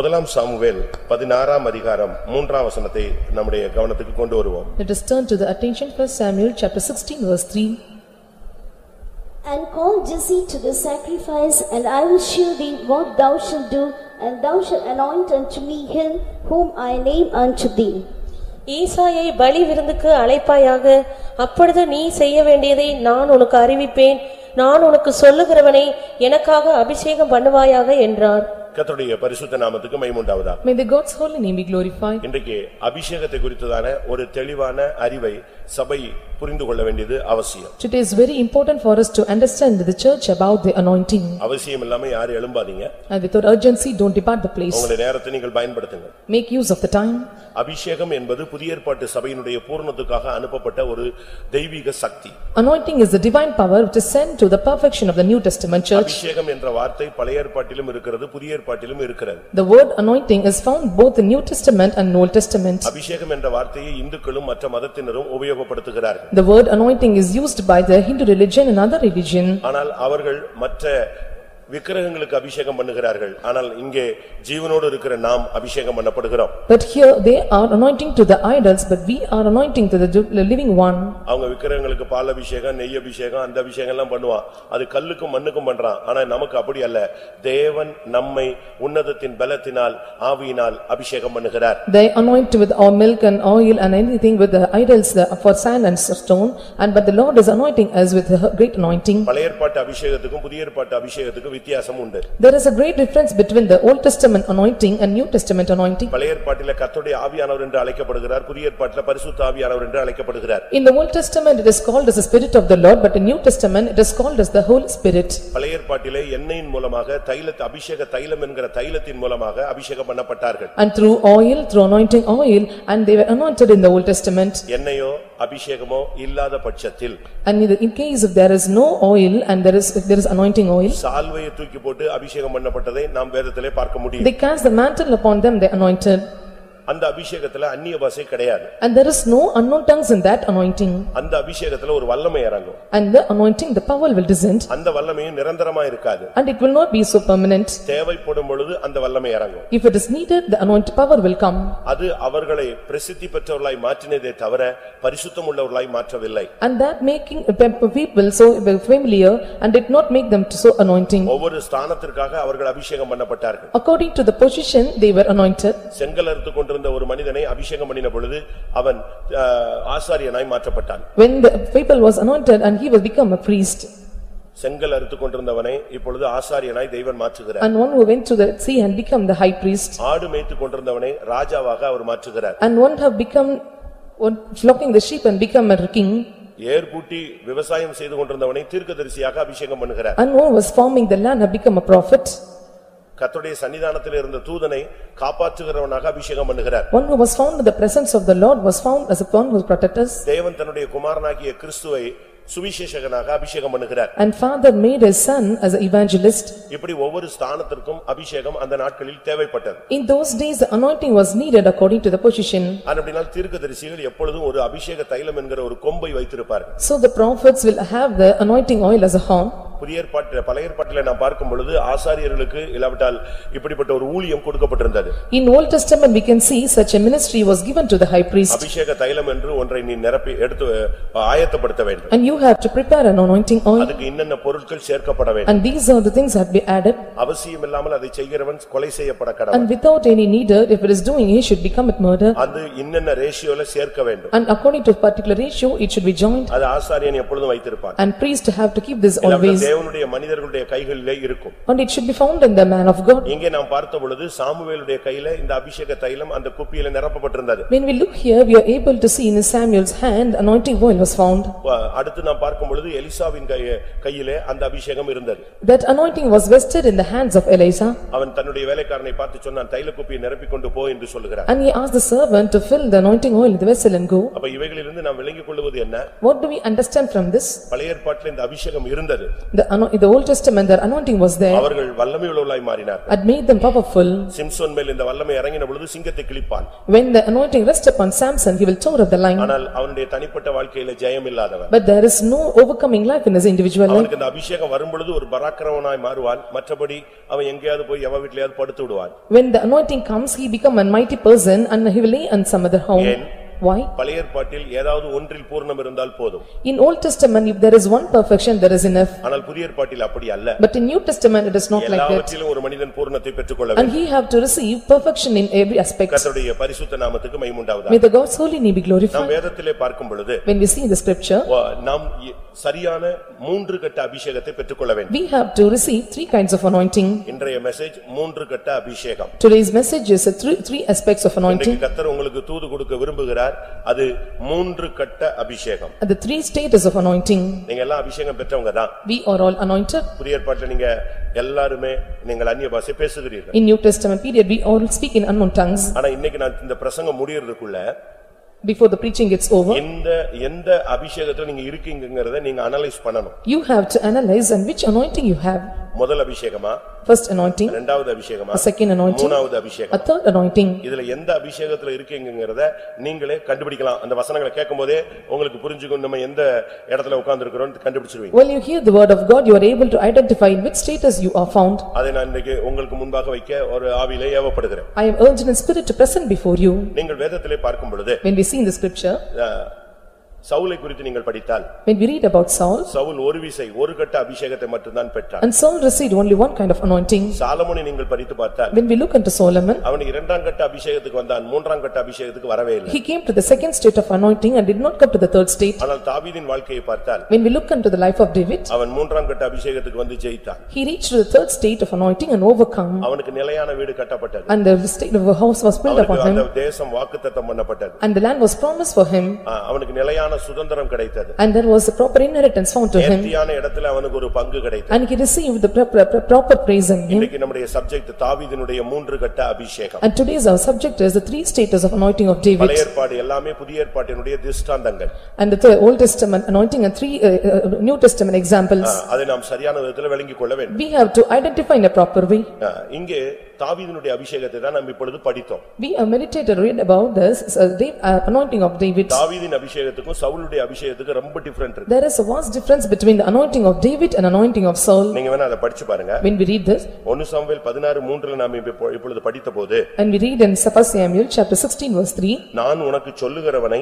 முதலாம் சாமுவேல் பதினாறாம் அதிகாரம் மூன்றாம் வசனத்தை நம்முடைய கவனத்துக்கு கொண்டு வருவோம் Let us turn to the attention first Samuel chapter sixteen verse three. And call Jesse to the sacrifice, and I will shew thee what thou shalt do, and thou shalt anoint unto me him whom I name unto thee. ஈசாயை பலி விருந்துக்கு அழைப்பாயாக அப்பொழுது நீ செய்ய வேண்டியதை நான் உனக்கு அறிவிப்பேன் நான் உனக்கு சொல்லுகிறவனை எனக்காக அபிஷேகம் பண்ணுவாயாக என்றார் கர்த்தருடைய பரிசுத்த நாமத்துக்கு மைமுண்டாவதா May the God's holy name be glorified. இன்றைக்கு அபிஷேகத்தை குறித்ததான ஒரு தெளிவான அறிவை சபை புரிந்து கொள்ள வேண்டியது அவசியம் Today is very important for us to understand the church about the anointing. அவசியம் இல்லாம யாரும் எழும்பாதீங்க And without urgency, don't depart the place. உங்களுடைய நேரத்தை நீங்கள் பயன்படுத்துங்க Make use of the time. அபிஷேகம் என்பது புதிய ஏற்பாட்டு சபையினுடைய பூர்ணத்துக்காக அனுப்பப்பட்ட ஒரு தெய்வீக சக்தி Anointing is the divine power which is sent to the perfection of the New Testament church. அபிஷேகம் என்ற வார்த்தை பழைய ஏற்பாட்டிலும் இருக்கிறது புதிய ஏற்பாட்டிலும் இருக்கிறது The word anointing is found both in New Testament and Old Testament. அபிஷேகம் என்ற வார்த்தையை இந்துக்களும் மற்ற மதத்தினரும் உபயோகப்படுத்துகிறார்கள் The word anointing is used by the Hindu religion and other religion. ஆனால் அவர்கள் மற்ற விக்கிரகங்களுக்கு அபிஷேகம் பண்ணுகிறார்கள். ஆனால் இங்கே ஜீவனோடு இருக்கிற நாம் அபிஷேகம் பண்ணப்படுகிறோம். But here they are anointing to the idols, but we are anointing to the living one. அவங்க விக்கிரகங்களுக்கு பால் அபிஷேகம் நெய் அபிஷேகம் அந்த அபிஷேகம் எல்லாம் பண்ணுவான். அது கல்லுக்கும் மண்ணுக்கும் பண்றான். ஆனா நமக்கு அப்படி அல்ல. தேவன் நம்மை உன்னதத்தின் பலத்தினால் ஆவியினால் அபிஷேகம் பண்ணுகிறார். They anoint with all milk and oil and anything with the idols the- for sand and stone, and but the Lord is anointing us with a great anointing. பழைய ஏற்பாட்டு அபிஷேகத்துக்கும் புதிய ஏற்பாட்டு அபிஷேகத்துக்கும் வித்தியாசம் உண்டு There is a great difference between the Old Testament anointing and New Testament anointing. பழைய ஏற்பாட்டில கர்த்தருடைய ஆவியானவர் என்று அழைக்கப்படுகிறார் புதிய ஏற்பாட்டில பரிசுத்த ஆவியானவர் என்று அழைக்கப்படுகிறார் In the Old Testament, it is called as the Spirit of the Lord, but in New Testament, it is called as the Holy Spirit. பழைய ஏற்பாட்டிலே எண்ணெயின் மூலமாக தைலத் அபிஷேக தைலம் என்கிற தைலத்தின் மூலமாக அபிஷேகம் பண்ணப்பட்டார்கள் And through oil, through anointing oil, and they were anointed in the Old Testament. எண்ணெயோ அபிஷேகமோ இல்லாத பட்சத்தில் And in the- in case if there is no oil and there is, if there is anointing oil, சால்வையை தூக்கி போட்டு அபிஷேகம் பண்ணப்பட்டதை நாம் வேதத்திலே பார்க்க முடியும் they cast the mantle upon them, they anointed. அந்த அபிஷேகத்துல அந்நிய பாஷை கிடையாது And there is no unknown tongues in that anointing. அந்த அபிஷேகத்துல ஒரு வல்லமை இறங்கும் And the anointing, the power will descend, அந்த வல்லமையும் நிரந்தரமா இருக்காது and it will not be so permanent. தேவைப்படும் பொழுது அந்த வல்லமை இறங்கும் If it is needed, the anointed power will come. அது அவர்களை பிரசித்தி பெற்றவர்களாய் மாற்றினதே தவிர பரிசுத்தம் உள்ளவர்களாய் மாற்றவில்லை And that making uh, pe- people so familiar and did not make them so anointing. ஒவ்வொரு ஸ்தானத்திற்காக அவர்கள் அபிஷேகம் பண்ணப்பட்டார்கள் According to the position, they were anointed. செங்கல் அறுத்துக் கொண்டிருந்த ஒரு மனிதனை அபிஷேகம் பண்ணின பொழுது அவன் ஆசாரியனாய் மாற்றப்பட்டான் When the people was anointed and he will become a priest. செங்கல் அறுத்துக் கொண்டிருந்தவனை இப்பொழுது ஆசாரியனாய் தெய்வன் மாற்றுகிறார் And one who went to the sea and become the high priest. ஆடு மேய்த்துக் கொண்டிருந்தவனை ராஜாவாக அவர் மாற்றுகிறார் And one have become, one flocking the sheep and become a king. ஏர்பூட்டி விவசாயம் செய்து கொண்டிருந்தவனை தீர்க்கதரிசியாக அபிஷேகம் பண்ணுகிறார் And one was farming the land have become a prophet. கர்த்தருடைய சன்னிதானத்தில் இருந்த தூதனை காப்பாற்றுகிறவனாக அபிஷேகம் பண்ணுகிறார் One who was found in the presence of the Lord was found as a one who protected us. தேவன் தன்னுடைய குமாரனாகிய கிறிஸ்துவை சுவிசேஷகனாக அபிஷேகம் பண்ணுகிறார் And father made his son as an evangelist. இப்படி ஒவ்வொரு ஸ்தானத்திற்கும் அபிஷேகம் அந்த நாட்களில் தேவைப்பட்டது In those days, the anointing was needed according to the position. அப்படினால் தீர்க்கதரிசிகள் எப்பொழுதும் ஒரு அபிஷேக தைலம் என்கிற ஒரு கொம்பை வைத்திருப்பார்கள் So the prophets will have the anointing oil as a horn. புதிய ஏற்பாட்டில் பழைய ஏற்பாட்டில் நாம் பார்க்கும் பொழுது ஆசாரியர்களுக்கு இல்லாவிட்டால் இப்படிப்பட்ட ஒரு ஊழியம் கொடுக்கப்பட்டிருந்தது In Old Testament, we can see such a ministry was given to the high priest. அபிஷேக தைலம் என்று ஒன்றை நீ நிரப்பி எடுத்து அஹ், ஆயத்தப்படுத்த வேண்டும் And you have to prepare an anointing oil. அதுக்கு இன்னென்ன பொருட்கள் சேர்க்கப்பட வேண்டும் And these are the things that be added. அவசியம் இல்லாமல் அதை செய்கிறவன் கொலை செய்யப்பட கடவன் And without any needer, if it is doing, he should become a murder. அது இன்னென்ன ரேஷியோல சேர்க்க வேண்டும் And according to a particular ratio, it should be joined. அது ஆசாரியன் எப்பொழுதும் வைத்திருப்பான் And priest have to keep this இல்லாவிட்டால் always. தேவனுடைய மனிதர்களுடைய கைகளிலே இருக்கும் And it should be found in the man of God. இங்கே நாம் பார்த்த பொழுது சாமுவேலுடைய கையில இந்த அபிஷேக தைலம் அந்த குப்பியில நிரப்பப்பட்டிருந்தது When we look here, we are able to see in Samuel's hand, anointing oil was found. வ- அடுத்து நாம் பார்க்கும் பொழுது எலிசாவின் கைய- கையிலே அந்த அபிஷேகம் இருந்தது That anointing was vested in the hands of Eliza. அவன் தன்னுடைய வேலைக்காரனை பார்த்து சொன்னான் தைல குப்பியை நிரப்பிக் கொண்டு போ என்று சொல்லுகிறான் And he asked the servant to fill the anointing oil in the vessel and go. அப்ப இவைகளிலிருந்து நாம் விளங்கிக் கொள்வது என்ன What do we understand from this? பழைய ஏற்பாட்டில் இந்த அபிஷேகம் இருந்தது The ano- in the Old Testament, the anointing was there, அவர்கள் வல்லமை உள்ளவர்களாய் மாறினார் had made them powerful. Samson மேல் இந்த வல்லமை இறங்கின பொழுது சிங்கத்தை கிழிப்பான் When the anointing rests upon Samson, he will tear up the lion. ஆனால் அவனுடைய தனிப்பட்ட வாழ்க்கையில ஜெயம் இல்லாதவன் But there is is no overcoming life in his individual life. அவனுக்கு இந்த அபிஷேகம் வரும்பொழுது ஒரு பராக்கிரமனாய் மாறுவான் மற்றபடி அவன் எங்கேயாவது போய் எவ வீட்லயாவது படுத்து விடுவான் When the anointing comes, he become a mighty person and he will lay on some other home. ஏன்? Why? பழைய ஏற்பாட்டில் ஏதாவது ஒன்றில் பூர்ணம் இருந்தால் போதும் In Old Testament, if there is one perfection, there is enough. ஆனால் புதிய ஏற்பாட்டில் அப்படி அல்ல But in New Testament, it is not like that. எல்லாவற்றிலும் ஒரு மனிதன் பூர்ணத்தை பெற்றுக்கொள்ள And வேண்டும் he have to receive perfection in every aspect. கர்த்தருடைய பரிசுத்த நாமத்துக்கு மைமுண்டாவதா May the God's holy name be நாம் glorified. வேதத்திலே பார்க்கும் பொழுது When we see in the scripture, வ- நாம் இ- சரியான மூன்று கட்ட அபிஷேகத்தை பெற்றுக்கொள்ள வேண்டும் we have to receive three kinds of anointing. இன்றைய மெசேஜ் மூன்று கட்ட அபிஷேகம் Today's message is a three, three aspects of anointing. இன்றைக்கு கர்த்தர் உங்களுக்கு தூது கொடுக்க விரும்புகிறார் அது மூன்று கட்ட அபிஷேகம் And the three status of anointing. நீங்க எல்லாம் அபிஷேகம் பெற்றவங்க தான் We are all anointed. புதிய ஏற்பாட்டில் நீங்க எல்லாருமே நீங்கள் அந்நிய பாஷை பேசுகிறீர்கள் In New Testament period, we all speak in unknown tongues. ஆனா இன்னைக்கு நான் இந்த பிரசங்கம் முடியறதுக்குள்ள Before the preaching gets over, இந்த எந்த அபிஷேகத்துல நீங்க இருக்கீங்கங்கறத நீங்க அனலைஸ் பண்ணணும் you have to analyze and which anointing you have. முதல் அபிஷேகமா First anointing, இரண்டாவது அபிஷேகமா a second anointing, மூணாவது அபிஷேகம் a third anointing. இதுல எந்த அபிஷேகத்துல இருக்கீங்கங்கறத நீங்களே கண்டுபிடிக்கலாம் அந்த வசனங்களை கேட்கும்போதே உங்களுக்கு புரிஞ்சுக்கும் நம்ம எந்த இடத்துல உட்கார்ந்திருக்கிறோம் கண்டுபிடிச்சிருவீங்க When you hear the word of God, you are able to identify in which status you are found. அதை நான் இன்னைக்கு உங்களுக்கு முன்பாக வைக்க ஒரு ஆவியிலே ஏவப்படுகிறேன் I am urged in spirit to present before you. நீங்கள் வேதத்திலே பார்க்கும் பொழுது When we see in the scripture, அஹ், சவுலை குறித்து நீங்கள் படித்தால் when we read about Saul, Saul ஒரு விசை ஒரு கட்ட அபிஷேகத்தை மட்டும்தான் பெற்றார் and Saul received only one kind of anointing. சாலமோனை நீங்கள் படித்து பார்த்தால் When we look into Solomon, அவன் இரண்டாம் கட்ட அபிஷேகத்துக்கு வந்தான் மூன்றாம் கட்ட அபிஷேகத்துக்கு வரவே இல்லை he came to the second state of anointing and did not come to the third state. ஆனால் தாவீதின் வாழ்க்கையை பார்த்தால் When we look into the life of David, அவன் மூன்றாம் கட்ட அபிஷேகத்துக்கு வந்து ஜெயித்தான் he reached to the third state of anointing and overcome. அவனுக்கு நிலையான வீடு கட்டப்பட்டது And the state of a house was built upon அவனுக்கு அந்த him, தேசம் வாக்குத்தத்தம் பண்ணப்பட்டது and the land was promised for him, ஆ, அவனுக்கு நிலையான சுதந்திரம் கிடைத்தது and there was a proper inheritance found to him, நேர்த்தியான இடத்துல அவனுக்கு ஒரு பங்கு கிடைத்தது and he received the pro- pro- pro- proper praise in him. இன்னைக்கு நம்முடைய சப்ஜெக்ட் தாவீதினுடைய மூன்று கட்ட அபிஷேகம் And today's our subject is the three status of anointing of David. பழைய ஏற்பாடு எல்லாமே புதிய ஏற்பாட்டினுடைய திஷ்டாந்தங்கள் And the third Old Testament anointing and three uh, uh, New Testament examples. ஆ, அதை நாம் சரியான விதத்துல விளங்கிக் கொள்ள வேண்டும் We have to identify in a proper way. ஆ, இங்கே தாவீதினுடைய அபிஷேகத்தை தான் நாம் இப்பொழுது படித்தோம் We have meditated read about this uh, Da- uh, anointing of David. தாவீதின் அபிஷேகத்துக்கும் சவுலுடைய அபிஷேகத்துக்கும் ரொம்ப டிஃபரெண்ட் இருக்கு There is a vast difference between the anointing of David and anointing of Saul. நீங்க வேணா அதை படிச்சு பாருங்க When we read this, ஒன்னு Samuel பதினாறு மூன்றுல நாம் இப்ப- இப்பொழுது படித்த போது and we read in First Samuel chapter sixteen verse three, நான் உனக்கு சொல்லுகிறவனை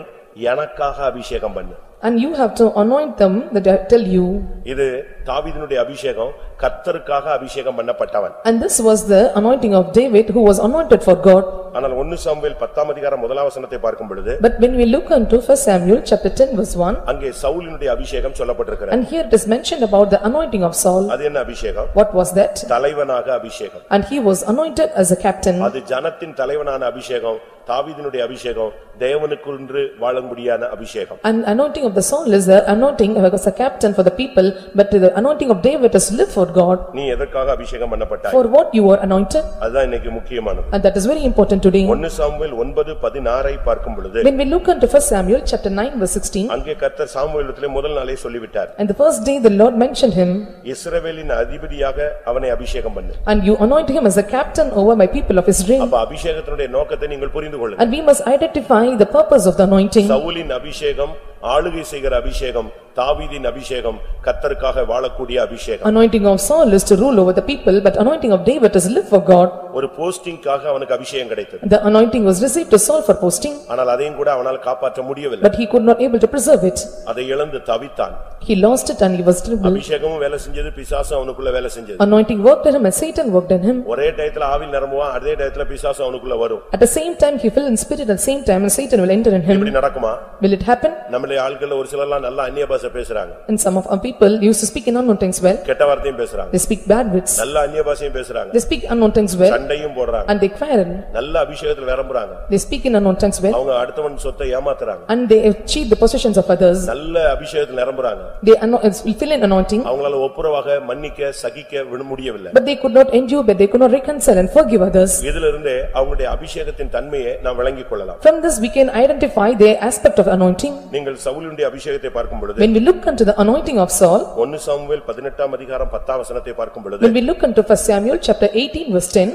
எனக்காக அபிஷேகம் பண்ணு and you have to anoint them that I tell you. இது தாவீதினுடைய அபிஷேகம் கர்த்தருக்காக அபிஷேகம் பண்ணப்பட்டவன் And this was the anointing of David who was anointed for God. ஆனால் ஒன்னு சாமுவேல் பத்தாம் அதிகாரம் முதலாம் வசனத்தை பார்க்கும் பொழுது But when we look into First Samuel chapter ten verse one, அங்கே சவுலினுடைய அபிஷேகம் சொல்லப்பட்டிருக்கிறது and here it is mentioned about the anointing of Saul. அது என்ன அபிஷேகம் What was that? தலைவனாக அபிஷேகம் And he was anointed as a captain. அது ஜனத்தின் தலைவனான அபிஷேகம் தாவீதினுடைய அபிஷேகம் தேவனுக்குன்று வாழமுடியான அபிஷேகம் And anointing of the Saul is the anointing as a captain for the people, but the anointing of David is live for God. நீ எதற்காக அபிஷேகம் பண்ணப்பட்டாய் For what you are anointed, அதுதான் இன்னைக்கு முக்கியமானது and that is very important today. ஒன்னு Samuel ஒன்பது பதினாறை பார்க்கும் பொழுது When we look into first Samuel, chapter nine, verse sixteen, அங்கே கர்த்தர் சாமுவேலத்திலே முதல் நாளே சொல்லிவிட்டார் and the first day the Lord mentioned him, இஸ்ரவேலின் அதிபதியாக அவனை அபிஷேகம் பண்ணு and you anoint him as a captain over my people of Israel. அப்ப அபிஷேகத்தினுடைய நோக்கத்தை நீங்கள் புரிந்து கொள்ளுங்க And we must identify the purpose of the anointing. சவுலின் அபிஷேகம் ஆளுகை செய்கிற அபிஷேகம் தாவீதின் அபிஷேகம் கர்த்தருக்காக வாழக்கூடிய அபிஷேகம் Anointing of Saul is to rule over the people, but anointing of David is live for God. ஒரு போஸ்டிங்காக அவனுக்கு அபிஷேகம் கிடைத்தது The anointing was received to Saul for posting, ஆனால் அதையும் கூட அவனால் காப்பாற்ற முடியவில்லை but he could not able to preserve it. அதை இழந்து தவித்தான் He lost it and he was troubled. அபிஷேகமும் வேலை செஞ்சது பிசாசும் அவனுக்குள்ள வேலை செஞ்சது Anointing worked in him and Satan worked in him. ஒரே டயத்துல ஆவில் நிரம்புவான் அதே டயத்துல பிசாசும் அவனுக்குள்ள வரும் At the same time, he fell in spirit at the same time and Satan will enter in இப்படி him. நடக்குமா Will it happen? நம்மளே ஆட்கள் ஒரு சிலர்லாம் நல்லா அந்நிய பாஷை பேசுறாங்க And some of our people used to speak in unknown tongues well. கெட்ட வார்த்தையும் பேசுறாங்க They speak bad words. நல்ல அந்நிய பாஷையும் பேசுறாங்க They speak unknown tongues well சண்டையும் போடுறாங்க and they quarrel. நல்ல அபிஷேகத்துல நிரம்புறாங்க They speak in unknown tongues well அவங்க அடுத்தவன் சொத்தை ஏமாத்துறாங்க and they cheat the possessions of others. நல்ல அபிஷேகத்துல நிரம்புறாங்க They ano- uh, fill in anointing, அவங்களால ஒப்புரவாக மன்னிக்க சகிக்க விட முடியவில்லை but they could not endure, but they could not reconcile and forgive others. இதுல இருந்தே அவங்களுடைய அபிஷேகத்தின் தன்மையை நாம் விளங்கிக் கொள்ளலாம் From this, we can identify their aspect of anointing. நீங்கள் சவுலுடைய அபிஷேகத்தை பார்க்கும் பொழுது When we look into the anointing of Saul, ஒன்னு சாமுவேல் பதினெட்டாம் அதிகாரம் பத்தாம் வசனத்தை பார்க்கும் பொழுது when we look into first Samuel, chapter eighteen, verse ten,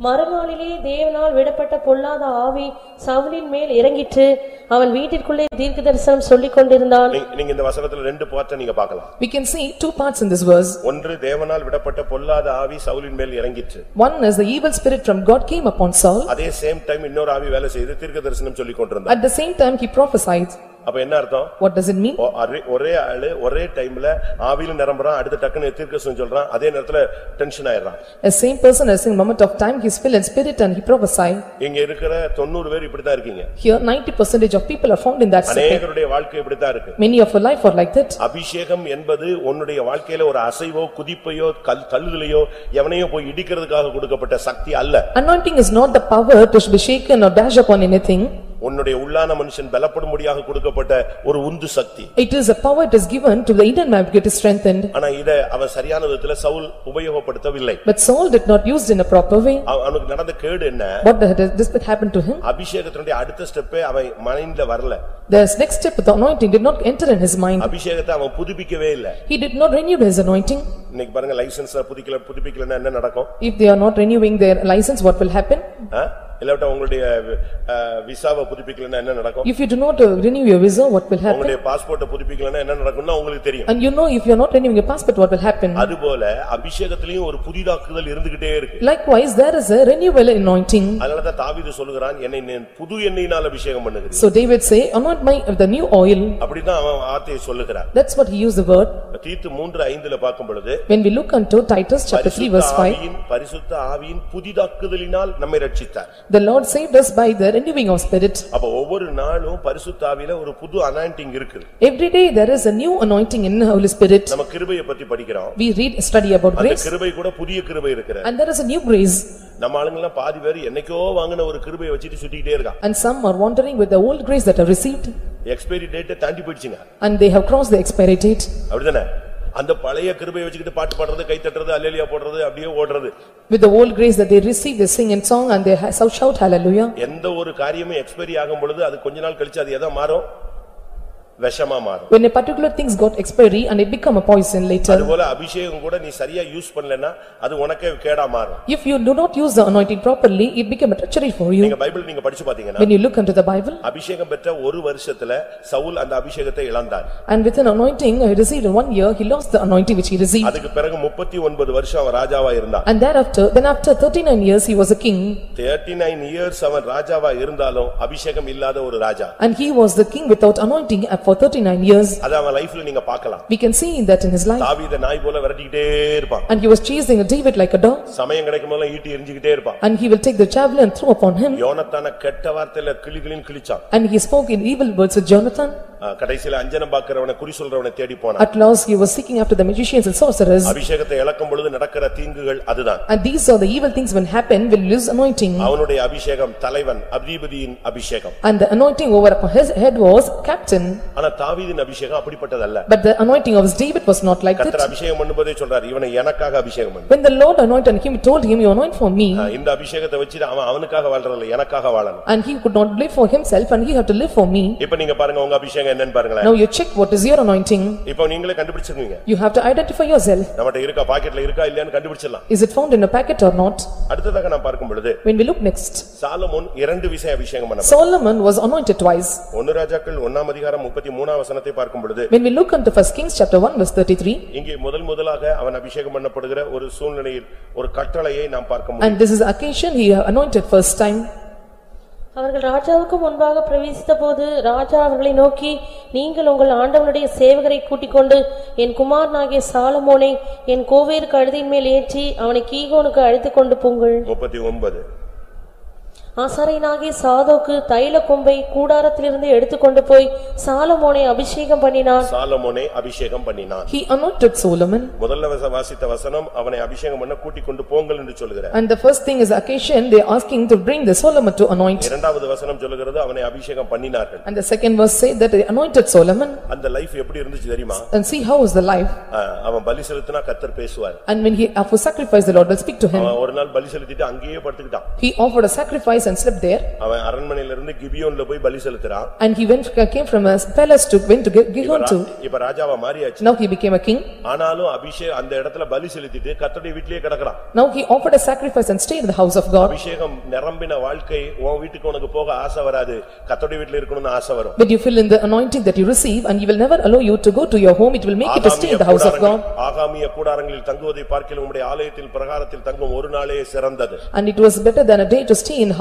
மறுநாளிலே தேவனால் விடப்பட்ட பொல்லாத ஆவி சவுலின் மேல் இறங்கிற்று அவன் வீட்டிற்குள்ளே தீர்க்க தரிசனம் சொல்லிக் கொண்டிருந்தான் நீங்க இந்த வசனத்துல ரெண்டு பாட்டை நீங்க பார்க்கலாம் We can see two parts in this verse. ஒன்று தேவனால் விடப்பட்ட பொல்லாத ஆவி சவுலின் மேல் இறங்கிற்று One is the evil spirit from God came upon Saul. அதே சேம் டைம் இன்னொரு ஆவி வேலை செய்து தீர்க்க தரிசனம் சொல்லிக் கொண்டிருந்தார் At the same time, he prophesied. அப்ப என்ன அர்த்தம் What does it mean? ஒ- அரே- ஒரே ஆளு ஒரே டைம்ல ஆவியில நிரம்புறான் அடுத்த டக்குன்னு தீர்க்கதரிசனம் சொல்றான் அதே நேரத்துல டென்ஷன் ஆயிடுறான் A same person as in moment of time, he is filled in spirit and he prophesied. இங்க இருக்கிற தொண்ணூறு பேர் இப்படித்தான் இருக்கீங்க Here, ninety percentage of people are found in that spirit. அநேகருடைய வாழ்க்கை இப்படித்தான் இருக்கு Many of our life are like that. அபிஷேகம் என்பது உன்னுடைய வாழ்க்கையில ஒரு அசைவோ குதிப்பையோ கல் தள்ளுதலையோ எவனையோ போய் இடிக்கிறதுக்காக கொடுக்கப்பட்ட சக்தி அல்ல Anointing is not the power to be shaken or dash upon anything. உன்னுடைய உள்ளான மனுஷன் பலப்படும்படியாக கொடுக்கப்பட்ட ஒரு உந்து சக்தி It is a power it is given to the inner man to get strengthened. ஆனா இத அவன் சரியான விதத்துல Saul உபயோகப்படுத்தவில்லை But Saul did not use it in a proper way. அவ- அவனுக்கு நடந்த கேடு என்ன What did this that happened to him? அபிஷேகத்தினுடைய அடுத்த ஸ்டெப்பே அவன் மைண்ட்ல வரல The next step, the anointing did not enter in his mind. அபிஷேகத்தை அவன் புதுப்பிக்கவே இல்ல He did not renew his anointing. இன்னைக்கு பாருங்க லைசன்ஸ் புதுப்பிக்கல புதுப்பிக்கலன்னா என்ன நடக்கும் If they are not renewing their license, what will happen? ஆ? இல்லாவிட்டா உங்களுடைய அஹ், விசாவை புதுப்பிக்கலன்னா என்ன நடக்கும் If you do not uh, renew your visa, what will happen? உங்களுடைய பாஸ்போர்ட்டை புதுப்பிக்கலன்னா என்ன நடக்கும்னா உங்களுக்கு தெரியும் And you know, if you are not renewing your passport, what will happen? அதுபோல அபிஷேகத்திலையும் ஒரு புதிதாக்குதல் இருந்துகிட்டே இருக்கு Likewise, there is a renewal anointing. அதனாலதான் தாவீது சொல்லுகிறான் என்னை நீ புது எண்ணெயினால் அபிஷேகம் பண்ணுகிறேன் So David say, anoint my, with the new oil. அப்படிதான் அவன் வார்த்தையை சொல்லுகிறான் That's what he used the word. தீத்து மூன்று ஐந்துல பார்க்கும் பொழுது When we look unto Titus chapter three verse பரிசுத்த five, ஆவியின் பரிசுத்த ஆவியின் புதிதாக்குதலினால் நம்மை ரட்சித்தார் the Lord saved us by the renewing of spirit. அப்ப ஒவ்வொரு நாளும் பரிசுத்த ஆவியில ஒரு புது அனாயிண்டிங் இருக்கு Every day there is a new anointing in Holy Spirit. நம்ம கிருபையை பத்தி படிக்கிறோம் We read, study about அந்த grace கிருபை கூட புதிய கிருபை இருக்கிற and there is a new grace. நம்ம ஆளுங்கெல்லாம் பாதி பேர் என்னைக்கோ வாங்கின ஒரு கிருபையை வச்சுட்டு சுத்திக்கிட்டே இருக்கான் And some are wandering with the old grace that are received expiry டேட்டை தாண்டி போயிடுச்சுங்க and they have crossed the expiry date. அப்படிதானே அந்த பழைய கிருபையை வச்சுக்கிட்டு பாட்டு பாடுறது கை தட்டுறது அல்லேலியா போடுறது அப்படியே ஓடுறது With the old grace that they receive, they sing and song and they shout hallelujah. எந்த ஒரு காரியமும் எக்ஸ்பைரி ஆகும் பொழுது அது கொஞ்ச நாள் கழிச்சு அது எதா மாறும் விஷமா மாறும் When a particular things got expiry and it become a poison later. அதுபோல அபிஷேகம் கூட நீ சரியா யூஸ் பண்ணலன்னா அது உனக்கே கேடா மாறும் If you do not use the anointing properly, it become a treachery for you. நீங்க பைபிள் நீங்க படிச்சு பாத்தீங்கன்னா When you look into the Bible அபிஷேகம் பெற்ற ஒரு வருஷத்துல சவுல் அந்த அபிஷேகத்தை இழந்தார் and with an anointing he received in one year, he lost the anointing which he received. அதுக்கு பிறகு முப்பத்தி ஒன்பது வருஷம் அவன் ராஜாவா இருந்தான் And thereafter, then after thirty-nine years, he was a king thirty nine years அவன் ராஜாவா இருந்தாலும் அபிஷேகம் இல்லாத ஒரு ராஜா and he was the king without anointing for thirty-nine years. அது அவன் லைஃப்ல நீங்க பார்க்கலாம் We can see that in his life தாவீத நாய் போல விரட்டிக்கிட்டே இருப்பான் and he was chasing David like a dog சமயம் கிடைக்கும் போதெல்லாம் ஈட்டி எரிஞ்சுக்கிட்டே இருப்பான் and he will take the javelin and throw upon him யோனத்தான கெட்ட வார்த்தையில கிளி கிளின்னு கிழிச்சான் and he spoke in evil words with Jonathan. ஆ, கடைசியில அஞ்சனம் பாக்குறவனை குறி சொல்றவனை தேடி போனான் At last, he was seeking after the magicians and sorcerers அபிஷேகத்தை இழக்கும் பொழுது நடக்கிற தீங்குகள் அதுதான் and these are the evil things when happen will lose anointing. அவனுடைய அபிஷேகம் தலைவன் அதிபதியின் அபிஷேகம் And the anointing over upon his head was captain. ஆனா தாவீதின் அபிஷேகம் அப்படிப்பட்டதல்ல But the anointing of David was not like கர்த்தர் that. அபிஷேகம் பண்ணும்போதே சொல்றாரு இவனை எனக்காக அபிஷேகம் பண்ணு When the Lord anointed him, he told him, "You anoint for me." ஆ, இந்த அபிஷேகத்தை வச்சு அவன் அவனுக்காக வாழ்றதில்ல எனக்காக வாழணும் And he could not live for himself and he had to live for me. இப்ப நீங்க பாருங்க உங்க அபிஷேகம் என்னன்னு பாருங்களேன் Now you check what is your anointing. இப்ப நீங்களே கண்டுபிடிச்சிருக்கீங்க You have to identify yourself. நம்மகிட்ட இருக்கா பாக்கெட்ல இருக்கா இல்லையான்னு கண்டுபிடிச்சிடலாம் Is it found in a packet or not? அடுத்ததாக நான் பார்க்கும் பொழுது When we look next, Solomon இரண்டு விஷயம் அபிஷேகம் பண்ண Solomon was anointed twice. ஒன்னு ராஜாக்கள் ஒன்னாம் அதிகாரம் முப்பத்தி மூணாம் வசனத்தை பார்க்கும் பொழுது When we look into first Kings chapter one verse thirty-three, இங்கே முதல் முதலாக அவன் அபிஷேகம் பண்ணப்படுகிற ஒரு சூழ்நிலையில் ஒரு கட்டளையை நாம் பார்க்க முடியும். and this is occasion he anointed first time. அவர்கள் ராஜாவுக்கு முன்பாக பிரவேசித்தபோது ராஜா அவர்களை நோக்கி நீங்கள் உங்கள் ஆண்டவனுடைய சேவகரை கூட்டிக் கொண்டு என் குமாரனாகிய சாலமோனை என் கோவேறு கழுதின் மேல் ஏற்றி அவனை கீகோனுக்கு அழைத்துக் கொண்டு போங்கள். முப்பத்தி ஒன்பது. ஆசாரியனாகிய சாதோக்கு தைல கொம்பை கூடாரத்திலிருந்து எடுத்துக்கொண்டு போய் சாலமோனை அபிஷேகம் பண்ணினான் சாலமோனை அபிஷேகம் பண்ணினான் He anointed Solomon முதல்ல வச- வாசித்த வசனம் அவனை அபிஷேகம் பண்ண கூட்டிக் கொண்டு போங்கள் என்று சொல்லுகிற and the first thing is occasion they are asking to bring the Solomon to anoint. இரண்டாவது வசனம் சொல்லுகிறது அவனை அபிஷேகம் பண்ணினார்கள் And the second verse say that they anointed Solomon அந்த லைஃப் எப்படி இருந்துச்சு தெரியுமா and see how is the life. ஆ, அவன் பலி செலுத்தினா கத்தர் பேசுவார் And when he offered sacrifice, the Lord will speak to him. அவன் ஒரு நாள் பலி செலுத்திட்டு அங்கேயே படுத்துக்கிட்டான் He offered a sacrifice and slept there. அவன் அரண்மனையில இருந்து கிபியோன்ல போய் பலி செலுத்துறான் And he went, came from a palace to, went to Gi- Gihon raw- to. இப்ப ராஜாவா மாறியாச்சு Now he became a king. ஆனாலும் அபிஷேக் அந்த இடத்துல பலி செலுத்திட்டு கர்த்தருடைய வீட்டிலேயே கிடக்குறான் Now he offered a sacrifice and stayed in the house of God. அபிஷேகம் நிரம்பின வாழ்க்கை உன் வீட்டுக்கு உனக்கு போக ஆசை வராது கர்த்தருடைய வீட்டுல இருக்கணும்னு ஆசை வரும் When you fill in the anointing that you receive and he will never allow you to go to your home, it will make you to stay in the house of God. ஆகாமிய ஆகாமிய கூடாரங்களில் தங்குவதை பார்க்கிலும் உம்முடைய ஆலயத்தில் பிரகாரத்தில் தங்கும் ஒரு நாளே சிறந்தது And it was better than a day to stay in the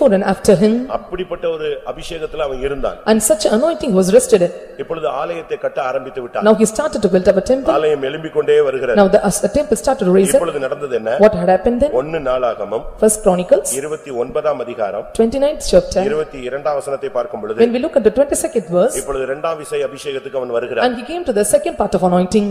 and after him. அப்படிப்பட்ட ஒரு அபிஷேகத்துல அவன் இருந்தான் And such anointing was rested. இப்பொழுது ஆலயத்தை கட்ட ஆரம்பித்து விட்டான் Now he started to build up a temple. ஆலயம் எழும்பிக் கொண்டே வருகிறது Now the as the temple started to raise up. இப்பொழுது நடந்தது என்ன What had happened then? ஒன்னு நாளாகமம் First Chronicles, இருபத்தி ஒன்பதாம் அதிகாரம் twenty-ninth chapter. இருபத்தி இரண்டாம் வசனத்தை பார்க்கும் பொழுது When we look at the twenty-second verse, இப்பொழுது இரண்டாம் விசை அபிஷேகத்துக்கு அவன் வருகிறான் and he came to the second part of anointing.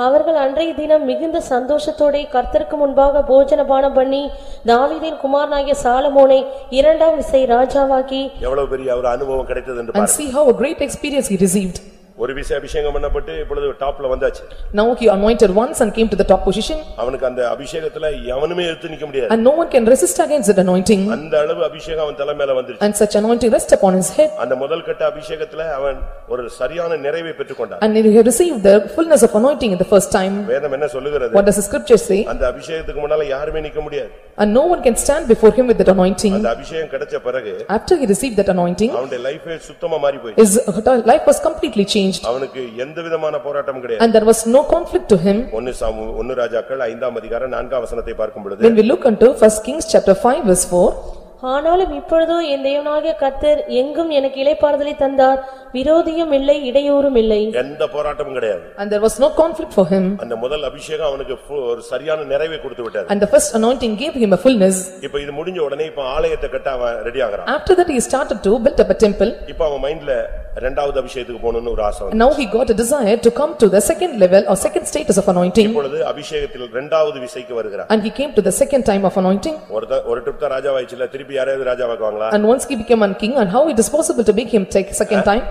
அவர்கள் அன்றைய தினம் மிகுந்த சந்தோஷத்தோடே கர்த்தருக்கு முன்பாக போஜனபானம் பண்ணி தாவீதின் குமாரனாகிய சாலமோனை இரண்டாம் விசை ராஜாவாக்கி எவ்வளவு பெரிய ஒரு அனுபவம் கிடைத்தது என்று And பாருங்க see how a great experience he received. ஒரு விசை அபிஷேகம் பண்ணப்பட்டு இப்பொழுது டாப்ல வந்தாச்சு Now he anointed once and came to the top position. அவனுக்கு அந்த அபிஷேகத்துல எவனுமே எடுத்து நிக்க முடியாது And no one can resist against that anointing. அந்த அளவு அபிஷேகம் அவன் தலை மேல வந்துருச்சு And such anointing rest upon his head. அந்த முதல் கட்ட அபிஷேகத்துல அவன் ஒரு சரியான நிறைவை பெற்றுக்கொண்டான் And he received the fullness of anointing in the first time. வேதம் என்ன சொல்லுகிறது What does the scripture say? அந்த அபிஷேகத்துக்கு முன்னால யாருமே நிக்க முடியாது And no one can stand before him with that anointing. அந்த அபிஷேகம் கிடைச்ச பிறகு After he received that anointing, அவனுடைய லைஃபே சுத்தமா மாறி போயிடுச்சு his life was completely changed. அவனுக்கு எந்த விதமான போராட்டமும் கிடையாது And there was no conflict to him. ஒன்னு சாமு ஒன்னு ராஜாக்கள் ஐந்தாம் அதிகாரம் நான்காம் வசனத்தை பார்க்கும் பொழுது When we look into first Kings chapter five verse four, ஆனாலும் இப்பொழுதோ என் தேவனாகிய கர்த்தர் எங்கும் எனக்கு இளைப்பாறுதலை தந்தார் விரோதியும் இல்லை இடையூறும் இல்லை எந்த போராட்டமும் கிடையாது and there was no conflict for him. அந்த முதல் அபிஷேகம் அவனுக்கு ஒரு சரியான நிறைவை கொடுத்து விட்டாரு And the first anointing gave him a fullness. இப்ப இது முடிஞ்ச உடனே இப்ப ஆலயத்தை கட்ட அவன் ரெடி ஆகுறான் After that, he started to build up a temple. இப்ப அவன் மைண்ட்ல ரெண்டாவது அபிஷேகத்துக்கு போகணும்னு ஒரு ஆசை வந்து And now he got a desire to come to the second level or second status of anointing. இப்பொழுது அபிஷேகத்தில் இரண்டாவது விசைக்கு வருகிறான் And he came to the second time of anointing. ஒருத்த ஒரு ட்ரிப் தான் ராஜாவாயிச்சுல திருப்பி யாரையாவது ராஜாவாக்குவாங்களா And once he became a king, and how it is possible to make him take second time?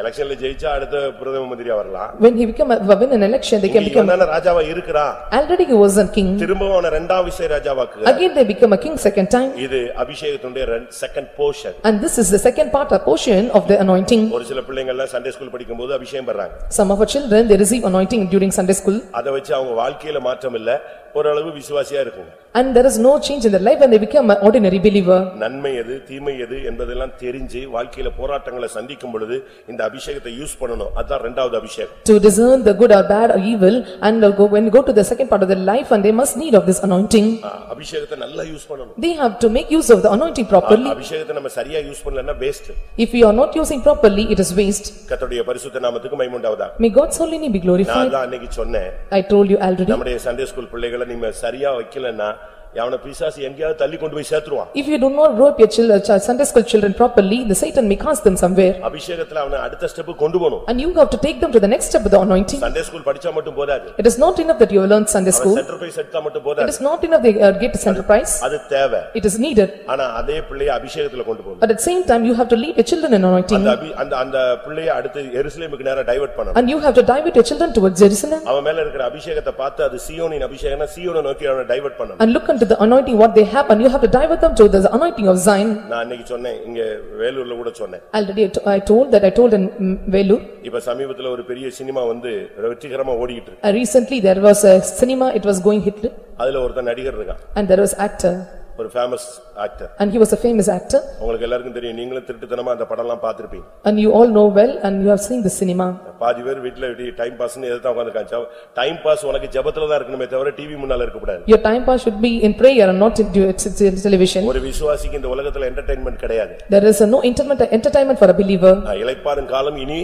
எலெக்ஷன்ல ஜெயிச்சா அடுத்த பிரதம மந்திரியா வரலாம் When he became, a- win an election, they can become, தானே ராஜாவா இருக்கிறான் already he was a king. திரும்பவும் அவன ரெண்டாம் விசை ராஜாவாக்கு Again, they become a king second time. இது அபிஷேகத்துடைய second portion And this is the second part or portion of the anointing. ஒரு சில பிள்ளைங்க எல்லாம் சண்டே ஸ்கூல் படிக்கும்போது அபிஷேகம் பண்றாங்க Some of our children, they receive anointing during Sunday school. அதை வச்சு அவங்க வாழ்க்கையில மாற்றம் இல்ல ஓரளவு விசுவாசியா இருக்குங்க And there is no change in their life when they become an ordinary believer. நன்மை எது தீமை எது என்பதெல்லாம் தெரிஞ்சு வாழ்க்கையில போராட்டங்களை சந்திக்கும் பொழுது இந்த அபிஷேகத்தை யூஸ் பண்ணணும் அதான் ரெண்டாவது அபிஷேகம் To discern the good or bad or evil and go, when you go to the second part of their life and they must need of this anointing. ஆ, அபிஷேகத்தை நல்லா யூஸ் பண்ணணும் They have to make use of the anointing properly. அபிஷேகத்தை நம்ம சரியா use பண்ணலன்னா waste If we are not using properly, it is waste. கர்த்தருடைய பரிசுத்த நாமத்துக்கு மைமுண்டாவதா May God's holy name be glorified. நான் தான் அன்னைக்கு சொன்னேன் I told you already. நம்முடைய சண்டே ஸ்கூல் பிள்ளைகளை நீங்க சரியா வைக்கலன்னா அவன பிசாசு எங்கேயாவது தள்ளி கொண்டு போய் சேர்த்துருவான் If you do not grow up your children, Sunday school children properly, the Satan may cast them somewhere. அபிஷேகத்துல அவனை அடுத்த ஸ்டெப் கொண்டு போகணும் And you have to take them to the next step of the anointing. Sunday school படிச்சா மட்டும் போதாது It is not enough that you have learned Sunday school. Centre போய் செட்டா மட்டும் It போதாது is not enough they uh, get a center prize. அது தேவை It is needed. ஆனா அதே பிள்ளைய அபிஷேகத்துல கொண்டு போகணும் But at the same time, you have to lead your children in anointing. அந்த அபி அந்த அந்த பிள்ளைய அடுத்து எருசலேமுக்கு நேரா டைவர்ட் பண்ணணும் And you have to divert your children towards Jerusalem. அவன் மேல இருக்கிற அபிஷேகத்தை பார்த்து அது சியோனின் அபிஷேகம்னா சியோனை நோக்கி அவனை டைவர்ட் பண்ணணும் And look unto the anointing what they have and you have to divert them to the anointing of Zion. நான் அன்னைக்கு சொன்னேன் இங்க வேலூர்ல கூட சொன்னேன் Already I to- I told that I told in mm, Vellore. இப்ப சமீபத்துல ஒரு பெரிய சினிமா வந்து வெற்றிகரமா ஓடிக்கிட்டு இருக்கு Uh, Recently, there was a cinema, it was going hit அதுல ஒருத்தன் நடிகர் இருக்கான் and there was actor ஒரு famous actor and he was a famous actor. உங்களுக்கு எல்லாருக்கும் தெரியும் நீங்களும் திருட்டுத்தனமா அந்த படம்லாம் பார்த்திருப்பீங்க And you all know well and you have seen the cinema. பாதி பேர் வீட்டுல டைம் பாஸ்னு எதிர்த்து உட்காந்துருக்காங்க டைம் பாஸ் உனக்கு ஜெபத்துல தான் இருக்கணுமே தவிர டிவி முன்னால இருக்கக்கூடாது Your time pass should be in prayer and not in du- it's- it's in television. ஒரு விசுவாசிக்கு இந்த உலகத்துல என்டர்டைன்மெண்ட் கிடையாது There is a no entertainment entertainment for a believer ஆஹ், இளைப்பாறும் காலம் இனி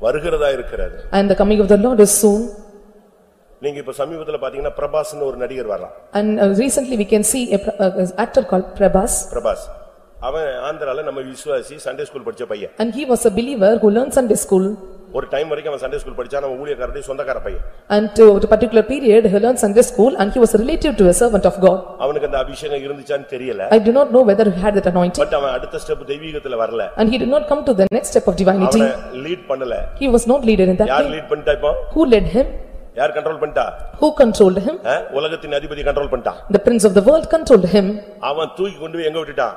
வருகிறதா இருக்கிறது and the coming of the Lord is soon. நீங்க இப்ப சமீபத்துல பாத்தீங்கன்னா பிரபாஸ்னு ஒரு நடிகர் வரலாம் And uh, recently we can see a pr- uh, actor called Prabhas. Prabhas அவன் ஆந்திரால நம்ம விசுவாசி சண்டே ஸ்கூல் படிச்ச பையன் And he was a believer who learned Sunday school. ஒரு டைம் வரைக்கும் அவன் சண்டே ஸ்கூல் படிச்சா நம்ம ஊழியக்காரருடைய சொந்தக்கார பையன் And to a particular period, he learned Sunday school and he was relative to a servant of God. அவனுக்கு அந்த அபிஷேகம் இருந்துச்சான்னு தெரியல I do not know whether he had that anointing. But அவன் அடுத்த ஸ்டெப் தெய்வீகத்துல வரல And he did not come to the next step of divinity. அவனை lead பண்ணல He was not leader in that யார் way. லீட் பண்ணிட்டா இப்போ Who led him? யார் control பண்ணிட்டா Who controlled him? உலகத்தின் அதிபதி கண்ட்ரோல் பண்ணிட்டான் The prince of the world controlled him. அவன் தூக்கி கொண்டு போய் எங்க விட்டுட்டான்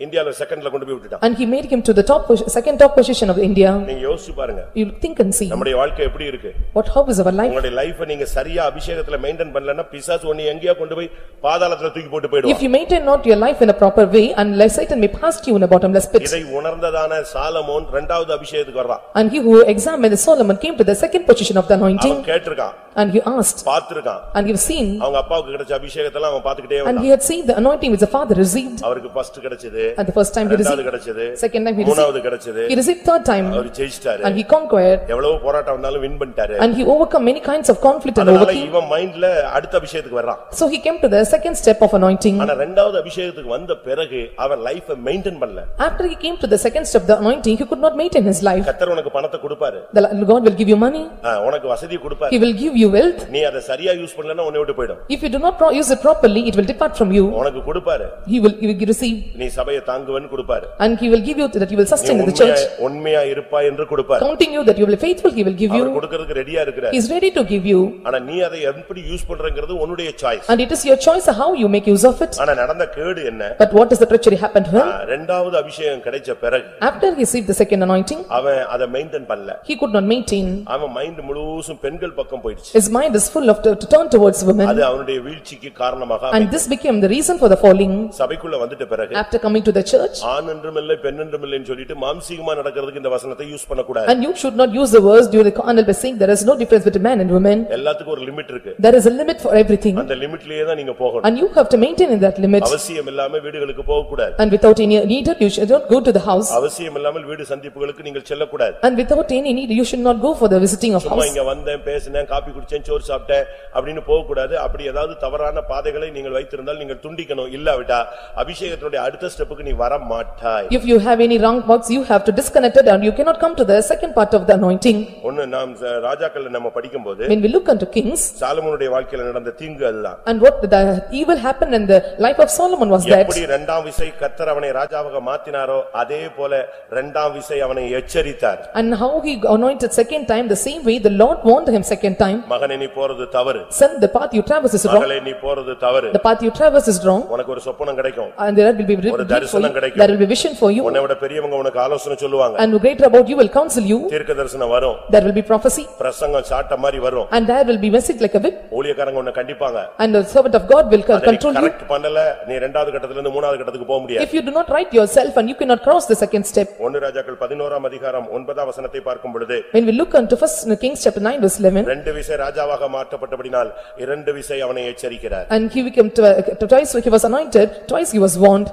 இந்தியால செகண்ட்ல கொண்டு போய் விட்டுட்டான் And he made him to the top, posi- second top position of India. நீங்க யோசிச்சு பாருங்க You think and see, நம்முடைய வாழ்க்கை எப்படி இருக்கு what, how is our life? உங்களுடைய லைஃப் நீங்க சரியா அபிஷேகத்துல மெயின்டைன் பண்ணலன்னா பிசாசு ஒண்ணு எங்கேயா கொண்டு போய் பாதாளத்துல தூக்கி போட்டு If போயிடுவான் you maintain not your life in a proper way, and like Satan may pass you in a bottomless pit. இதை உணர்ந்ததான சாலமோன் இரண்டாவது அபிஷேகத்துக்கு வர்றான் And he who examined Solomon came to the second position of the anointing, அவன் கேட்டிருக்கான் and he asked, பார்த்திருக்கான் and he have seen, அவங்க அப்பாவுக்கு கிடைச்ச அபிஷேகத்தெல்லாம் அவன் பாத்துக்கிட்டே and வந்தான் he had seen the anointing which the father received. அவருக்கு ஃபர்ஸ்ட் கிடைச்சது And the first time he இரண்டாவது received, கிடைச்சது second time he received, மூணாவது கிடைச்சது he received third time, our ஜெயிச்சிட்டாரு and he conquered, எவ்வளவு போராட்டம் வந்தாலும் வின் பண்ணிட்டாரு and he overcome many kinds of conflict and அதனால overcame. இவன் மைண்ட்ல அடுத்த அபிஷேகத்துக்கு வர்றான் So he came to the second step of anointing. ஆனா ரெண்டாவது அபிஷேகத்துக்கு வந்த பிறகு அவன் லைஃப மெயின்டைன் பண்ணல After he came to the second step, the anointing, he could not maintain his life. கத்தர் உனக்கு பணத்தை கொடுப்பாரு The God will give you money, ஆ, உனக்கு வசதி கொடுப்பாரு he will give you wealth. நீ அதை சரியா யூஸ் பண்ணலன்னா உன்னை விட்டு போயிடும் If you do not pro- use it properly, it will depart from you. உனக்கு கொடுப்பாரு He will, he will receive, நீ சபையை தாங்குவன்னு கொடுப்பாரு and he will give you that you will நீ sustain in the உண்மையா church. உண்மையா இருப்பா என்று கொடுப்பாரு Counting you that you will be faithful, he will give our you. கொடுக்கறதுக்கு ரெடியா இருக்கிற He is ready to give you. ஆனா நீ அதை எப்படி யூஸ் பண்றங்கிறது உன்னுடைய choice And it is your choice how you make use of it. ஆனா நடந்த கேடு என்ன But what is the treachery happened to ah, him? ரெண்டாவது அபிஷேகம் கிடைச்ச பிறகு After he received the second anointing, அவன் அதை மெயின்டைன் பண்ணல he could not maintain. அவன் மைண்ட் முழுசும் பெண்கள் பக்கம் போயிடுச்சு His mind is full of, to to turn towards women. அது அவனுடைய வீழ்ச்சிக்கு காரணமாக And this became the reason for the falling. சபைக்குள்ள வந்துட்ட பிறகு After coming to the church, ஆண் என்றும் இல்லை பெண் என்றும் இல்லைன்னு சொல்லிட்டு மாம்சீகமா நடக்கிறதுக்கு இந்த வசனத்தை யூஸ் பண்ணக்கூடாது and you should not use the words during the carnal by saying there is no difference between man and woman. எல்லாத்துக்கும் ஒரு லிமிட் இருக்கு There is a limit for everything. அந்த லிமிட்லயே தான் நீங்க போகணும் And you have to maintain in that limit. அவசியம் இல்லாம வீடுகளுக்கு போக கூடாது And without any need, you should not go to the house. அவசியம் இல்லாமல் வீடு சந்திப்புகளுக்கு நீங்கள் செல்லக்கூடாது And without any need, you should not go for the visiting of சும்மா house. இங்க வந்தேன் பேசினேன் காப்பி குடிச்சேன் சோறு சாப்பிட்டேன் அப்படின்னு போக கூடாது அப்படி ஏதாவது தவறான பாதைகளை நீங்கள் வைத்திருந்தால் நீங்கள் துண்டிக்கணும் இல்லாவிட்டா அபிஷேகத்தினுடைய அடுத்த ஸ்டெப்புக்கு நீ வர மாட்டாய் If you have any wrong thoughts, you have to disconnect it and you cannot come to the second part of the anointing. ஒன்னு நாம் ச- ராஜாக்கள்ல நம்ம படிக்கும்போது When we look unto kings, சாலமோனுடைய வாழ்க்கையில நடந்த தீங்கு அதுதான் and what the evil happened in the life of Solomon was that, எப்படி இரண்டாம் விசை கத்தர் அவனை ராஜாவாக மாத்தினாரோ அதே போல இரண்டாம் விசை அவனை எச்சரித்தார் and how he anointed second time, the same way the Lord warned him second time, மகனே நீ போறது தவறு son, the path you traverse is wrong, மகளே நீ போறது தவறு the path you traverse is wrong, உனக்கு ஒரு சொப்பனம் கிடைக்கும் and there will be ஒரு dream for you, தரிசனம் கிடைக்கும். there will be vision for you, உன்னை விட பெரியவங்க உனக்கு ஆலோசனை சொல்லுவாங்க and greater about you will counsel you, தீர்க்க தரிசனம் வரும் there will be prophecy, பிரசங்கம் சாட்ட மாதிரி வரும் and there will be message like a whip, ஊழியக்காரங்க உன்னை கண்டிப்பாங்க and the servant of God will co- அதை நீ control you. கரெக்ட் பண்ணல நீ இரண்டாவது கட்டத்துல இருந்து மூணாவது கட்டத்துக்கு போக முடியாது If you do not right yourself and you cannot cross the second step. ஒன்னு ராஜாக்கள் பதினோராம் அதிகாரம் ஒன்பதாம் வசனத்தை பார்க்கும் பொழுது When we look unto first Kings chapter nine verse eleven, ரெண்டு விசை ராஜாவாக மாற்றப்பட்டபடினால் இரண்டு விசை அவனை எச்சரிக்கிறார் and he became twi- twice he was anointed, twice he was warned.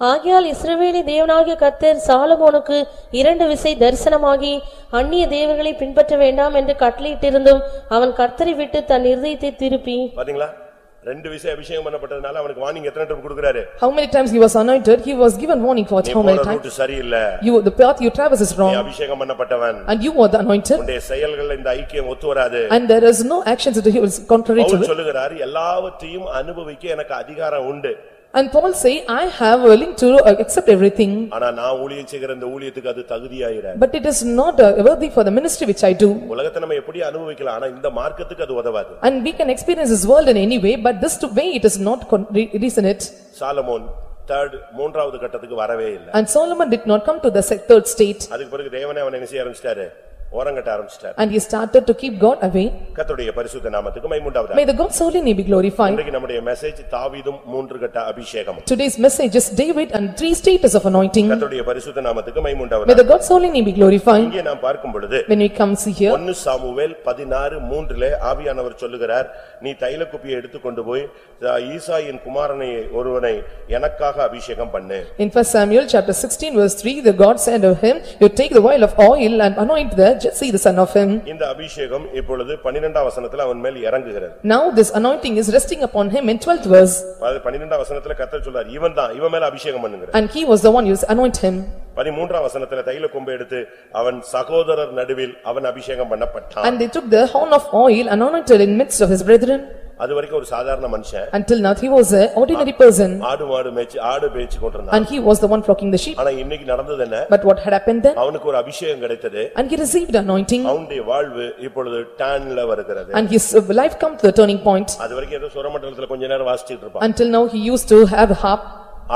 ஆகையால் இஸ்ரவேலி தேவனாகிய கர்த்தர் சாலமோனுக்கு இரண்டு விசை தரிசனமாகி அந்நிய தேவர்களை பின்பற்ற வேண்டாம் என்று கட்டளையிட்டிருந்தும் அவன் கர்த்தரை விட்டு தன் இருதயத்தை திருப்பி பாத்தீங்களா? ரெண்டு விசை அபிஷேகம் பண்ணப்பட்டதுனால அவனுக்கு வார்னிங் எத்தனை டைம் கொடுக்கறாரு? How many times he was anointed, he was given warning for how many times? சரியில்லை. You, the path you traverse is wrong, அபிஷேகம் பண்ணப்பட்டவன். And you are the anointed, உன்னுடைய செயல்கள் இந்த ஐக்கியம் ஒத்து வராது. And there is no actions that he was contrary to. சொல்லுகிறார் எல்லாவற்றையும் அனுபவிக்க எனக்கு அதிகாரம் உண்டு. And Paul say, I have a link to uh, accept everything, ஆனா நான் ஊழியம் செய்கிற இந்த ஊழியத்துக்கு அது தகுதியாயிர but it is not uh, worthy for the ministry which I do. உலகத்தை நம்ம எப்படி அனுபவிக்கலாம் ஆனா இந்த மார்க்கத்துக்கு அது உதவாது And we can experience this world in any way, but this to- way it is not con- re- reason it. Solomon third மூன்றாவது கட்டத்துக்கு வரவே இல்லை And Solomon did not come to the se- third state, அதுக்கு பிறகு தேவனே அவனை என்ன செய்ய ஆரம்பிச்சிட்டாரு ஓரங்கட்ட ஆரம்பிச்சிட்டாரு and he started to keep God away. கர்த்தருடைய பரிசுத்த நாமத்துக்கு மைமுண்டாவதா May the God's holy name be glorified. இன்றைக்கு நம்முடைய மெசேஜ் தாவீதும் மூன்று கட்ட அபிஷேகம் Today's message is David and three status of anointing. கர்த்தருடைய பரிசுத்த நாமத்துக்கு May மைமுண்டாவதா the God's holy name be glorified. இங்கே நாம் பார்க்கும் பொழுது When we come see here, ஒன்னு சாமுவேல் பதினாறு மூன்றிலே ஆவியானவர் சொல்லுகிறார் நீ தைல குப்பியை எடுத்துக்கொண்டு போய் அஹ், ஈசாயின் குமாரனை ஒருவனை எனக்காக அபிஷேகம் பண்ணு in first Samuel chapter sixteen verse three, the God said of him, "You take the oil of oil and anoint the Jesse the son of him. இந்த அபிஷேகம் இப்பொழுது பன்னிரெண்டாம் வசனத்துல அவன் மேல் இறங்குகிறது Now this anointing is resting upon him in twelfth verse. அது பன்னிரெண்டாம் வசனத்துல கத்தர் சொல்றார் இவன் தான் இவன் மேல அபிஷேகம் பண்ணுங்கிற And he was the one who anoint him. பதிமூன்றாம் வசனத்துல தைல கொம்பை எடுத்து அவன் சகோதரர் நடுவில் அவன் அபிஷேகம் பண்ணப்பட்டான் And they took the horn of oil and anointed in midst of his brethren. அது வரைக்கும் ஒரு சாதாரண மனுஷன் Until now he was a ordinary person ஆடு மாடு மேய்ச்சி ஆடு பேச்சு கொண்டிருந்தான் and he was the one flocking the sheep. ஆனா இன்னைக்கு நடந்தது என்ன But what had happened then? அவனுக்கு ஒரு அபிஷேகம் கிடைத்தது And he received anointing அவனுடைய வாழ்வு இப்பொழுது டான்ல வருகிறது and his uh, life come to the turning point. அது வரைக்கும் ஏதோ சுரமண்டலத்துல கொஞ்ச நேரம் வாசிச்சிட்டு இருப்பான் Until now he used to have a harp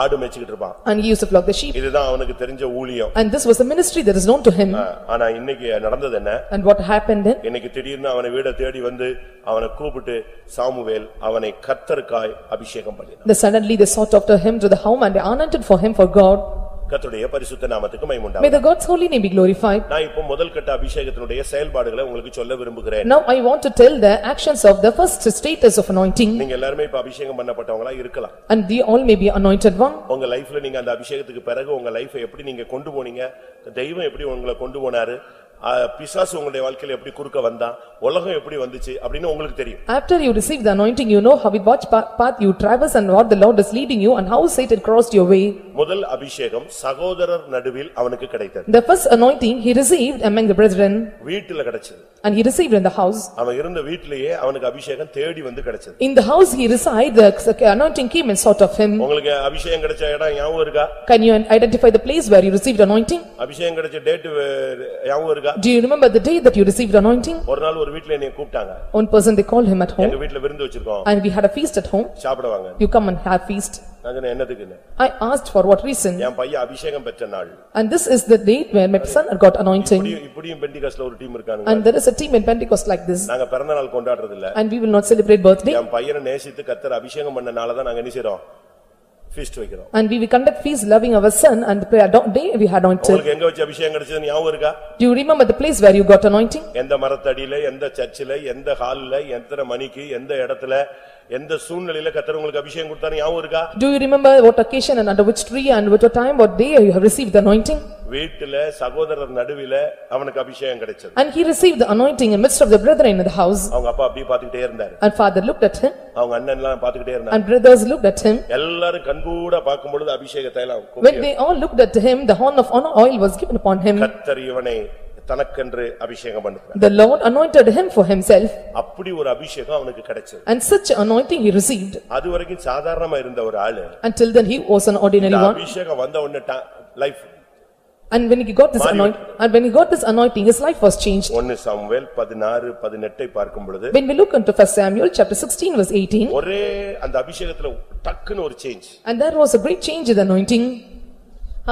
ஆடு மேய்ச்சிட்டு இருப்பான் and he used to flock the sheep. இதுதான் அவனுக்கு தெரிஞ்ச ஊழியம் And this was a ministry that is known to him. ஆ, ஆனா இன்னைக்கு நடந்தது என்ன And what happened then? இன்னைக்கு திடீர்னு அவனை வீட தேடி வந்து அவனை கூப்பிட்டு சாமுவேல் அவனை கர்த்தருக்காய் அபிஷேகம் பண்ணினான் They suddenly they sought after him to the home and they anointed for him for God. கர்த்தருடைய பரிசுத்த நாமத்துக்கு May மைமுண்டாம் the God's holy name be glorified. நான் இப்போ முதல் கட்ட அபிஷேகத்தினுடைய செயல்பாடுகளை உங்களுக்கு சொல்ல விரும்புகிறேன் Now I want to tell the actions of the first status of anointing நீங்க எல்லாருமே இப்ப அபிஷேகம் பண்ணப்பட்டவங்களா இருக்கலாம் and they all may be anointed one. உங்க லைஃப்ல நீங்க அந்த அபிஷேகத்துக்கு பிறகு உங்க லைஃபை எப்படி நீங்க கொண்டு போனீங்க தெய்வம் எப்படி உங்களை கொண்டு போனாரு பிசாசு உங்களுடைய வாழ்க்கையில எப்படி குறுக்க வந்தான் உலகம் எப்படி வந்துச்சு அப்படின்னு உங்களுக்கு தெரியும் After you receive the anointing, you know how with what pa- path you traverse and what the Lord is leading you and how Satan crossed your way. முதல் அபிஷேகம் சகோதரர் நடுவில் அவனுக்கு கிடைத்தது The first anointing he received among the brethren வீட்டுல கிடைச்சது and he received in the house. அவன் இருந்த வீட்டிலேயே அவனுக்கு அபிஷேகம் தேடி வந்து கிடைச்சது In the house he reside, the anointing came and sought of him. உங்களுக்கு அபிஷேகம் கிடைச்ச இடம் ஞாபகம் இருக்கா Can you identify the place where you received anointing? அபிஷேகம் கிடைச்ச டேட் ஞாபகம் இருக்கா Do you remember the day that you received anointing? ஒரு நாள் ஒரு வீட்ல என்னைய கூப்பிட்டாங்க One person they called him at எங்க home வீட்ல விருந்து வச்சிருக்கோம் and we had a feast at home. சாப்பிட வாங்க You come and have feast. நான் சொன்னேன் என்னதுக்குன்னு I asked for what reason என் பையன் அபிஷேகம் பெற்ற நாள் and this is the date where my son had got anointing. இப்படியும் இப்படியும் பெண்டிகாஸ்ல ஒரு டீம் இருக்கானுங்க And there is a team in Pentecost like this நாங்க பிறந்த நாள் கொண்டாடுறது இல்ல and we will not celebrate birthday என் பையனை நேசித்து கத்தர் அபிஷேகம் பண்ணனாலதான் நாங்க என்ன செய்றோம் ஃபீஸ்ட் வைக்கிறோம் and we will conduct feast loving our son and the prayer do- day we had anointed. உங்களுக்கு எங்க வச்சு அபிஷேகம் கிடைச்சது ஞாபகம் இருக்கா Do you remember the place where you got anointing? எந்த மரத்தடியில எந்த சர்ச்சில எந்த ஹால்ல எத்தனை மணிக்கு எந்த இடத்துல எந்த சூழ்நிலையில கத்தர் உங்களுக்கு அபிஷேகம் கொடுத்தாரு ஞாபகம் இருக்கா Do you remember what occasion and under which tree and what time, what day you have received the anointing? வீட்டுல சகோதரர் நடுவில அவனுக்கு அபிஷேகம் கிடைச்சது And he received the anointing in midst of the brethren in the house. அவங்க அப்பா அப்படியே பாத்துக்கிட்டே இருந்தாரு And father looked at him அவங்க அண்ணன் எல்லாம் பாத்துக்கிட்டே இருந்தாங்க and brothers looked at him. எல்லாரும் கண்கூட பார்க்கும் பொழுது அபிஷேகத்தை எல்லாம் When they all looked at him, the horn of honor oil was given upon him. கத்தர் இவனை தனக்கென்று அபிஷேகம் பண்ணுகிறார் The Lord anointed him for himself அப்படி ஒரு அபிஷேகம் அவனுக்கு கிடைச்சது and such anointing he received. அது வரைக்கும் சாதாரணமா இருந்த ஒரு ஆளு Until then he was an ordinary one. அபிஷேகம் வந்த உடனே life And when he got this anointing, and when he got this anointing, his life was changed. ஒன்னு சாமுவேல் பதினாறு பதினெட்டை பார்க்கும் பொழுது When we look into first Samuel, chapter sixteen, verse eighteen, ஒரே அந்த அபிஷேகத்துல டக்குன்னு ஒரு change and there was a great change in the anointing.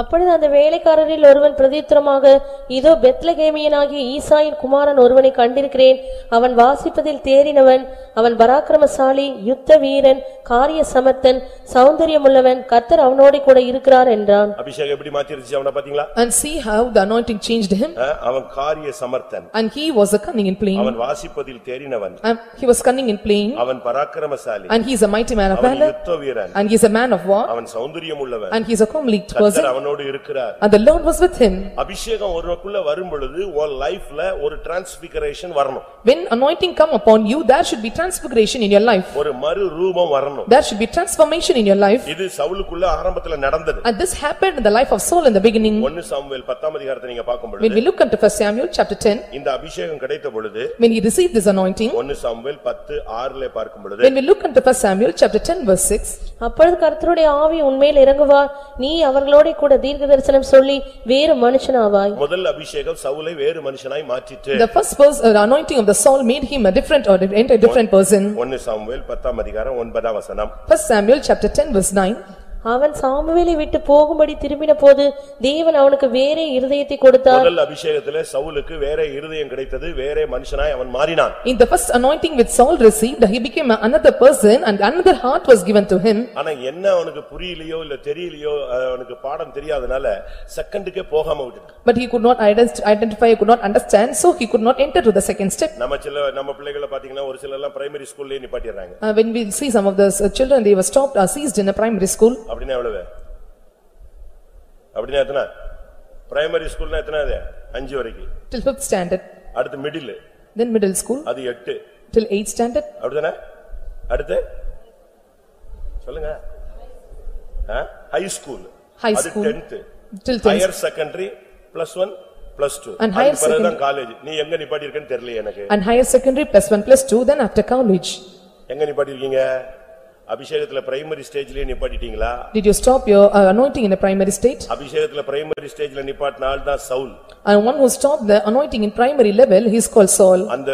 அப்பொழுது அந்த வேலைக்காரரில் ஒருவன் பிரதித்திரமாக இதோ பெத்லகேமியனாகிய ஈசாயின் குமாரன் ஒருவனை கண்டிருக்கிறேன். அவன் வாசிப்பதில் தேறினவன் அவன் பராக்கிரமசாலி யுத்த வீரன் காரிய சமர்த்தன் சௌந்தரியமுள்ளவன் கர்த்தர் அவனோடு கூட இருக்கிறார் என்றான். அபிஷேகம் எப்படி மாத்திருச்சு அவனை பாத்தீங்களா? And see how the anointing changed him, அவன் காரிய சமர்த்தன் and he was a cunning in playing, அவன் வாசிப்பதில் தேறினவன். He was cunning in playing, அவன் பராக்கிரமசாலி. And he is a mighty man of அவன் valor, யுத்த வீரன் and he is a man of war, அவன் சௌந்தரியம் உள்ளவன் and he is a comely person, அவனோடு இருக்கிறார் and the Lord was with him. அபிஷேகம் ஒருவனுக்குள்ள வரும் பொழுது உன் லைஃப்ல ஒரு டிரான்ஸ்பிகரேஷன் வரணும் When anointing come upon you, there should be transfiguration in your life, ஒரு மறு ரூபம் வரணும் there should be transformation in your life, இது சவுலுக்குள்ள ஆரம்பத்துல நடந்தது and this happened in the life of Saul in the beginning. ஒன்னு Samuel பத்தாம் அதிகாரத்தை நீங்க பார்க்கும் When பொழுது we look into first Samuel, chapter ten, இந்த அபிஷேகம் கிடைத்த பொழுது when he received this anointing, ஒன்னு சாமுவேல் பத்து ஆறுல பார்க்கும் பொழுது when we look into first Samuel, chapter ten, verse six, அப்பொழுது கர்த்தருடைய ஆவி உன்மேல் இறங்குவார் நீ அவர்களோட கூட தீர்க்க தரிசனம் சொல்லி வேறு மனுஷனாவாய் முதல் அபிஷேகம் சவுலை வேறு மனுஷனாய் மாற்றிட்டு the first person, the anointing of the Saul made him a different or a different person. ஒன்னு சாமுவேல் பத்தாம் அதிகாரம் ஒன்பதாம் வசனம் First Samuel, chapter ten, verse nine, அவன் சாமுவேலை விட்டு போகும்படி திரும்பின போது தேவன் அவனுக்கு வேறே இருதயத்தை கொடுத்தார் முதல் அபிஷேகத்துல சவுலுக்கு வேற இருதயம் கிடைத்தது வேற மனுஷனாய் அவன் மாறினான் in the first anointing which Saul received, he became another person and another heart was given to him. ஆனா என்ன அவனுக்கு புரியலையோ இல்ல தெரியலையோ அஹ், அவனுக்கு பாடம் தெரியாதனால செகண்டுக்கே போகாம விட்டுட்டான் But he could not ident- identify, could not understand, so he could not enter to the second step. நம்ம சில நம்ம பிள்ளைகளை பாத்தீங்கன்னா ஒரு சிலர் எல்லாம் பிரைமரி ஸ்கூல்லயே நிப்பாட்டிடுறாங்க Uh, When we see some of the uh, children, they were stopped or seized in a primary school. அப்படின்னா எவ்வளவு? அப்படின்னா எத்தனை? பிரைமரி ஸ்கூல்னா எத்தனை அது அஞ்சு வரைக்கும். Till fifth standard, அடுத்து மிடில் then middle school, அது எட்டு. Till eighth standard, அப்படிதானே? அடுத்து? சொல்லுங்க. ஹை ஸ்கூல் High அது school. Tenth till tenth. Higher secondary plus one plus two And higher பிறகுதான் காலேஜ் நீ எங்க நிப்பாட்டி இருக்கேன்னு தெரியல எனக்கு. And higher secondary plus one plus two, then after college. எங்க நிப்பாட்டி இருக்கீங்க அபிஷேகத்துல பிரைமரி ஸ்டேஜ்லயே நிப்பாட்டிட்டீங்களா Did you stop your uh, anointing in a primary state? அபிஷேகத்துல பிரைமரி ஸ்டேஜ்ல நிப்பாட்டின ஆள் தான் Saul And one who stopped the anointing in primary level, he is called Saul. அந்த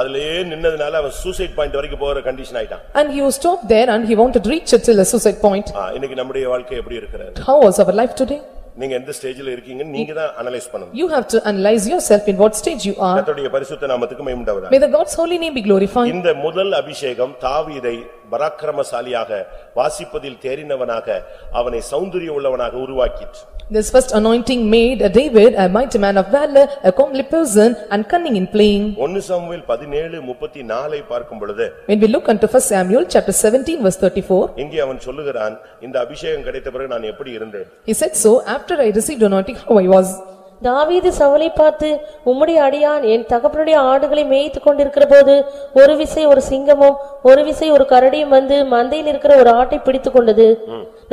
அதுலயே நின்னதுனால அவன் சூசைட் பாயிண்ட் வரைக்கும் போற கண்டிஷன் ஆயிட்டான் And he was stopped there and he wanted to reach it till a suicide point. ஆ, இன்னைக்கு நம்முடைய வாழ்க்கை எப்படி இருக்கிறது How was our life today? நீங்க எந்த ஸ்டேஜ்ல இருக்கீங்கன்னு நீங்க தான் அனலைஸ் பண்ணணும் You have to analyze yourself in what stage you are. கர்த்தருடைய பரிசுத்த நாமத்துக்கு மகிமையுண்டாவதாக May the God's holy name be glorified. இந்த முதல் அபிஷேகம் தாவீதை பராக்கிரமசாலியாக வாசிப்பதில் தேறினவனாக அவனை சௌந்தரிய உள்ளவனாக உருவாக்கிற்று This first anointing made a David a mighty man of valor, a comely person and cunning in playing. ஒன்னு சாமுவேல் பதினேழு முப்பத்தி நாலை பார்க்கும் பொழுது When we look unto first Samuel, chapter seventeen, verse thirty-four, இங்கே அவன் சொல்லுகிறான் இந்த அபிஷேகம் கிடைத்த பிறகு நான் எப்படி இருந்தேன் he said so, after I received anointing, how I was. தாவீது சவுலை பார்த்து உம்முடைய அடியான் என் தகப்பனுடைய ஆடுகளை மேய்த்துக் கொண்டிருக்கிற போது ஒரு விசை ஒரு சிங்கமும் ஒரு விசை ஒரு கரடியும் வந்து மந்தையில் இருக்கிற ஒரு ஆட்டை பிடித்துக் கொண்டது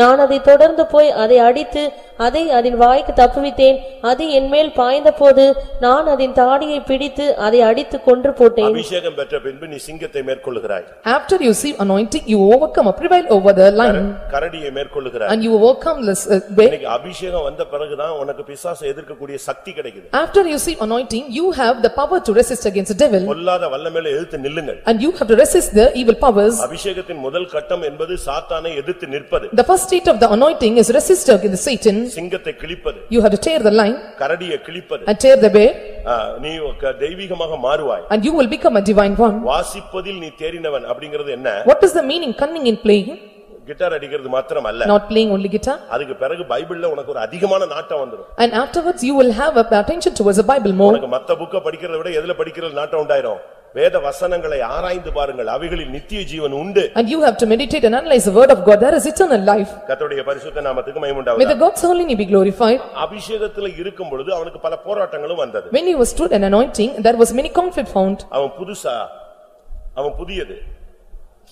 நான் அதை தொடர்ந்து போய் அதை அடித்து அதை அதன் வாய்க்கு தப்புவித்தேன். அது என் மேல் பாய்ந்த போது நான் அதன் தாடியை பிடித்து அதை அடித்து கொன்று போட்டேன். அபிஷேகம் பெற்ற பின்பு நீ சிங்கத்தை மேற்கொள்ளுகிறாய். After you receive anointing, you overcome or prevail over the lion. கரடியை மேற்கொள்ளுகிறாய். And you overcome this uh, bear. இன்னைக்கு அபிஷேகம் வந்த பிறகுதான் உனக்கு பிசாசை எதிர்க்கக்கூடிய சக்தி கிடைக்குது. After you receive anointing, you have the power to resist against the devil. பொல்லாத வல்லமேல எதிர்த்து நில்லுங்கள். And you have to resist the evil powers. அபிஷேகத்தின் முதல் கட்டம் என்பது சாத்தானை எதிர்த்து நிற்பது. The first state of the anointing is resist against Satan. சிங்கத்தை கிழிப்பது You have to tear the line கரடியை கிழிப்பது and tear the bear ஆ, நீ க- தெய்வீகமாக மாறுவாய் and you will become a divine one. வாசிப்பதில் நீ தேறினவன் அப்படிங்கிறது என்ன What is the meaning cunning in playing? Guitar அடிக்கிறது மாத்திரம் அல்ல Not playing only guitar. அதுக்கு பிறகு பைபிள்ல உனக்கு ஒரு அதிகமான நாட்டம் வந்துடும் And afterwards you will have a attention towards the Bible more. உனக்கு மத்த புக்க படிக்கிறதை விட எதுல படிக்கிறது நாட்டம் உண்டாயிரும் வேத வசனங்களை ஆராய்ந்து பாருங்கள் அவைகளில் நித்திய ஜீவன் உண்டு And you have to meditate and analyze the word of God. There is eternal life. கர்த்தருடைய பரிசுத்த நாமத்துக்கு May மகிமுண்டாவது the God's holy name be glorified. அபிஷேகத்துல இருக்கும் பொழுது அவனுக்கு பல போராட்டங்களும் வந்தது When he was stood in anointing, there was many conflict found. அவன் புதுசா அவன் புதியது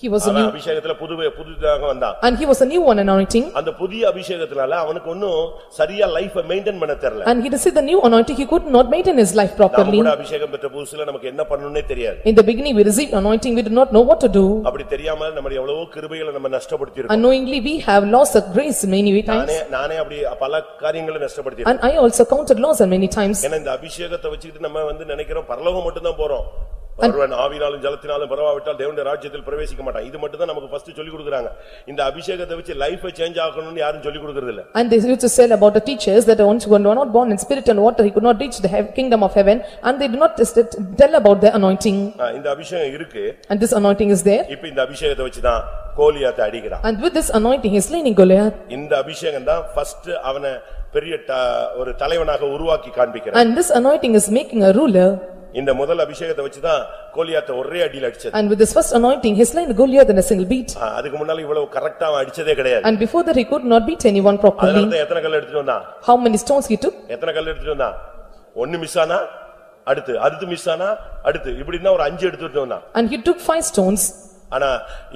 He was a அவன் new, அபிஷேகத்துல புது புதுதாக வந்தான் and he was a new one anointing. அந்த புதிய அபிஷேகத்தினால அவனுக்கு ஒன்னும் சரியா லைஃப மெயின்டைன் பண்ண தெரியல And he received the new anointing, he could not maintain his life நாம properly. கூட அபிஷேகம் பெற்ற புதுசுல நமக்கு என்ன பண்ணணும்னே தெரியாது In the beginning, we received anointing, we did not know what to do. அப்படி தெரியாம நம்ம எவ்வளவோ கிருபைகளை நம்ம நஷ்டப்படுத்தி இருக்கோம் Unknowingly, we have lost the grace many times. நானே நானே அப்படி பல காரியங்களை நஷ்டப்படுத்தி And I also counted loss and many times. ஏன்னா இந்த அபிஷேகத்தை வச்சுக்கிட்டு நம்ம வந்து நினைக்கிறோம் பரலோகம் மட்டும்தான் போறோம் ஒருவன் ஆவினாலும் ஜலத்தினாலும் பரவாவிட்டால் தேவனுடைய ராஜ்யத்தில் பிரவேசிக்க மாட்டான் இது மட்டும் தான் நமக்கு ஃபர்ஸ்ட் சொல்லி கொடுக்கறாங்க இந்த அபிஷேகத்தை வச்சு லைஃபை சேஞ்ச் ஆகணும்னு யாரும் சொல்லி கொடுக்கறது இல்ல And they used to say about the teachers that once one were not born in spirit and water, he could not reach the kingdom of heaven. And they do not tell about the anointing. இந்த அபிஷேகம் இருக்கு And this anointing is there. இப்ப இந்த அபிஷேகத்தை வச்சுதான் கோலியாத்தை அடிக்கிறான் And with this anointing, he is slaying Goliath. இந்த அபிஷேகம் தான் ஃபர்ஸ்ட் அவனை பெரிய ஒரு தலைவனாக உருவாக்கி காண்பிக்கிறான் And this anointing is making a ruler. இந்த முதல் அபிஷேகத்தை வச்சுதான் கோலியாத்தை ஒரே அடியில் அடிச்சது And with this first anointing, he slain Goliath in a single beat. ஆ, அதுக்கு முன்னால இவ்வளவு கரெக்டா அவன் அடிச்சதே கிடையாது And before that, he could not beat anyone அதனால properly. தான் எத்தனை கல் எடுத்துட்டு வந்தான் How many stones he took? எத்தனை கல் எடுத்துட்டு வந்தான் ஒன்னு மிஸ் ஆனா அடுத்து அடுத்து மிஸ் ஆனா அடுத்து இப்படின்னா ஒரு அஞ்சு எடுத்துட்டு வந்தான் And he took five stones. ஆனா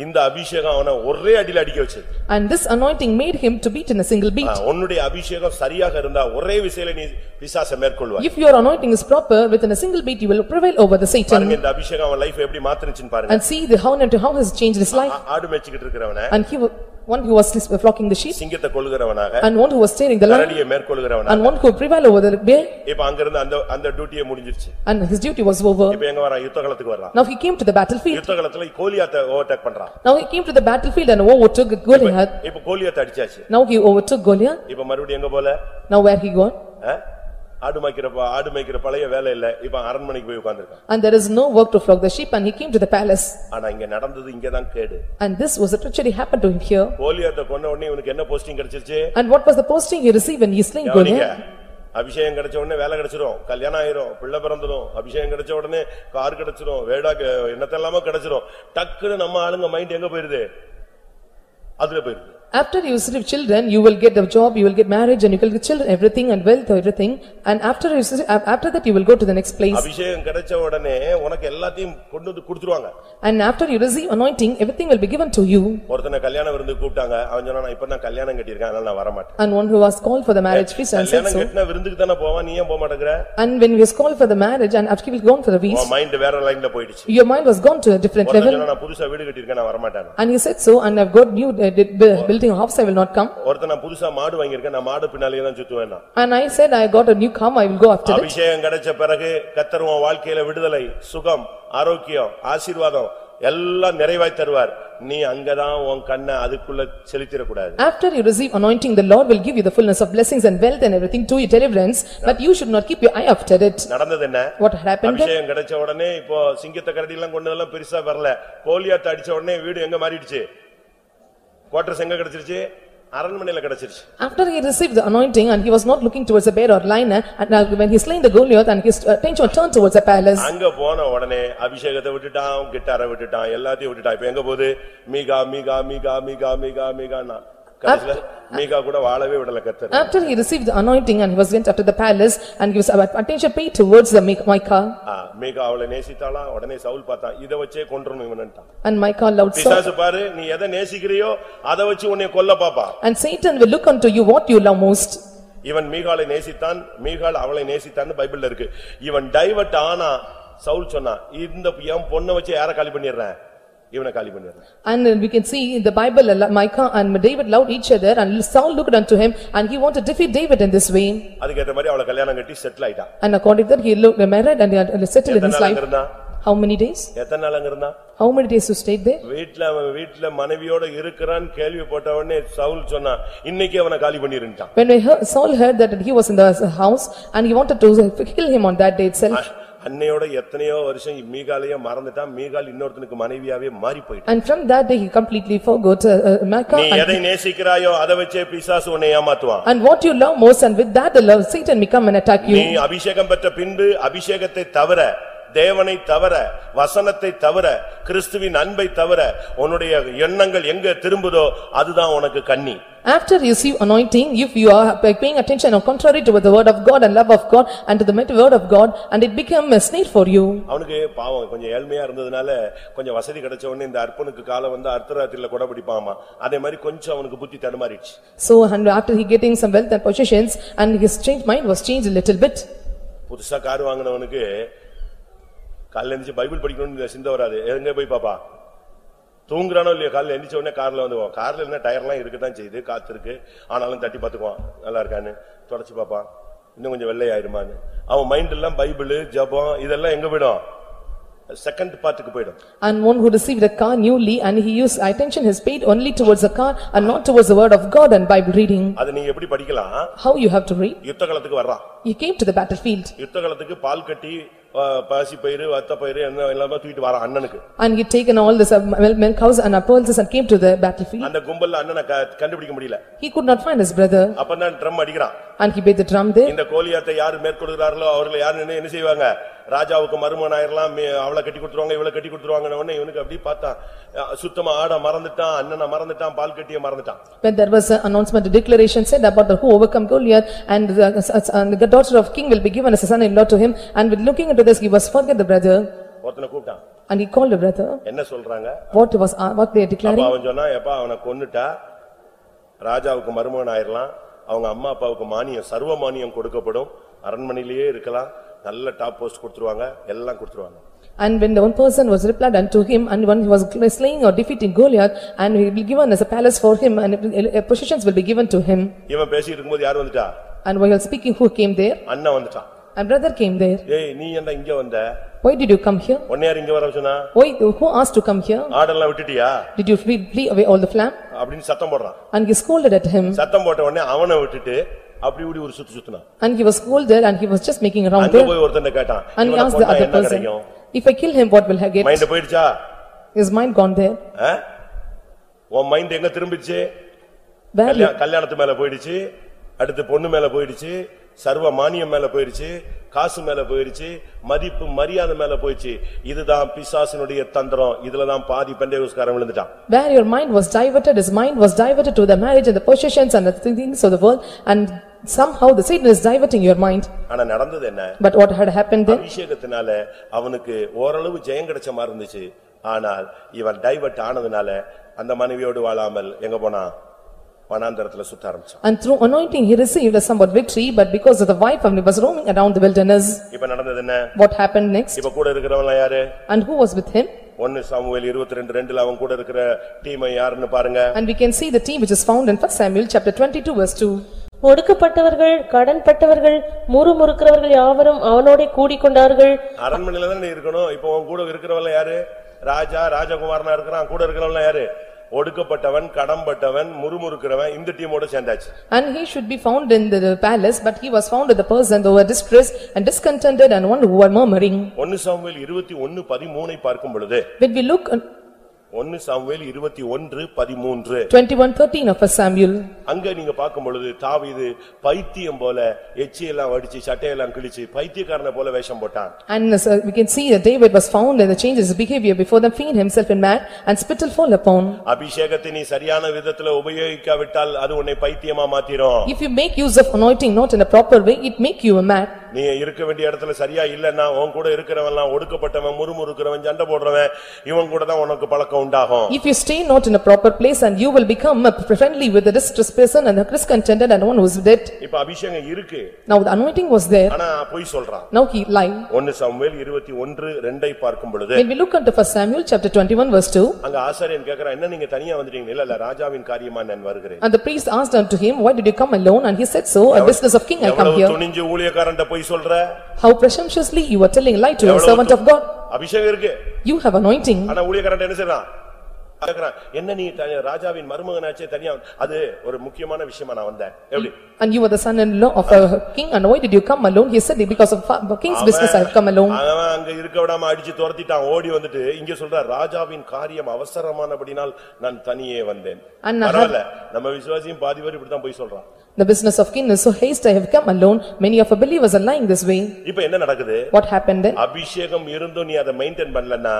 இந்த அபிஷேகம் அவனை ஒரே அடியில அடிக்க வச்சது And this anointing made him to beat in a single ah, beat. உன்னுடைய அபிஷேகம் சரியாக இருந்தா ஒரே விசையில நீ பிசாசை மேற்கொள்வாய் If your anointing is proper, within a single beat, you will prevail over the பாருங்க Satan. இந்த அபிஷேகம் அவன் லைஃப் எப்படி மாத்துனுச்சுன்னு பாருங்க And see the how and how has changed his life. ஆ- ஆடு மேய்ச்சிக்கிட்டு இருக்கிறவன And he, wa- one who was flocking the sheep, சிங்கத்தை கொள்ளுகிறவனாக and one who was steering the line, கரடியை மேற்கொள்ளுகிறவனாக and one who prevail over the bear, இப்ப அங்கிருந்து அந்த அந்த டியூட்டியே முடிஞ்சிருச்சு and his duty was over. இப்ப எங்க வரான் யுத்த களத்துக்கு வர்றான் Now he came to the battlefield. யுத்த களத்துல கோலியாத்தை ஓவர்டேக் பண்றான் Now he came to the battlefield and overtook Goliath. இப்ப கோலியாத்தை அடிச்சாச்சு Now he overtook Goliath. இப்ப மறுபடியும் எங்க போல Now where he gone? ஆடு மேய்க்கிற ஆடு மேய்க்கிற பழைய வேலை இல்ல. இப்ப அரண்மனைக்கு போய் உட்கார்ந்திருக்கான். And there is no work to flock the sheep and he came to the palace. ஆனா இங்க நடந்தது இங்கதான் கேடு. And this was a treachery happened to him here. கோலியாத்தை கொன்ன உடனே இவனுக்கு என்ன போஸ்டிங் கிடைச்சிருச்சு? And what was the posting he received when he slain Goliath? அபிஷேகம் கிடைச்ச உடனே வேலை கிடைச்சிரும். கல்யாணம் ஆயிரும். பிள்ளை பிறந்துரும் அபிஷேகம் கிடைச்ச உடனே கார் கிடைச்சிரும். வேடா என்னத்தெல்லாமோ கிடைச்சிரும். டக்குன்னு நம்ம ஆளுங்க மைண்ட் எங்க போயிருது? அதுல போயிருது. After you receive children, you will get a job, you will get marriage and you will get children, everything and wealth, everything. And after you receive- after that you will go to the next place. அபிஷேகம் கிடைச்ச உடனே உனக்கு எல்லாத்தையும் கொண்டு வந்து கொடுத்துருவாங்க And after you receive anointing, everything will be given to you. ஒருத்தனை கல்யாண விருந்து கூப்பிட்டாங்க அவன் சொன்னா நான் இப்பதான் கல்யாணம் கட்டியிருக்கேன் அதனால நான் வரமாட்டேன் And one who was called for the marriage feast and said கல்யாணம் so. கட்டின விருந்துக்கு தானே போவான் நீ ஏன் போக மாட்டேங்கிற And when he was called for the marriage and after he was gone for the feast, உன் மைண்ட் வேற லைன்ல போயிடுச்சு your mind was gone to a different ஒருத்தன் level. சொன்னா நான் புதுசா வீடு கட்டியிருக்கேன் நான் வரமாட்டேன் And he said so, and I've got new uh, did- bu- building a house, I will not come. ஒருத்தன் நான் புதுசா மாடு வாங்கியிருக்கேன் நான் மாடு பின்னாலேயே தான் சுத்துவேன் நான். And I said, I got a new car, I will go after it. அபிஷேகம் கிடைச்ச பிறகு கத்தர் உன் வாழ்க்கையில விடுதலை சுகம் ஆரோக்கியம் ஆசீர்வாதம் எல்லாம் நிறைவாய் தருவார் நீ அங்கதான் உன் கண்ணை அதுக்குள்ள செலுத்திடக்கூடாது After you receive anointing, the Lord will give you the fullness of blessings and wealth and everything to your deliverance, but you should not keep your eye after it. நடந்தது என்ன What happened? அபிஷேகம் கிடைச்ச உடனே இப்போ சிங்கத்தை கரடி எல்லாம் கொண்டு எல்லாம் பெருசா வரல கோலியாத்த அடிச்ச உடனே வீடு எங்க மாறிடுச்சு குவார்டர்ஸ் எங்க கிடைச்சிருச்சு அரண்மனையில கிடைச்சிருச்சு After he received the anointing and he was not looking towards the bear or lion, and now when he slain the Goliath and his attention turned towards the palace. அங்க போன உடனே அபிஷேகத்தை விட்டுட்டான் கிட்டாரை விட்டுட்டான் எல்லாத்தையும் விட்டுட்டான் இப்ப எங்க போகுது மீகா மீகா மீகா மீகா மீகா மீகான்னா கடைசில மீகா கூட வாழவே விடல கத்தர் After he received the anointing and he was went after the palace and he was attention paid towards the Mi- Micah. மீகா அவளை நேசித்தாளாம் உடனே சவுல் பார்த்தான் இத வச்சே கொன்றணும் இவன்ட்டான் And Micah loved Saul. பிசாசு பாரு நீ எதை நேசிக்கிறியோ அதை வச்சு உன்னை கொல்ல பாப்பா And Satan will look unto you what you love most. இவன் மீகாலை நேசித்தான் மீகால் அவளை நேசித்தான்னு பைபிள்ல இருக்கு இவன் டைவர்ட் ஆனா சவுல் சொன்னான் இந்த என் பொண்ணை வச்சு யார காலி பண்ணிடுறேன் இவனை காலி பண்ணிடுறேன் And we can see in the Bible, uh, Micah and David loved each other and Saul looked unto him and he wanted to defeat David in this way. அதுக்கேற்ற மாதிரி அவளை கல்யாணம் கட்டி செட்டில் ஆயிட்டான் And according to that, he looked married and he had settled in எத்தனை his நாள் அங்க life. இருந்தான் How many days? எத்தனை நாள் அங்க இருந்தான் How many days you stayed there? வீட்டுல அவன் வீட்டுல மனைவியோட இருக்கிறான்னு கேள்விப்பட்ட உடனே சவுல் சொன்னான் இன்னைக்கு அவனை காலி பண்ணிருந்தான் When we heard- Saul heard that he was in the house and he wanted to kill him on that day itself. அன்னையோட எத்தனையோ வருஷம் மீகாலையும் மறந்துட்டான் மீகால் இன்னொருத்தனுக்கு மனைவியாவே மாறி போயிட்டான் And from that day, he completely forgot uh, uh, Micah. நீ and- எதை நேசிக்கிறாயோ அதை வச்சே பிசாசு உன்னை ஏமாத்துவான் And what you love most and with that the love Satan may come and attack நீ you. அபிஷேகம் பெற்ற பின்பு அபிஷேகத்தை தவிர தேவனை தவிர வசனத்தை தவிர கிறிஸ்துவின் அன்பை தவிர உன்னுடைய எண்ணங்கள் எங்க திரும்புதோ அதுதான் உனக்கு கண்ணி After you receive anointing, if you are paying attention or contrary to the word of God and love of God and to the word of God and it become a snare for you. அவனுக்கு பாவம் கொஞ்சம் ஏழ்மையா இருந்ததுனால கொஞ்சம் வசதி கிடைச்ச உடனே இந்த அர்ப்பனுக்கு காலம் வந்து அர்த்தராத்திரில கூட பிடிப்பாமா அதே மாதிரி கொஞ்சம் அவனுக்கு புத்தி தடுமாறிடுச்சு So and after he getting some wealth and possessions and his changed mind was changed a little bit. புதுசா கார் வாங்கினவனுக்கு காலைல எந்திரிச்சு பைபிள் படிக்கணும்னு சிந்தை வராது. எங்க போய் பாப்பா? தூங்குறானோ இல்லையோ காலைல எந்திரிச்ச உடனே கார்ல வந்து கார்ல என்ன டயர்லாம் இருக்கத்தான் செய்யுது. காத்து இருக்கு. ஆனாலும் தட்டி பாத்துக்குவான் நல்லா இருக்கான்னு. தொடச்சு பாப்பான். இன்னும் கொஞ்சம் வெள்ளை ஆயிருமான்னு. அவன் மைண்ட் எல்லாம் பைபிள் ஜபம் இதெல்லாம் எங்க போயிடும்? செகண்ட் பார்ட்டுக்கு போயிடும். And one who received a car newly and he used attention is paid only towards the car and not towards the word of God and Bible reading. அது நீங்க எப்படி படிக்கலாம்? How you have to read? யுத்த காலத்துக்கு வர்றான் He came to the battlefield. யுத்த காலத்துக்கு பால் கட்டி பாசி பயிறு வத்த பயிறு என்ன எல்லாமே தூக்கிட்டு வரான் அண்ணனுக்கு and he taken all this uh, mil- milk cows and pulses and came to the battlefield. அந்த கும்பல்ல அண்ணனை க- கண்டுபிடிக்க முடியல He could not find his brother அப்பதான் ட்ரம் அடிக்கிறான் and he beat the drum there. இந்த கோலியாத்தை யாரு மேற்கொள்கிறார்களோ அவர்கள் யாரு நின்னு என்ன செய்வாங்க ராஜாவுக்கு மருமகன் ஆயிரலாம் அவளை கட்டி கொடுத்துருவாங்க இவளை கட்டி கொடுத்துருவாங்கன்னு உடனே இவனுக்கு அப்படி பார்த்தான் அஹ் சுத்தமா ஆட மறந்துட்டான் அண்ணனை மறந்துட்டான் பால் கட்டிய மறந்துட்டான் When there was an announcement, a declaration said about the who overcome Goliath and the and the daughter of king will be given as a son-in-law to him and with looking into this, he was forget the brother ஒருத்தனை கூப்பிட்டான் and he called the brother. என்ன சொல்றாங்க What was, uh, what they are அப்ப declaring? அவன் சொன்னா எப்பா அவனை கொன்னுட்டா ராஜாவுக்கு மருமகன் ஆயிரலாம் அவங்க அம்மா அப்பாவுக்கு மானியம் சர்வ மானியம் கொடுக்கப்படும் அரண்மனையிலேயே இருக்கலாம் நல்ல டாப் போஸ்ட் கொடுத்துருவாங்க எல்லாம் கொடுத்துருவாங்க And when the one person was replied unto him and when he was slaying or defeating Goliath and he will be given as a palace for him and uh, possessions will be given to him. இவன் பேசிட்டு இருக்கும்போது யார் வந்துட்டா And while speaking, who came there? அண்ணன் வந்துட்டான் And brother came there. ஏய் நீ என்ன இங்க வந்த Why did you come here? உன்னை யார் இங்க வர சொன்னா Why, who asked to come here? ஆடெல்லாம் விட்டுட்டியா Did you flee flee away all the flam? அப்படின்னு சத்தம் போடுறான் And he scolded at him சத்தம் போட்ட உடனே அவனை விட்டுட்டு அப்படி இப்படி ஒரு சுத்து சுத்தினான் and he was scolded and he was just making around அங்க there. போய் ஒருத்தன் கேட்டான் And he இவனை asked the கொன்னா other என்ன person, கிடைக்கும் if I kill him, what will I get? Mind போயிடுச்சா His mind gone there. ஆ? உன் மைண்ட் எங்க திரும்பிச்சு Where, கல்யா- கல்யாணத்து மேல போயிடுச்சு அடுத்து பொண்ணு மேல போயிடுச்சு சர்வ மானியம் மேல போயிடுச்சு காசு மேல போயிருச்சு மதிப்பு மரியாதை மேல போயிடுச்சு இதுதான் பிசாசினுடைய தந்திரம் இதுலதான் பாதி பெண்டேகோஸ்காரன் விழுந்துட்டான் Where your mind was diverted, his mind was diverted to the marriage and the possessions and the things of the world and somehow the Satan is diverting your mind. ஆனா நடந்தது என்ன But what had happened then? அபிஷேகத்தினால அவனுக்கு ஓரளவு ஜெயம் கிடைச்ச மாதிரி இருந்துச்சு ஆனால் இவன் டைவர்ட் ஆனதுனால அந்த மனைவியோடு வாழாமல் எங்க போனான் வனாந்தரத்துல சுத்த ஆரம்பிச்சான் And through anointing he received a somewhat victory but because of the wife and he was roaming around the wilderness. இப்ப நடந்தது என்ன What happened next? இப்ப கூட இருக்கிறவன் யாரு And who was with him? ஒன்னு சாமுவேல் இருபத்தி ரெண்டு ரெண்டுல அவன் கூட இருக்கிற டீமை யாருன்னு பாருங்க And we can see the team which is found in first Samuel chapter twenty-two verse two. ஒடுக்கப்பட்டவர்கள் கடன்பட்டவர்கள் முறுமுறுக்கிறவர்கள் யாவரும் அவனோடே கூடிக்கொண்டார்கள் அரண்மனையில தானே இருக்கணும் இப்ப உன் கூட இருக்கிறவன் யாரு ராஜா ராஜகுமாரனா இருக்கிறான் கூட இருக்கிறவன் யாரு ஒடுக்கப்பட்டவன் கடம்பட்டவன் முறுமுறுக்கிறவன் இந்த டீமோட சேர்ந்தாச்சு And he should be found in the palace, but he was found with the person who were distressed and discontented and one who were murmuring. ஒன்னு சாமுவேல் இருபத்தி ஒன்னு பதிமூனை பார்க்கும் பொழுது When we look at ஒன்னு சாமுவேல் இருபத்தி ஒன்று பதிமூன்று twenty-one thirteen of first Samuel, அங்க நீங்க பார்க்கும் பொழுது தாவீது பைத்தியம் போல எச்சியெல்லாம் வடிச்சு சட்டையெல்லாம் கிழிச்சு பைத்தியக்காரனை போல வேஷம் போட்டான் and uh, we can see that David was found and the changes his behavior before them feigned himself in mad and spittle fall upon. அபிஷேகத்தை நீ சரியான விதத்துல உபயோகிக்காவிட்டால் அது உன்னை பைத்தியமா மாத்திரும் If you make use of anointing not in a proper way, it make you a mad. நீ இருக்க வேண்டிய இடத்துல சரியா இல்லன்னா உன் கூட இருக்கிறவன்லாம் ஒடுக்கப்பட்டவன் முறுமுறுக்கிறவன் சண்டை போடுறவன் இவன் கூட தான் உனக்கு பழக்கம் உண்டாகும் If you stay not in a proper place and you will become uh, friendly with the distressed person and the discontented and one who is dead. இப்ப அபிஷேகம் இருக்கு Now the anointing was there, ஆனா பொய் சொல்றான் now he lied. ஒன்னு Samuel இருபத்தி ஒன்று ரெண்டை பார்க்கும் பொழுது When we look unto first Samuel chapter twenty-one verse two, அங்க ஆசாரியன் கேக்குறான் என்ன நீங்க தனியா வந்துட்டீங்க இல்ல இல்ல ராஜாவின் காரியமா நான் வருகிறேன் and the priest asked unto him, why did you come alone? And he said so, a business of king I come எவ்வளவு here. துணிஞ்சு ஊழியக்காரன்ட்ட பொய் சொல்ற? How presumptuously you are telling lie to a servant of God. அபிஷேகம் இருக்கு. You have anointing. ஆனா ஊழியக்காரன் என்ன செய்றான்? என்ன நீ ராஜாவின் மருமகனாச்சே தனியா வந்து-" அது ஒரு முக்கியமான விஷயமா நான் வந்தேன். எப்படி? And you are the son-in-law of a king and why did you come alone? He said, because of king's business I have come alone. அவன் அங்க இருக்க விடாம அடிச்சு துரத்திட்டான். ஓடி வந்துட்டு இங்க சொல்ற ராஜாவின் காரியம் அவசரமானபடினால் நான் தனியே வந்தேன். பரவாயில்ல. நம்ம விசுவாசியும் பாதி பேர் இப்படித்தான் போய் சொல்றான். The business of king is so haste I have come alone. Many of our believers are lying this way. இப்ப என்ன நடக்குது What happened then? அபிஷேகம் இருந்தும் நீ அதை மெயின்டைன் பண்ணலன்னா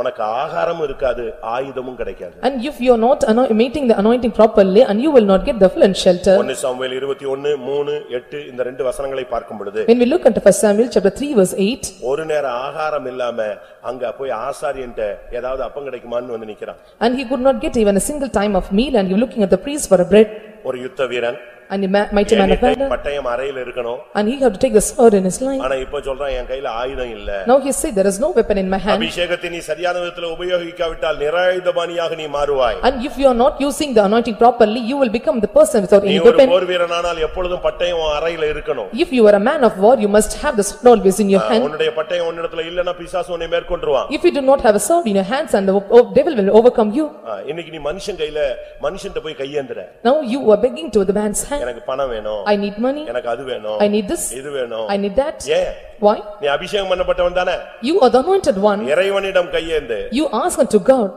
உனக்கு ஆகாரமும் இருக்காது ஆயுதமும் கிடைக்காது And if you are not anoint- meeting the anointing properly and you will not get the full and shelter. ஒன்னு சாமுவேல் இருபத்தி ஒன்னு மூணு எட்டு இந்த ரெண்டு வசனங்களை பார்க்கும் பொழுது When we look into first Samuel chapter three verse eight, ஒரு நேரம் ஆகாரம் இல்லாம அங்க போய் ஆசாரியன்ட்ட ஏதாவது அப்பம் கிடைக்குமான்னு வந்து நிக்கிறான் and he could not get even a single time of meal and he looking at the priest for a bread. ஒரு யுத்த வீரன் And a ma- mighty man of anytime valor பட்டயம் அறையில இருக்கணும் and he had to take the sword in his line. ஆனா இப்ப சொல்றான் என் கையில ஆயுதம் இல்ல Now he said, there is no weapon in my hand. அபிஷேகத்தை நீ சரியான விதத்துல உபயோகிக்காவிட்டால் நிராயுதபாணியாக நீ மாறுவாய் And if you are not using the anointing properly, you will become the person without நீ any ஒரு weapon. போர் வீரனானால் எப்பொழுதும் பட்டயம் உன் அறையில இருக்கணும் If you are a man of war, you must have the sword always in your hand. உன்னுடைய பட்டயம் உன்னிடத்துல இல்லன்னா பிசாசு உன்னை மேற்கொண்டுருவான் If you do not have a sword in your hands and the o- devil will overcome you. ஆ, இன்னைக்கு நீ மனுஷன் கையில மனுஷன்ட்ட போய் கையேந்துற Now you are begging to the man's hand. எனக்கு பணம் வேணும் I need money, எனக்கு அது வேணும் I need this, இது வேணும் I need that. ஏன் Why? நீ அபிஷேகம் பண்ணப்பட்டவன் தானே You are the anointed one. இறைவனிடம் கையேந்து You ask unto God.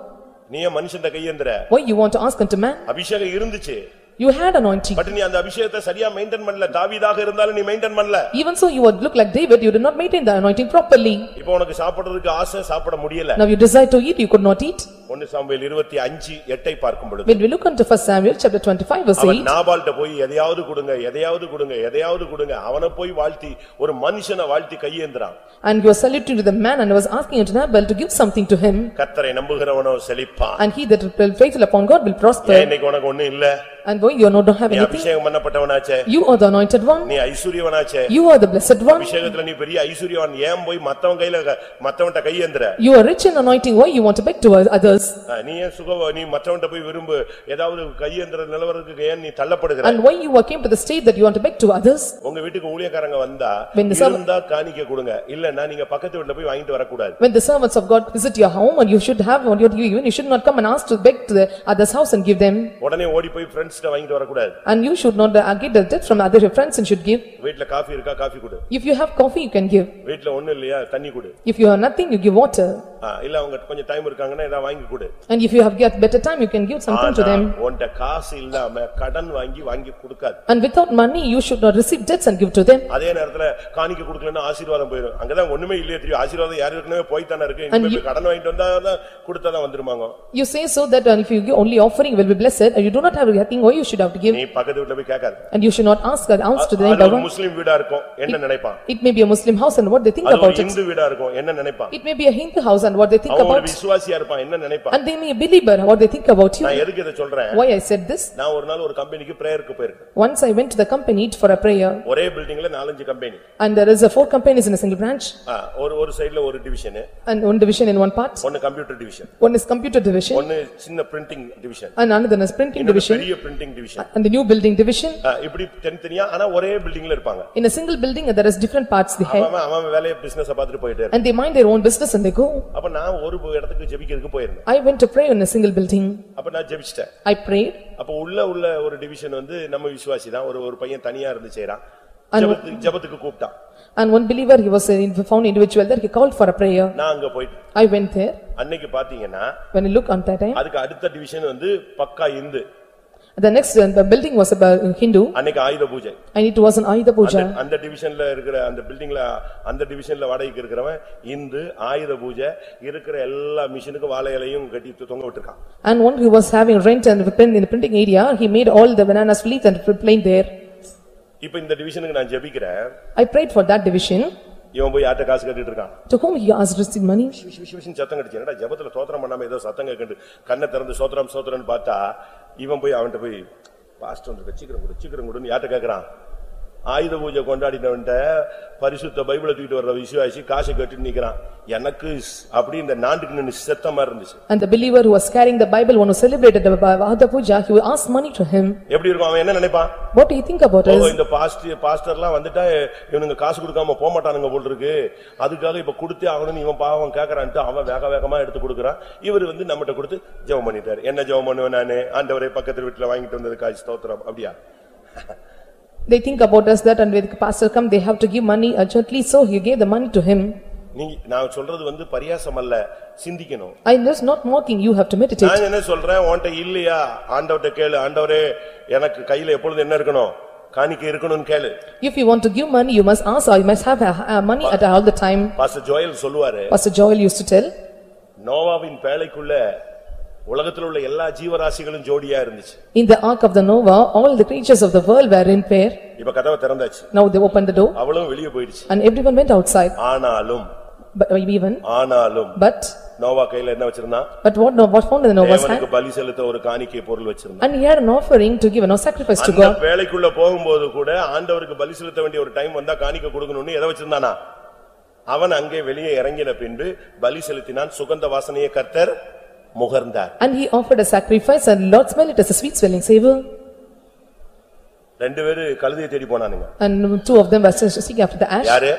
நீ ஏன் மனுஷன்ட்ட கையேந்துற Why you want to ask unto man? அபிஷேகம் இருந்துச்சு You had anointing. பட் நீ அந்த அபிஷேகத்தை சரியா மெயின்டைன் பண்ணல தாவீதாக இருந்தாலும் நீ மெயின்டைன் பண்ணல Even so you would look like David, you did not maintain the anointing properly. இப்போ உனக்கு சாப்பிடுறதுக்கு ஆசை சாப்பிட முடியல Now you desire to eat, you could not eat. ஒன்னு சாமுவேல் இருபத்தி அஞ்சு எட்டை பார்க்கும் பொழுது When we look unto first Samuel chapter twenty-five verse அவன் eight, நாபால்ட்ட போய் எதையாவது கொடுங்க எதையாவது கொடுங்க எதையாவது கொடுங்க அவனை போய் வாழ்த்தி ஒரு மனுஷனை வாழ்த்தி கையேந்திரான் and he was saluting to the man and was asking unto Nabal to give something to him. கத்தரை நம்புகிறவனோ செழிப்பான் And he that will faithful upon God will ஏன் prosper. இன்னைக்கு உனக்கு ஒண்ணு இல்ல And though you not- don't have நீ anything, அபிஷேகம் பண்ணப்பட்டவனாச்சே you are the anointed one, நீ ஐஸ்வர்யவனாச்சே you are the blessed one, அபிஷேகத்துல நீ பெரிய ஐஸ்வர்யவான் ஏன் போய் மத்தவன் கையில க- மத்தவன்ட்ட கையேந்திர you are rich in anointing, why you want to beg to others? ஆ, நீ ஏன் சுக நீ மத்தவன்ட்ட போய் விரும்பு ஏதாவது கையேந்திர நிலவரத்துக்கு ஏன் நீ தள்ளப்படுகிற And why you are came to the state that you want to beg to others? உங்க வீட்டுக்கு ஊழியக்காரங்க வந்தா When the servant- இருந்தா காணிக்க கொடுங்க இல்லன்னா நீங்க பக்கத்து வீட்டுல போய் வாங்கிட்டு வரக்கூடாது When the servants of God visit your home and you should have what you you you should not come and ask to beg to the other's house and give them. உடனே ஓடி போய் ஃப்ரெண்ட்ஸ்ட்ட வாங்கிட்டு வரக்கூடாது And you should not uh, get the debt from other your friends and should give. வீட்டுல coffee இருக்கா coffee கொடு If you have coffee, you can give. வீட்டுல ஒண்ணு இல்லையா தண்ணி கொடு If you have nothing, you give water. ஆ, இல்ல அவங்க கொஞ்சம் டைம் இருக்காங்கன்னா ஏதாவது வாங்கி கொடு And if you have got better time, you can give something to ஆனா them. உன்கிட்ட காசு இல்லாம கடன் வாங்கி வாங்கி கொடுக்காது And without money, you should not receive debts and give to them. அதே நேரத்துல காணிக்க கொடுக்கலன்னா ஆசீர்வாதம் போயிரும் அங்கதான் ஒண்ணுமே இல்லையே தெரியும் ஆசீர்வாதம் யாரு ஏற்கனவே போய் தானே இருக்கு இனிமே போய் கடன் வாங்கிட்டு வந்தா தான் கொடுத்தாதான் வந்துருமாங்க You say so that uh, if you give only offering will be blessed, and you do not have anything, why you should have to give? நீ பக்கத்து வீட்டுல போய் கேட்காது And you should not ask or answer to the அது neighbor. ஒரு முஸ்லிம் வீடா இருக்கும் என்ன நினைப்பான் It may be a Muslim house and what they think அது ஒரு about it. இந்து வீடா இருக்கும் என்ன நினைப்பான் It may be a Hindu house and what they think அவன் ஒரு about. விசுவாசியா இருப்பான் என்ன நினைப்பான் And they may be a believer, what they think about you. நான் எதுக்கு இதை சொல்றேன் Why I said this? நான் ஒரு நாள் ஒரு கம்பெனிக்கு பிரேயருக்கு போயிருக்கேன் Once I went to the company for a prayer ஒரே பில்டிங்ல நாலஞ்சு company and there is a four companies in a single branch ஒரு ஒரு சைடுல ஒரு division and one division in one part. ஒன்னு computer division One is computer division ஒன்னு சின்ன printing division and another is printing division பெரிய printing division and the new building division. இப்படி தனித்தனியா ஆனா ஒரே பில்டிங்ல இருப்பாங்க In a single building and there is different parts they have அவன் அவன் வேலையை பிசினஸ் பார்த்துட்டு போயிட்டே இருப்பான். and they mind their own business and they go. அப்ப நான் ஒரு இடத்துக்கு ஜெபிக்கிறதுக்கு போயிருந்தேன். I went to pray in a single building. அப்ப நான் ஜெபிச்சிட்டேன். I prayed. அப்ப உள்ள உள்ள ஒரு டிவிஷன் வந்து நம்ம விசுவாசி தான். ஒரு ஒரு பையன் தனியா இருந்து செய்யறான் ஜெபத்துக்கு ஜெபத்துக்கு கூப்பிட்டான். and one believer, he was a found individual there, he called for a prayer. நான் அங்க போயிட்டு I went there. அன்னைக்கு பாத்தீங்கன்னா When I look on that time, அதுக்கு அடுத்த டிவிஷன் வந்து பக்கா Hindu. The next, uh, the building was about Hindu அன்னைக்கு ஆயுத பூஜை and it was an Ayudha அந்த- Puja. அந்த டிவிஷன்ல இருக்கிற அந்த பில்டிங்ல அந்த டிவிஷன்ல வாடகைக்கு இருக்கிறவன் இந்து ஆயுத பூஜை இருக்கிற எல்லா மிஷினுக்கும் வாழை இலையும் கட்டி தொங்க விட்டுருக்கான் And one who was having rent and print in the printing area, he made all the bananas leaf and plain there. இப்ப இந்த டிவிஷனுக்கு நான் ஜெபிக்கிறேன் I prayed for that division, இவன் போய் யார்ட்ட காசு கட்டிட்டு இருக்கான் to whom he asked received money. விஷ் விஷ் விஷ் சத்தம் கடிச்சு என்னடா ஜெபத்துல சோத்திரம் பண்ணாம ஏதோ சத்தம் கேட்டு கண்ணை திறந்து சோத்திரம் சோத்திரம்னு பார்த்தா இவன் போய் அவன்கிட்ட போய் பாஸ்டர் வந்து சீக்கிரம் கொடு சீக்கிரம் கொடுன்னு யார்கிட்ட கேட்குறான் ஆயுத பூஜை கொண்டாடினவன்ட்ட பரிசுத்த பைபிளை தூக்கிட்டு வர்ற விசுவாசி காசை கட்டிட்டு நிக்கிறான். எனக்கு அப்படி இந்த நாண்டுக்கு நின்னு செத்த மாதிரி இருந்துச்சு. And the believer who was carrying the Bible, one who celebrated the Ayudha Puja, he would ask money to him. எப்படி இருக்கும்? அவன் என்ன நினைப்பான்? What do you think about oh us? இந்த பாஸ்டர் பாஸ்டர்லாம் வந்துட்டா இவனுங்க காசு கொடுக்காம போக மாட்டானுங்க போல் இருக்கு. அதுக்காக இப்ப கொடுத்தே ஆகணும்னு இவன் பாவம் கேக்குறான்ட்டு அவன் வேக வேகமா எடுத்து கொடுக்கறான். இவர் வந்து நம்மகிட்ட கொடுத்து ஜெபம் பண்ணிட்டாரு. என்ன ஜெபம் பண்ணுவேன் நானு? ஆண்டவரே பக்கத்து வீட்டுல வாங்கிட்டு வந்தது காசு ஸ்தோத்திரம். அப்படியா? They think about us that and when the pastor come, they have to give money urgently, so he gave the money to him. நீ நான் சொல்றது வந்து பரியாசம் அல்ல சிந்திக்கணும் I was not mocking, you have to meditate. நான் என்ன சொல்றேன் உன்கிட்ட இல்லையா ஆண்டவர்ட்ட கேளு ஆண்டவரே எனக்கு கையில எப்பொழுது என்ன இருக்கணும் காணிக்கை இருக்கணும்னு கேளு If you want to give money, you must ask, or you must have uh, uh, money at all the time. Pastor Joel சொல்லுவாரு Pastor Joel used to tell, நோவாவின் பேழைக்குள்ள உலகத்துல உள்ள எல்லா ஜீவராசிகளும் ஜோடியா இருந்துச்சு. In the ark of the Noah, all the creatures of the world were in pair. இப்ப கதவை திறந்தாச்சு. Now they opened the door. அவளும் வெளியே போயிடுச்சு. And everyone went outside, ஆனாலும் but even, ஆனாலும் but, நோவா கையில என்ன வச்சிருந்தான் but what No- what found in Noah's hand? தேவனுக்கு பலி செலுத்த ஒரு காணிக்கை பொருள் வச்சிருந்தான் And he had an offering to give, no sacrifice to அந்த God. வேலைக்குள்ள போகும்போது கூட ஆண்டவருக்கு பலி செலுத்த வேண்டிய ஒரு டைம் வந்தா காணிக்கை கொடுக்கணும்னு எதை வச்சிருந்தானா? அவன் அங்கே வெளியே இறங்கின பின்பு பலி செலுத்தினான். சுகந்த வாசனையை கர்த்தர் முகர்ந்தார் And he offered a sacrifice and Lord smelled it as a sweet smelling savor. ரெண்டு பேரு கழுதையை தேடி போனானுங்க And two of them were seeking after the ash. யாரு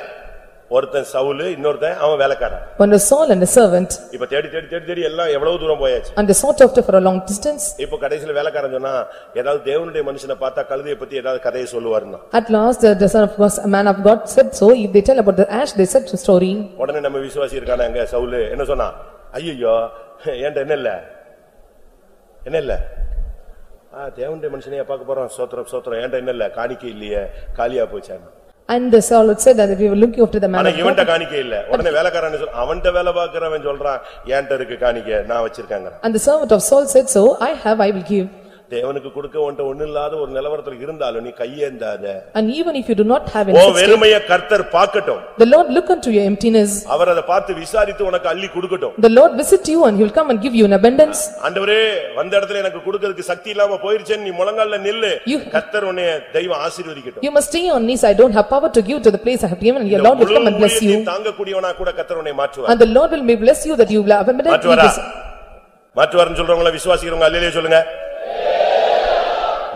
ஒருத்தன் சவுலு இன்னொருத்தன் அவன் வேலைக்காரன் One was Saul and a servant. இப்ப தேடி தேடி தேடி தேடி எல்லாம் எவ்வளவு தூரம் போயாச்சு And they sought after for a long distance. இப்ப கடைசில வேலைக்காரன் சொன்னா ஏதாவது தேவனுடைய மனுஷனை பார்த்தா கழுதையை பத்தி ஏதாவது கதையை சொல்லுவாருன்னா At last, the- the son of God, a man of God said so. If they tell about the ash, they said the story. உடனே நம்ம விசுவாசி இருக்கானே அங்க சவுலு என்ன சொன்னா ஐயோ ஏன்ட்ட என்ன இல்ல? என்ன இல்ல? ஆ தேவனுடைய மனுஷனையா பார்க்க போறோம். சோத்திரம் சோத்திரம். ஏன்ட்ட என்ன இல்ல? காணிக்கை இல்லையே. காலியா போச்சான் And the Saul said that if we were looking after the man ஆனா இவன்ட்ட. காணிக்கை இல்ல. உடனே வேலைக்காரன் சொல்ல அவன்கிட்ட வேலை பார்க்கறவன் சொல்றான் ஏன்ட்ட இருக்கு காணிக்கை? நான் வச்சிருக்காங்க And the servant of Saul said so, I have, I will give. தேவனுக்கு கொடுக்க உன்ட்ட ஒண்ணு இல்லாத ஒரு நிலவரத்துல இருந்தாலும் நீ கையேந்தாத And even if you do not have O any such state, வெறுமைய கர்த்தர் பார்க்கட்டும் the Lord look unto your emptiness. அவர் அதை பார்த்து விசாரித்து உனக்கு அள்ளி கொடுக்கட்டும் The Lord visit you and he will come and give you in abundance. ஆண்டவரே வந்த இடத்துல எனக்கு கொடுக்கிறதுக்கு சக்தி இல்லாம போயிருச்சேன்னு நீ முழங்கால்ல நில்லு You- கர்த்தர் உன்னை தெய்வம் ஆசீர்வதிக்கட்டும் You must stay on knees, I don't have power to give to the place I have given and your Lord will come and bless ஊழியத்தையும் you. தாங்கக்கூடியவனா கூட கர்த்தர் உன்னை மாற்றுவார் And the Lord will may bless you that you will have abundantly. மாற்றுவாரா vis- மாற்றுவார்னு சொல்றவங்கள விசுவாசிக்கிறவங்க அல்லையே சொல்லுங்க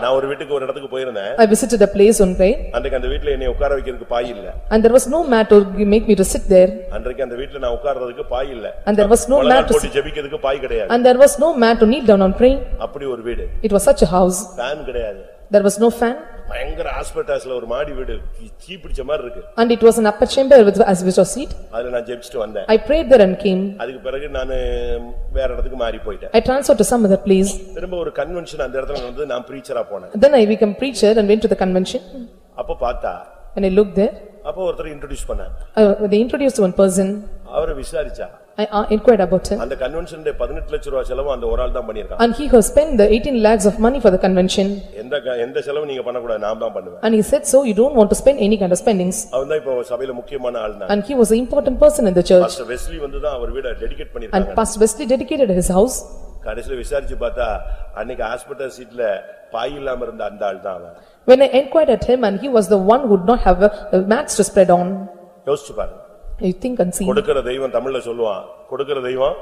நான் ஒரு வீட்டுக்கு ஒரு இடத்துக்கு போயிருந்தேன் I visited a place one day அன்றைக்கு அந்த வீட்டுல என்னை உட்கார வைக்கிறதுக்கு பாய் இல்ல and there was no mat to make me to sit there அன்றைக்கு அந்த வீட்டுல நான் உட்கார்றதுக்கு பாய் இல்ல and there was no mat முழங்கால் to போட்டு ஜெபிக்கிறதுக்கு பாய் கிடையாது and there was no mat to kneel down and pray. அப்படி ஒரு வீடு It was such a house. Fan கிடையாது There was no fan பயங்கர ஹாஸ்பிட்டாஸ்ல ஒரு மாடி வீடு தீ- பிடிச்ச மாதிரி இருக்கு And it was an upper chamber with asbestos seat. அதுல நான் ஜெபிச்சுட்டு வந்தேன் I prayed there and came. அதுக்கு பிறகு நானு வேற இடத்துக்கு மாறி போயிட்டேன் I transferred to some other place. திரும்ப ஒரு கன்வென்ஷன் அந்த இடத்துல வந்து நான் பிரீச்சரா போனேன் Then I became preacher and went to the convention. அப்ப பார்த்தா When I looked there, அப்ப ஒருத்தர் இன்ட்ரோடியூஸ் பண்ணாங்க uh, they introduced one person. அவரை விசாரிச்சா I uh, inquired about him. அந்த கன்வென்ஷன் பதினெட்டு லட்சம் ரூபாய் செலவு அந்த ஒரு ஆள் தான் பண்ணிருக்கான் And he has spent the eighteen lakhs of money for the convention. எந்த க- எந்த செலவு நீங்க பண்ணக்கூடாது நான் தான் பண்ணுவேன் And he said, so you don't want to spend any kind of spendings. அவன் தான் இப்போ சபையில முக்கியமான ஆள் தான் And he was an important person in the church. Pastor Wesley வந்து தான் அவர் வீட டெடிகேட் And பண்ணிருக்காங்க Pastor Wesley dedicated his house. கடைசில விசாரிச்சு பார்த்தா அன்னைக்கு ஹாஸ்பிட்டல் சீட்ல பாய் இல்லாம இருந்த அந்த ஆள் தான் அவன் When I inquired at him and he was the one who would not have a a mats to spread on. யோசிச்சு பாருங்க You think and see. கொடுக்கிற தெய்வம் தமிழ்ல சொல்லுவான் கொடுக்கிற தெய்வம்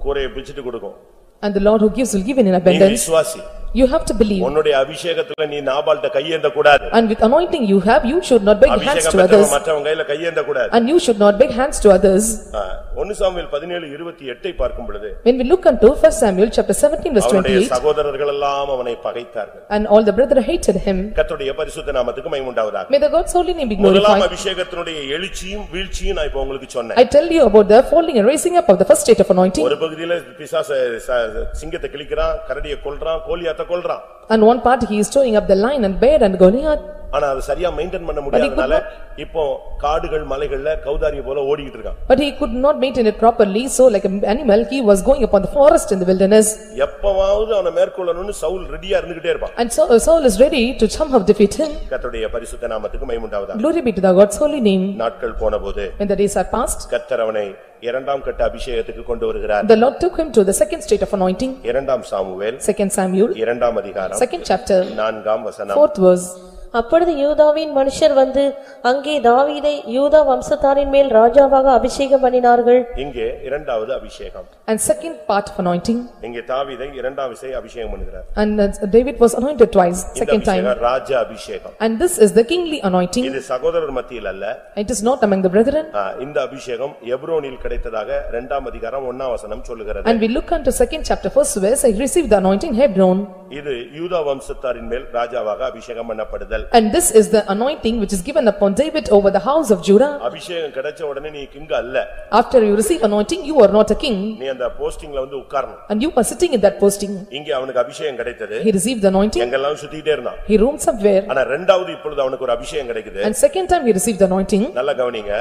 கூரையை பிச்சுட்டு கொடுக்கும் And the Lord who gives will give in நீ abundance. விசுவாசி You have to believe. உன்னுடைய அபிஷேகத்துல நீ நாபால்ட்ட கையேந்த கூடாது And with anointing you have, you should not beg hands அபிஷேகம் to பெற்றவன் others. மற்றவன் கையில கையேந்த கூடாது And you should not beg hands to others. ஆ, ஒன்னு சாமுவேல் பதினேழு இருபத்தி எட்டை பார்க்கும் பொழுது When we look unto first Samuel chapter seventeen verse அவனுடைய twenty-eight. சகோதரர்கள் எல்லாம் அவனை பகைத்தார்கள் And all the brethren hated him. கர்த்தருடைய பரிசுத்த நாமத்துக்கு மைமுண்டாவதாக May the God's holy name be முதலாம் glorified. அபிஷேகத்தினுடைய எழுச்சியும் வீழ்ச்சியும் நான் இப்ப உங்களுக்கு சொன்னேன் I tell you about the falling and raising up of the first state of anointing. ஒரு பகுதியில பிசாச ச- சிங்கத்தை கிழிக்கிறான் கரடியை கொல்றான் கோலியாத்த கொல்றான் And one part he is throwing up the lion and bear and Goliath. ஆனா அது சரியா மெயின்டைன் பண்ண முடியாதனால இப்போ காடுகள் மலைகள்ல கௌதாரிய போல ஓடிக்கிட்டு இருக்கான் But he could not maintain it properly, so like an animal, he was going upon the forest in the wilderness. எப்பவாவது அவனை மேற்கொள்ளணும்னு சவுல் ரெடியா இருந்துகிட்டே இருப்பான் And so uh, Saul is ready to somehow defeat him. கர்த்தருடைய பரிசுத்த நாமத்துக்கு மைமுண்டாவதாக Glory be to the God's holy name. நாட்கள் போனபோது When the days are past, கர்த்தர் அவனை இரண்டாம் கட்ட அபிஷேகத்துக்கு கொண்டு வருகிறார் the Lord took him to the second state of anointing, இரண்டாம் சாமுவேல் second Samuel, இரண்டாம் அதிகாரம் second chapter, நான்காம் வசனம் fourth verse. அப்பொழுது யூதாவின் மனுஷர் வந்து அங்கே தாவீதை யூதா வம்சத்தாரின் மேல் ராஜாவாக அபிஷேகம் பண்ணினார்கள். இங்கே இரண்டாவது அபிஷேகம். And second part of anointing, இங்கே தாவீதை இரண்டாம் விசை அபிஷேகம் பண்ணுகிறார் and uh, David was anointed twice, இந்த second time. அபிஷேகம் ராஜ அபிஷேகம் And this is the kingly anointing, இது சகோதரர் மத்தியில் அல்ல it is not among the brethren. ஆ, இந்த அபிஷேகம் எப்ரோனில் கிடைத்ததாக இரண்டாம் அதிகாரம் ஒன்னாம் வசனம் சொல்லுகிறது And we look unto second chapter first verse, I received the anointing Hebron. இது யூதா வம்சத்தாரின் மேல் ராஜாவாக அபிஷேகம் பண்ணப்படுதல் And this is the anointing which is given upon David over the house of Judah. அபிஷேகம் கிடைச்ச உடனே நீ கிங்க அல்ல After you receive anointing, you are not a king, நீ அந்த போஸ்டிங்ல வந்து உட்காரணும் and you are sitting in that posting. இங்கே அவனுக்கு அபிஷேகம் கிடைத்தது He received the anointing, எங்கெல்லாம் சுத்திட்டே இருந்தான் he roamed somewhere, ஆனா ரெண்டாவது இப்பொழுது அவனுக்கு ஒரு அபிஷேகம் கிடைக்குது and second time he received the anointing. நல்ல கவனிங்க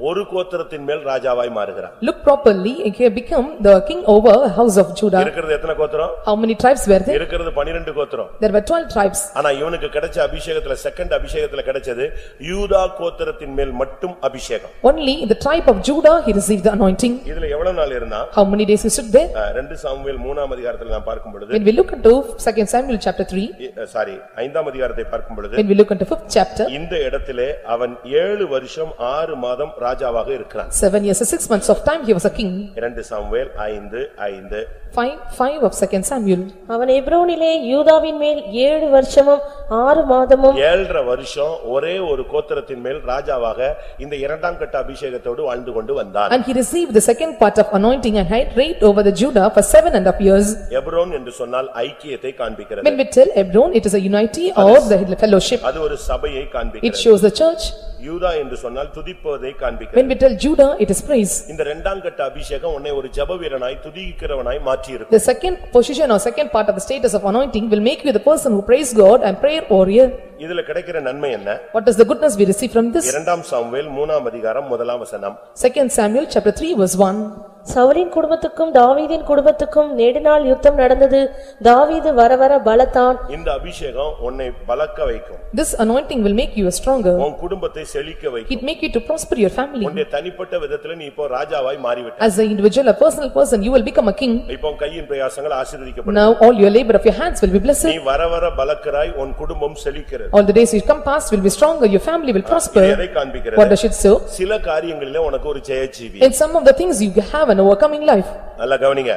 ஒரு கோத்திரத்தின் மேல் ராஜாவாய் மாறுகிறான் Look properly, and he become the king over a house of Judah. இருக்கிறது எத்தனை கோத்திரம் How many tribes were there? இருக்கிறது பனிரெண்டு கோத்திரம் There were twelve tribes. ஆனா இவனுக்கு கிடைச்ச அபிஷேகத்துல செகண்ட் அபிஷேகத்துல கிடைச்சது யூதா கோத்திரத்தின் மேல் மட்டும் அபிஷேகம் Only in the tribe of Judah he received the anointing. இதுல எவ்வளவு நாள் இருந்தா How many days he stood there? அஹ், ரெண்டு சாமுவேல் மூணாம் அதிகாரத்துல நான் பார்க்கும் பொழுது When we look into second Samuel chapter three, sorry ஐந்தாம் அதிகாரத்தை பார்க்கும் பொழுது when we look into fifth chapter, இந்த இடத்திலே அவன் ஏழு வருஷம் ஆறு மாதம் ராஜாவாக இருக்கிறான் seven years and six months of time he was a king. இரண்டு சாமுவேல் ஐந்து ஐந்து Five, five of second Samuel. அவன் எப்ரோனிலே யூதாவின் மேல் ஏழு வருஷமும் ஆறு மாதமும் ஏழரை வருஷம் ஒரே ஒரு கோத்திரத்தின் மேல் ராஜாவாக இந்த இரண்டாம் கட்ட அபிஷேகத்தோடு வாழ்ந்து கொண்டு வந்தான் And he received the second part of anointing and had reigned over the Judah for seven and a half years. Hebron என்று சொன்னால் ஐக்கியத்தை காண்பிக்கிறது When we tell Hebron, it is a unity or the fellowship. அது ஒரு சபையை It காண்பிக்கிறது shows the church. யூதா என்று சொன்னால் துதிப்பதை When காண்பிக்கிறது we tell Judah, it is praise. இந்த இரண்டாம் கட்ட அபிஷேகம் உன்னை ஒரு ஜெப வீரனாய் துதிக்கிறவனாய் மாற்றி The second position or second part of the status of anointing will make you the person who praise God and prayer warrior. இதுல கிடைக்கிற நன்மை என்ன What is the goodness we receive from this? இரண்டாம் சாமுவேல் மூணாம் அதிகாரம் முதலாம் வசனம் Second Samuel chapter three verse one. சவுலின் குடும்பத்துக்கும் தாவீதின் குடும்பத்துக்கும் நெடுநாள் யுத்தம் நடந்தது தாவீது வர வர பலத்தான் இந்த அபிஷேகம் உன்னை பலக்க வைக்கும் This anointing will make you a stronger. உன் குடும்பத்தை செழிக்க வைக்கும் It make you to prosper your family. உன்னுடைய தனிப்பட்ட விதத்துல நீ இப்போ ராஜாவாய் மாறிவிட்ட As an individual, a personal person, you will become a king. இப்போ உன் கையின் பிரயாசங்கள் ஆசீர்வதிக்கப்படும் Now all your labor of your hands will be blessed. நீ வர வர பலக்கராய் உன் குடும்பம் செழிக்கிறது All the days you come past will be stronger, your family will இது prosper. எதை What காண்பிக்கிறது does it show? சில காரியங்களிலே உனக்கு ஒரு ஜெயஜீவி In some of the things you have an overcoming life. நல்லா கவனிங்க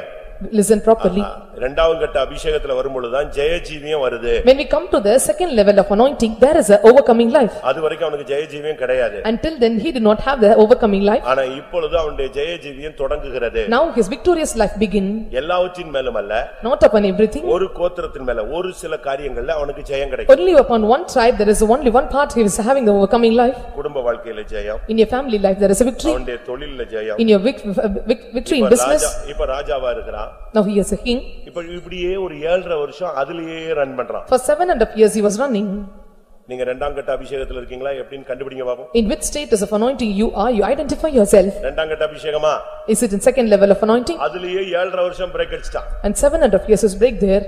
listen properly. இரண்டாவது கட்ட அபிஷேகத்துல வரும்பொழுதுதான் ஜெயஜீவியம் வருது When we come to the second level of anointing, there is a overcoming life. அது வரைக்கும் அவனுக்கு ஜெயஜீவியம் கிடையாது Until then, he did not have the overcoming life. ஆனா இப்பொழுது அவனுடைய ஜெயஜீவியம் தொடங்குகிறது Now his victorious life begin, எல்லாவற்றின் மேலும் அல்ல not upon everything. ஒரு கோத்திரத்தின் மேல ஒரு சில காரியங்கள்ல அவனுக்கு ஜெயம் கிடைக்கும் Only upon one tribe, there is only one part he is having the overcoming life. குடும்ப வாழ்க்கையில ஜெயம் In your family life, there is a victory. அவனுடைய தொழில்ல ஜெயம் In your vic- vic- victory in இப்ப business, ராஜா இப்ப ராஜாவா இருக்கிறான் now he is a king. இப்ப இப்படியே ஒரு ஏழரை வருஷம் அதுலயே ரன் பண்றான் For seven and a half years he was running. நீங்க ரெண்டாம் கட்ட அபிஷேகத்துல இருக்கீங்களா எப்படின்னு கண்டுபிடிங்க பாப்போம் In which status of anointing you are, you identify yourself. ரெண்டாம் கட்ட அபிஷேகமா Is it in second level of anointing? அதுலயே ஏழரை வருஷம் பிரேக் அடிச்சிட்டான் And seven and a half years is break there.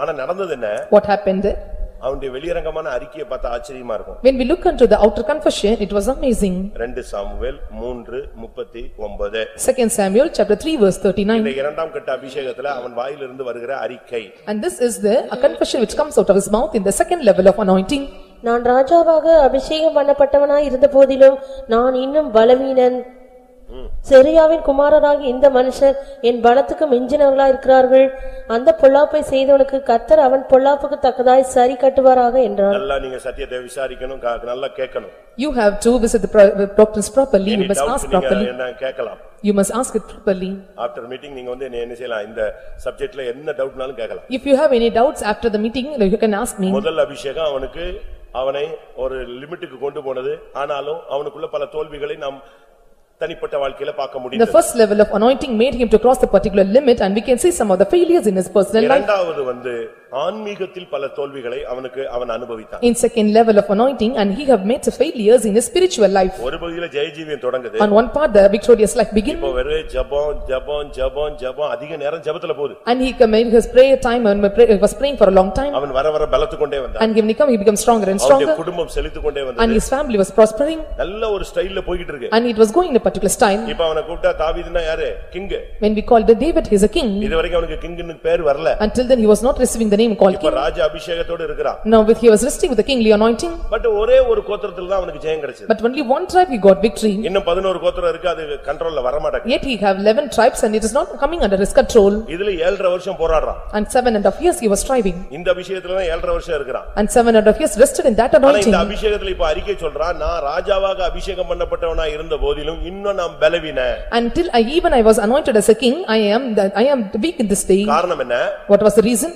ஆனா நடந்தது என்ன What happened there? அவனுடைய வெளியரங்கமான அறிக்கையை பார்த்தா ஆச்சரியமா இருக்கும் When we look into the outer confession, it was amazing. ரெண்டு சாமுவேல் மூன்று முப்பத்தி ஒன்பது Second Samuel, chapter three, verse இந்த thirty-nine. இரண்டாம் கட்ட அபிஷேகத்துல அவன் வாயிலிருந்து வருகிற அறிக்கை And this is the a confession which comes out of his mouth in the second level of anointing. நான் ராஜாவாக அபிஷேகம் பண்ணப்பட்டவனாய் இருந்த போதிலும் நான் இன்னும் பலவீனன் செரியாவின் குமாரராகிய இந்த மனுஷர் என் பலத்துக்கு மிஞ்சினவர்களா இருக்கிறார்கள் அந்த பொல்லாப்பை செய்தவனுக்கு கத்தர் அவன் பொல்லாப்புக்கு தக்கதாய் சரி கட்டுவாராக என்றான் நல்லா நீங்க சத்தியத்தை விசாரிக்கணும் கா- நல்லா கேட்கணும். You have to visit the pro- the doctors properly, you must ask நீங்க properly. என்ன கேட்கலாம்? You must ask it properly. After meeting நீங்க வந்து என்ன- என்ன செய்யலாம்? இந்த சப்ஜெக்ட்ல என்ன டவுட்னாலும் கேட்கலாம். If you have any doubts after the meeting, you can ask me. முதல் அபிஷேகம் அவனுக்கு அவனை ஒரு லிமிட்டுக்கு கொண்டு போனது. ஆனாலும் அவனுக்குள்ள பல தோல்விகளை நாம் தனிப்பட்ட வாழ்க்கையில பார்க்க The முடியும் first level of anointing made him to cross the particular limit and we can see some of the failures in his personal life. இரண்டாவது வந்து ஆன்மீகத்தில் பல தோல்விகளை அவனுக்கு அவன் அனுபவித்தான் In second level of anointing and he have made failures in his spiritual life. ஒரு பகுதியில ஜெயஜீவியம் தொடங்குது On one part, the victorious life begin இப்போ வெறும் ஜெபம் ஜெபம் ஜெபம் ஜெபம் அதிக நேரம் ஜெபத்துல போகுது and he made his prayer time and pray- was praying for a long time. அவன் வர வர பலத்து கொண்டே வந்தான் And when he come, he became stronger and அவனுடைய stronger குடும்பம் செலுத்து கொண்டே and வந்தது his family was prospering நல்ல ஒரு ஸ்டைல்ல போய்கிட்டு இருக்கு and it was going in a particular style. இப்ப அவனை கூப்பிட்டா தாவீதுன்னா யாரு king When we called the David, he is a king. இதுவரைக்கும் அவனுக்கு கிங்னு பேர் வரல Until then, he was not receiving the name called இப்ப king. ராஜ அபிஷேகத்தோடு இருக்கிறான் Now with he was resting with the kingly anointing, but ஒரே ஒரு கோத்திரத்துல தான் அவனுக்கு ஜெயம் கிடைச்சது but only one tribe he got victory. இன்னும் பதினோரு கோத்திரம் இருக்கு அது கண்ட்ரோல்ல வர மாட்டாங்க Yet he have eleven tribes and it is not coming under his control. இதுல ஏழரை வருஷம் போராடுறான் And seven and a half years he was striving. இந்த அபிஷேகத்துல தான் ஏழரை வருஷம் இருக்கிறான் And seven and a half years rested in that ஆனா இந்த anointing. அபிஷேகத்துல இப்ப அறிக்கை சொல்றான் நான் ராஜாவாக அபிஷேகம் பண்ணப்பட்டவனா இருந்த போதிலும் இன்னும் நான் பலவீன Until I even I was anointed as a king, I am, the- I am weak in this day. காரணம் என்ன What was the reason?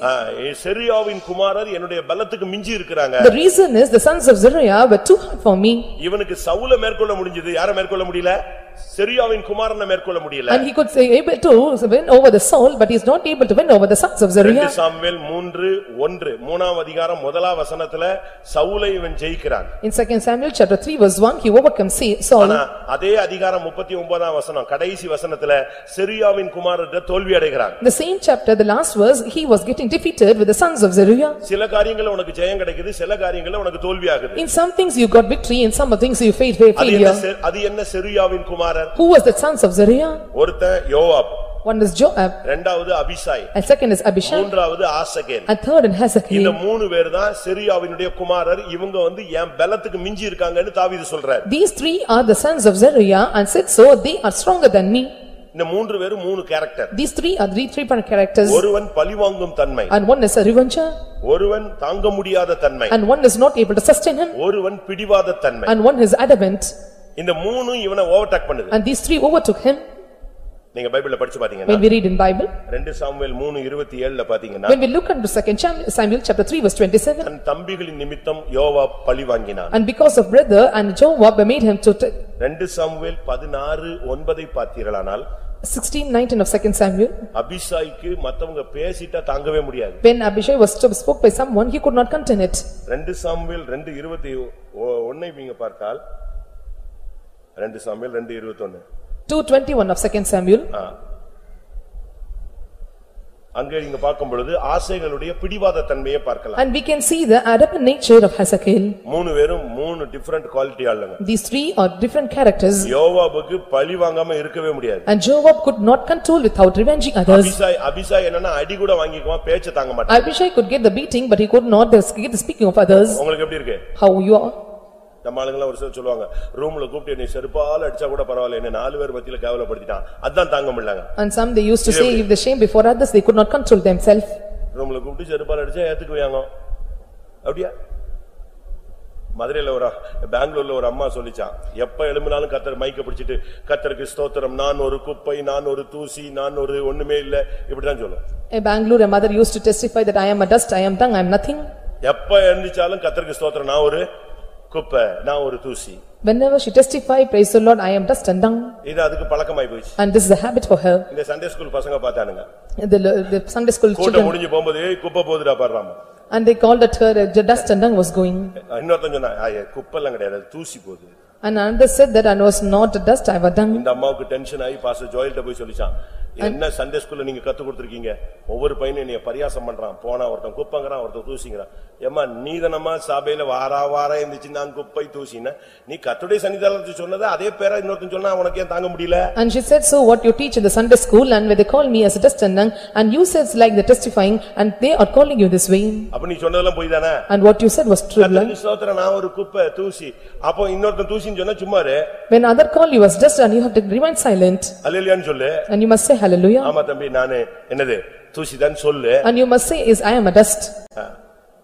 செரியாவின் குமாரர் என்னுடைய பலத்துக்கு மிஞ்சி இருக்கிறாங்க. The reason is the sons of Zeruiah were too hard for me. இவனுக்கு சவுல மேற்கொள்ள முடிஞ்சது. யார மேற்கொள்ள முடியல? செரியாவின் குமாரனை மேற்கொள்ள முடியல And he could say able to win over the soul, but he is not able to win over the sons of ரெண்டு Zeruiah. சாமுவேல் மூன்று ஒன்று மூணாம் அதிகாரம் முதலாம் வசனத்துல சவுலை இவன் ஜெயிக்கிறான் In second Samuel chapter three verse one, he overcome Sa- Saul. ஆனா அதே அதிகாரம் முப்பத்தி ஒன்பதாம் வசனம் கடைசி வசனத்துல செரியாவின் குமாரர்கிட்ட தோல்வி அடைகிறான் The same chapter, the last verse, he was getting defeated with the sons of Zeruiah. சில காரியங்கள்ல உனக்கு ஜெயம் கிடைக்குது சில காரியங்கள்ல உனக்கு தோல்வி ஆகுது In some things you got victory, in some things you faced அது என்ன failure. செ- அது என்ன செரியாவின் குமாரர் Who was the sons of Zeruiah? ஒருத்தன் யோவாப் One is Joab, இரண்டாவது அபிசாய் and second is Abishai, மூன்றாவது ஆசகேல் and third is இந்த Hezekiah. மூணு பேர் தான் செரியாவினுடைய குமாரர் இவங்க வந்து என் பலத்துக்கு மிஞ்சி இருக்காங்கன்னு தாவீது சொல்றார் These three are the sons of Zeruiah and said so, they are stronger than me. இந்த மூன்று பேரும் மூணு character These three are three three different characters, ஒருவன் பழிவாங்கும் தன்மை and one is a revenger, ஒருவன் தாங்க முடியாத தன்மை and one is not able to sustain him, ஒருவன் பிடிவாத தன்மை and one is adamant, இந்த மூணும் இவனை ஓவர்டேக் பண்ணுது and these three overtook him. நீங்க பைபிள்ல படிச்சு பாத்தீங்கன்னா When we read in Bible, ரெண்டு சாமுவேல் மூணு இருபத்தி ஏழுல பாத்தீங்கன்னா when we look into second Samuel chapter three verse twenty-seven, தன் தம்பிகளின் நிமித்தம் யோவா பழி வாங்கினான் and because of brother and Joab made him to t- ரெண்டு சாமுவேல் பதினாறு ஒன்பதை பார்த்தீர்களானால் sixteen nineteen of second Samuel, அபிசாய்க்கு மத்தவங்க பேசிட்டா தாங்கவே முடியாது when Abishai was spoke by someone, he could not contain it. ரெண்டு சாமுவேல் ரெண்டு இருபத்தி ஒ- ஒன்னை நீங்க பார்த்தால் ரெண்டு சாமுவேல் ரெண்டு இருபத்தொன்னு Two twenty-one of second Samuel, அங்கே நீங்க பார்க்கும் பொழுது ஆசைகளுடைய பிடிவாத தன்மையை பார்க்கலாம் and we can see the adamant nature of Hezekiah. மூணு பேரும் மூணு டிஃபரண்ட் குவாலிட்டி ஆளுங்க These three are different characters, யோவாபுக்கு பழி வாங்காம இருக்கவே முடியாது and Joab could not control without revenging others. அபிசாய் அபிசாய் என்னன்னா அடி கூட வாங்கிக்குவான் பேச்ச தாங்க மாட்டான் Abishai could get the beating, but he could not get the speaking of others. உங்களுக்கு எப்படி இருக்கு How you are? நம்ம ஆளுங்கெல்லாம் ஒரு சிலர் சொல்லுவாங்க ரூம்ல கூப்பிட்டு என்னை செருப்பால அடிச்சா கூட பரவாயில்ல. என்ன நாலு பேர் மத்தியில கேவலப்படுத்திட்டான். அதான் தாங்க முடியலங்க. And some they used to say if they shame before others, they could not control themselves. ரூம்ல கூப்பிட்டு செருப்பால அடிச்சா ஏத்துக்குவாங்க அப்படியா? மதுரையில ஒரு பெங்களூர்ல ஒரு அம்மா சொல்லிச்சான் எப்ப எழும்பினாலும் கத்தர் மைக்க பிடிச்சிட்டு கத்தருக்கு ஸ்தோத்திரம் நான் ஒரு குப்பை நான் ஒரு தூசி நான் ஒரு ஒண்ணுமே இல்ல. இப்படிதான் சொல்லும். In Bangalore, a mother used to testify that I am a dust, I am dung, I am nothing. எப்ப எழுந்திச்சாலும் கத்தருக்கு ஸ்தோத்திரம் நான் ஒரு குப்பை நான் ஒரு தூசி Whenever she testify, praise the Lord, I am dust and dung. இது அதுக்கு பழக்கமாயி போயிடுச்சு And this is a habit for her. இந்த சண்டே ஸ்கூல் பசங்க பார்த்தானுங்க The the Sunday school children, முடிஞ்சு போகும்போது "ஏய், குப்பை போகுதுடா பாடுறாம and they called at her, uh, the dust and dung was going. இன்னொருத்தன் சொன்னா "ஐய, குப்பை எல்லாம் கிடையாது தூசி போகுது And another said that I was not a dust, I was dung. இந்த அம்மாவுக்கு டென்ஷன் ஆகி பாஸ்டர் ஜோயல்ட்ட போய் சொல்லிச்சான் என்ன சண்டே ஸ்கூல்ல நீங்க கத்து கொடுத்திருக்கீங்க? ஒவ்வொரு பையனும் என்னைய பரியாசம் பண்றான். போனா ஒருத்தன் குப்பங்கிறான் ஒருத்தன் தூசிங்கிறான். ஏம்மா நீதனமா சபையில வாரா வாரா இருந்துச்சு நான் குப்பை தூசின. நீ கத்துடைய சன்னிதானத்தை சொன்னதை அதே பேரா இன்னொருத்தன் சொன்னா உனக்கு ஏன் தாங்க முடியல? And she said, "So what you teach in the Sunday school and when they call me as a dust and you it's like the testifying and they are calling you this way." அப்ப நீ சொன்னதெல்லாம் போய் தானே? And what you said was true. கர்த்தருக்கு ஸ்தோத்திரம் நான் ஒரு குப்பை தூசி. அப்போ இன்னொருத்தன் தூசின்னு சொன்னா சும்மா இரு. When other call you as dust and you have to remain silent. அல்லேலியான்னு சொல்லு. And you must say hallelujah ஆமா தம்பி நானு என்னது தூசிதான் சொல்லு and you must say is I am a dust.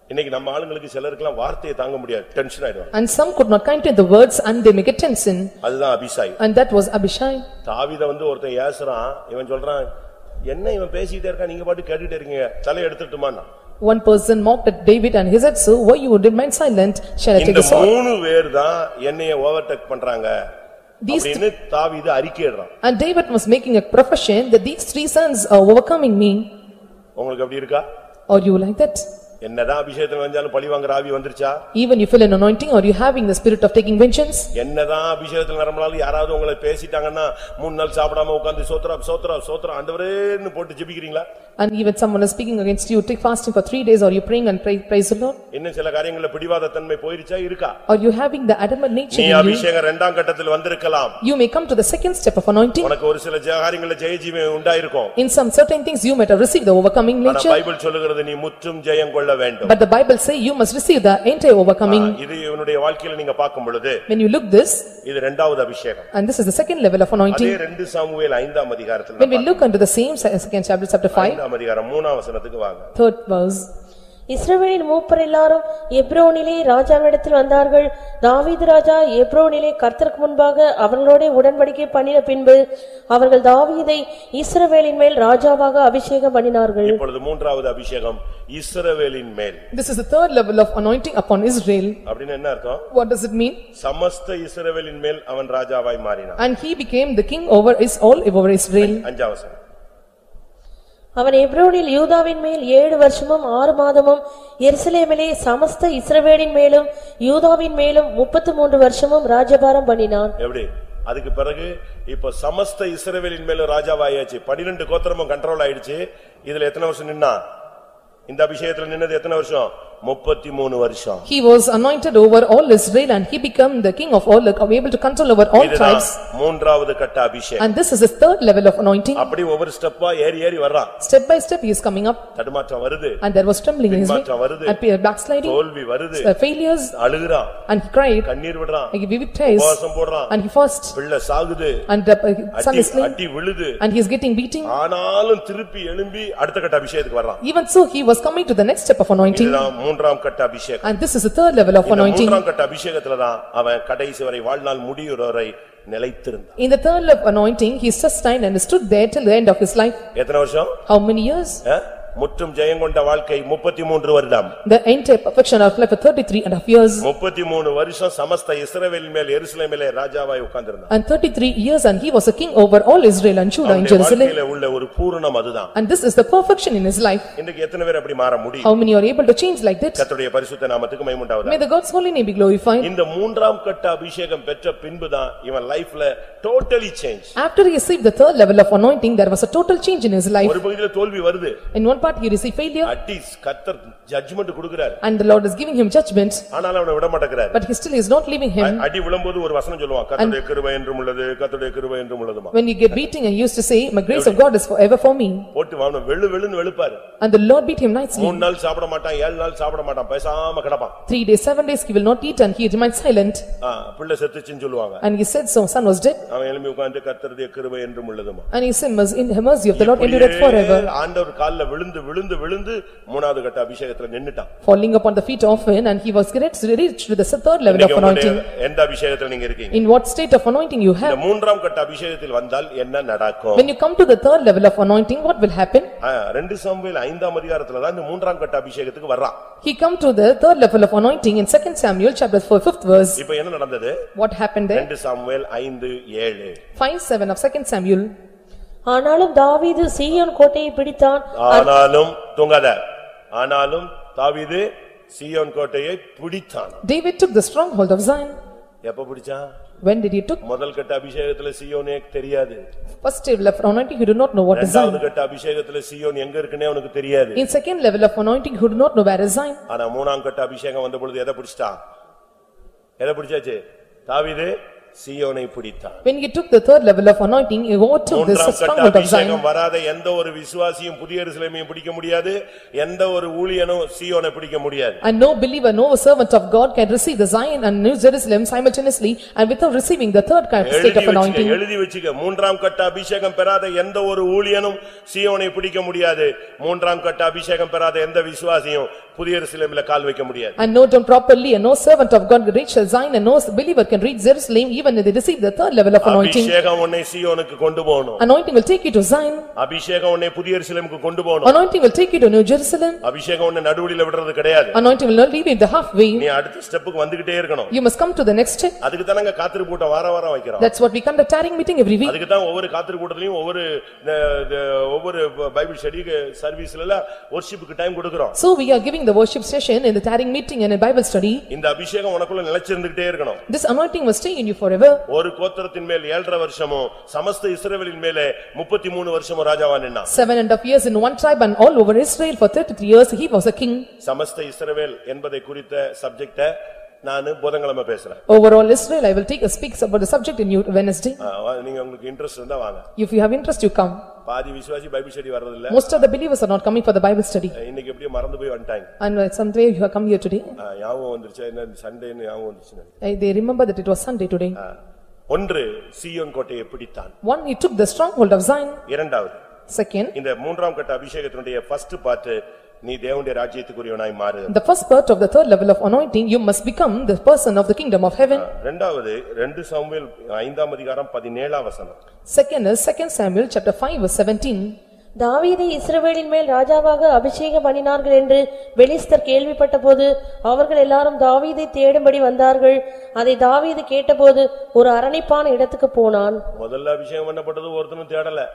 இன்னைக்கு நம்ம ஆளுங்களுக்கு சிலருக்கெல்லாம் வார்த்தையை தாங்க முடியாது டென்ஷன் ஆயிடும் And some could not contain the words and they make a tension அதுதான் Abishai and that was Abishai. தாவீத வந்து ஒருத்தன் ஏசுறான் இவன் சொல்றான் என்ன இவன் பேசிக்கிட்டே இருக்கான் நீங்க பாட்டு கேட்டுட்டே இருக்கீங்க தலை எடுத்துட்டுமான்னா One person mocked at David and he said, "So why you remain silent? Shall I take இந்த the sword?" மூணு பேர் தான் என்னைய ஓவர்டேக் பண்றாங்க These அப்படின்னு தாவீது அறிக்கையிடுறான் And David was making a profession that these three sons are overcoming me. உங்களுக்கு அப்படி இருக்கா Are you like that? என்னதான் அபிஷேகத்துல வந்தாலும் பழி வாங்குற ஆவி வந்துருச்சா Even you feel an anointing or you having the spirit of taking vengeance? என்னதான் அபிஷேகத்துல நிரம்பினாலும் யாராவது உங்களை பேசிட்டாங்கன்னா மூணு நாள் சாப்பிடாம உட்கார்ந்து சோத்ரா சோத்ரா சோத்ரா ஆண்டவரேன்னு போட்டு ஜெபிக்கிறீங்களா And even someone is speaking against you, take fasting for three days or you praying and pray- praise the Lord? இன்னும் சில காரியங்கள்ல பிடிவாத தன்மை போயிருச்சா இருக்கா Are you having the adamant nature நீ in you? அபிஷேகம் இரண்டாம் கட்டத்தில் வந்திருக்கலாம் You may come to the second step of anointing. உனக்கு ஒரு சில ஜெ- காரியங்கள்ல ஜெயஜீவன் உண்டாயிருக்கும் In some certain things you might have received the overcoming ஆனா nature. பைபிள் சொல்லுகிறது நீ முற்றும் ஜெயம் கொள்ள வேண்டும் But the Bible say you must receive the entire overcoming. இது இவனுடைய வாழ்க்கையில நீங்க பார்க்கும் பொழுது When you look this, இது இரண்டாவது அபிஷேகம் and this is the second level of அதே anointing. ரெண்டு சாமுவேல் ஐந்தாம் அதிகாரத்தில் When we look into the same se- second chapter, chapter five, ஐந்தாம் அதிகாரம் மூணாம் வசனத்துக்கு வாங்க third verse. இஸ்ரவேலின் மூப்பர் எல்லாரும் எப்ரோனிலே ராஜாவிடத்தில் வந்தார்கள் தாவீது ராஜா எப்ரோனிலே கர்த்தருக்கு முன்பாக அவர்களோட உடன்படிக்கை பண்ணின பின்பு அவர்கள் தாவீதை இஸ்ரவேலின் மேல் ராஜாவாக அபிஷேகம் பண்ணினார்கள் இப்பொழுது மூன்றாவது அபிஷேகம் இஸ்ரவேலின் மேல் This is the third level of anointing upon Israel. அப்படின்னு என்ன அர்த்தம் What does it mean? சமஸ்த இஸ்ரவேலின் மேல் அவன் ராஜாவாய் மாறினான் And he became the king over is all over Israel. அஞ்சாம் வசனம் அவன் எப்ரோனில் யூதாவின் மேல் ஏழு வருஷமும் ஆறு மாதமும் எருசலேமிலே சமஸ்த இஸ்ரவேலின் மேலும் யூதாவின் மேலும் முப்பத்து மூன்று வருஷமும் ராஜபாரம் பண்ணினான். எப்படி? அதுக்கு பிறகு இப்ப சமஸ்த இஸ்ரவேலின் மேலும் ராஜாவாயாச்சு. பனிரெண்டு கோத்திரமும் கண்ட்ரோல் ஆயிடுச்சு. இதுல எத்தனை வருஷம் நின்னா? இந்த அபிஷேகத்துல நின்னது எத்தனை வருஷம்? முப்பத்தி மூணு வருஷம் He was anointed over all Israel and he became the king of all, like, able to control over all இதுதான் tribes. மூன்றாவது கட்ட அபிஷேகம் And this is his third level of anointing. அப்படி ஒவ்வொரு ஸ்டெப்பா ஏறி ஏறி வர்றான் Step by step he is coming up தடுமாற்றம் வருது and there was trembling in his way பின்மாற்றம் வருது. and pe- backsliding, தோல்வி வருது uh, failures அழுகுறான் and he cried கண்ணீர் விடுறான் and he gave it tears உபவாசம் போடுறான் and he fasted பிள்ளை சாகுது and the uh, son அடி is slain அடி விழுது and he is getting beating. ஆனாலும் திருப்பி எழும்பி அடுத்த கட்ட அபிஷேகத்துக்கு வர்றான் Even so, he was coming to the next step of anointing இதுதான் மூன்றாம் கட்ட அபிஷேகம் and this is the third level of இந்த anointing. மூன்றாம் கட்ட அபிஷேகத்துலதான் அவன் கடைசி வரை வாழ்நாள் முடியுறவரை நிலைத்திருந்தான் In the third level of anointing, he sustained and stood there till the end of his life. எத்தனை வருஷம் How many years? அஹ்? முற்றும் ஜெயங்கொண்ட வாழ்க்கை முப்பத்தி மூன்று வருடம் The entire perfection of life for thirty-three and a half years. முப்பத்தி மூணு வருஷம் சமஸ்த இஸ்ரவேல் மேல் எருசலேமிலே ராஜாவாய் உட்கார்ந்திருந்தான் And thirty-three years and he was a king over all Israel and Judah in அவனுடைய Jerusalem. வாழ்க்கையில உள்ள ஒரு பூரணம் அதுதான் And this is the perfection in his life. இன்றைக்கு எத்தனை பேர் அப்படி மாற முடியும் How many are able to change like that? கர்த்தருடைய பரிசுத்த நாமத்துக்கு May மைமுண்டாவதா the God's holy name be glorified. இந்த மூன்றாம் கட்ட அபிஷேகம் பெற்ற பின்புதான் இவன் லைஃப்ல totally change After he received the third level of anointing, there was a total change in his life. ஒரு பகுதியில தோல்வி வருது In one part, he received failure அடி கத்தர் ஜட்ஜ்மெண்ட் கொடுக்கிறாரு and the Lord is giving him judgment, ஆனாலும் அவனை விட மாட்டேங்கிறாரு but he still is not leaving him. அடி விழும்போது ஒரு வசனம் சொல்லுவான் கர்த்தருடைய கிருபை என்றும் உள்ளது கர்த்தருடைய கிருபை என்றும் உள்ளதுமா When you get beating, and he used to say, "My grace of God is forever for me." போட்டு வாங்க வெளு வெளுன்னு வெளுப்பாரு And the Lord beat him nicely. மூணு நாள் சாப்பிட மாட்டான் ஏழு நாள் சாப்பிட மாட்டான் பேசாம கிடப்பான் Three days, seven days, he will not eat and he remained silent. ஆ, பிள்ளை செத்துச்சுன்னு சொல்லுவாங்க And he said, "So son was dead." அவன் எழுப்பி உட்கார்ந்து kர்த்தருடைய கிருபை என்றும் உள்ளதுமா And he said, "Mercy- "In the mercy of the Lord endureth forever." ஆண்டவர் கால்ல விழுந்து விழுந்து விழுந்து மூணாவது கட்ட அபிஷேகத்துல நின்னுட்டான் Falling upon the feet of him and he was great to reach to the third level of இன்னைக்கு உங்களுடைய anointing. எந்த அபிஷேகத்துல நீங்க இருக்கீங்க In what state of anointing you இந்த have? மூன்றாம் கட்ட அபிஷேகத்தில் வந்தால் என்ன நடக்கும் When you come to the third level of anointing, what will happen? ஆ, ரெண்டு சாமுவேல் ஐந்தாம் அதிகாரத்துல தான் இந்த மூன்றாம் கட்ட அபிஷேகத்துக்கு வர்றான் He come to the third level of anointing in second Samuel chapter four, fifth verse. இப்ப என்ன நடந்தது What happened there? ரெண்டு சாமுவேல் ஐந்து ஏழு Five, seven of second Samuel. ஆனாலும் தாவீது சீயோன் கோட்டையை பிடித்தான் ஆனாலும் தூங்காத ஆனாலும் தாவீது சீயோன் கோட்டையை பிடித்தான் David took the stronghold of Zion. எப்ப பிடிச்சான் When did he took? முதல் கட்ட அபிஷேகத்துல சீயோனே தெரியாது First level of anointing, he did not know what is இரண்டாவது Zion. கட்ட அபிஷேகத்துல சீயோன் எங்க இருக்குன்னே அவனுக்கு தெரியாது In second level of anointing, he did not know where is Zion. ஆனா மூணாம் கட்ட அபிஷேகம் வந்த பொழுது எதை பிடிச்சிட்டான் எதை பிடிச்சாச்சு தாவீது சீயோனை பிடித்தான் When he took the third level of anointing, he overtook this மூன்றாம் கட்ட stronghold of Zion. அபிஷேகம் வராத எந்த ஒரு விசுவாசியும் புதிய எருசலேமையும் பிடிக்க முடியாது எந்த ஒரு ஊழியனும் சீயோனை பிடிக்க முடியாது And no believer, no servant of God can receive the Zion and New Jerusalem simultaneously and without receiving the third kind of state எழுதி of வச்சுக்க anointing. எழுதி வச்சுக்க மூன்றாம் கட்ட அபிஷேகம் பெறாத எந்த ஒரு ஊழியனும் சீயோனை பிடிக்க முடியாது மூன்றாம் கட்ட அபிஷேகம் பெறாத எந்த விசுவாசியும் புதிய எருசலேமில கால் வைக்க முடியாது And note down properly, and no servant of God can reach Zion and no believer can reach Jerusalem even if they receive the third level of anointing. அபிஷேகம் உன்னை சீயோனுக்கு கொண்டு போகணும் Anointing will take you to Zion, அபிஷேகம் உன்னை புதிய எருசலேமுக்கு கொண்டு போகணும் anointing will take you to New Jerusalem, அபிஷேகம் உன்னை நடுவுல விடுறது கிடையாது anointing will not leave you in the halfway. நீ அடுத்த ஸ்டெப்புக்கு வந்துகிட்டே இருக்கணும் You must come to the next step. அதுக்கு தானங்க காத்திரு கூட்டம் வார வாரம் வைக்கிறோம் That's what we conduct tiring meeting every week. அதுக்கு தான் ஒவ்வொரு காத்திரு கூட்டத்திலையும் ஒவ்வொரு அஹ், இந்த ஒவ்வொரு பைபிள் ஸ்டடி சர்வீஸ்ல எல்லாம் ஒர்ஷிப்புக்கு டைம் கொடுக்கிறோம் So we are giving the worship session in the tiring meeting and in Bible study. இந்த அபிஷேகம் உனக்குள்ள நிலைச்சிருந்துகிட்டே இருக்கணும் This anointing must stay in you forever. ஒரு கோத்திரத்தின் மேல் ஏழரை வருஷமும் சமஸ்த இஸ்ரவேலின் மேலே முப்பத்தி மூணு வருஷமும் ராஜாவா நின்னான் Seven and a half years in one tribe and all over Israel for thirty-three years he was a king. சமஸ்த இஸ்ரவேல் என்பதை குறித்த சப்ஜெக்ட நானு புதன்கிழமை பேசுறேன் Overall Israel, I will take a speaks about the subject in Wednesday. நீங்க உங்களுக்கு interest இருந்தா வாங்க If you have interest, you come. பாதி விசுவாசி பைபிள் ஸ்டடி வர்றதில்ல Most of the believers are not coming for the Bible study. இன்னைக்கு எப்படியோ மறந்து போய் வந்துட்டாங்க And uh, some way you have come here today. ஞாபகம் வந்துருச்சு என்ன சண்டேன்னு ஞாபகம் வந்துருச்சு Uh, They remember that it was Sunday today. ஒன்று சீயோன் கோட்டையை பிடித்தான் One, he took the stronghold of Zion. இரண்டாவது Second, இந்த மூன்றாம் கட்ட அபிஷேகத்தினுடைய ஃபர்ஸ்ட் பார்ட் நீ தேவனுடைய ராஜ்யத்துக்குரியவனாய் மாறு. The first part of the third level of anointing, you must become the person of the kingdom of heaven. இரண்டாவது ரெண்டு சாமுவேல் ஐந்தாம் அதிகாரம் பதினேழாம் வசனம். Second is second Samuel chapter five verse seventeen. தாவீதை இஸ்ரவேலின் மேல் ராஜாவாக அபிஷேகம் பண்ணினார்கள் என்று பெலிஸ்தர் கேள்விப்பட்டபோது அவர்கள் எல்லாரும் தாவீதை தேடும்படி வந்தார்கள். அதை தாவீது கேட்டபோது ஒரு அரணிப்பான இடத்துக்கு போனான். முதல்ல அபிஷேகம் பண்ணப்பட்டது ஒருத்தனும் தேடல.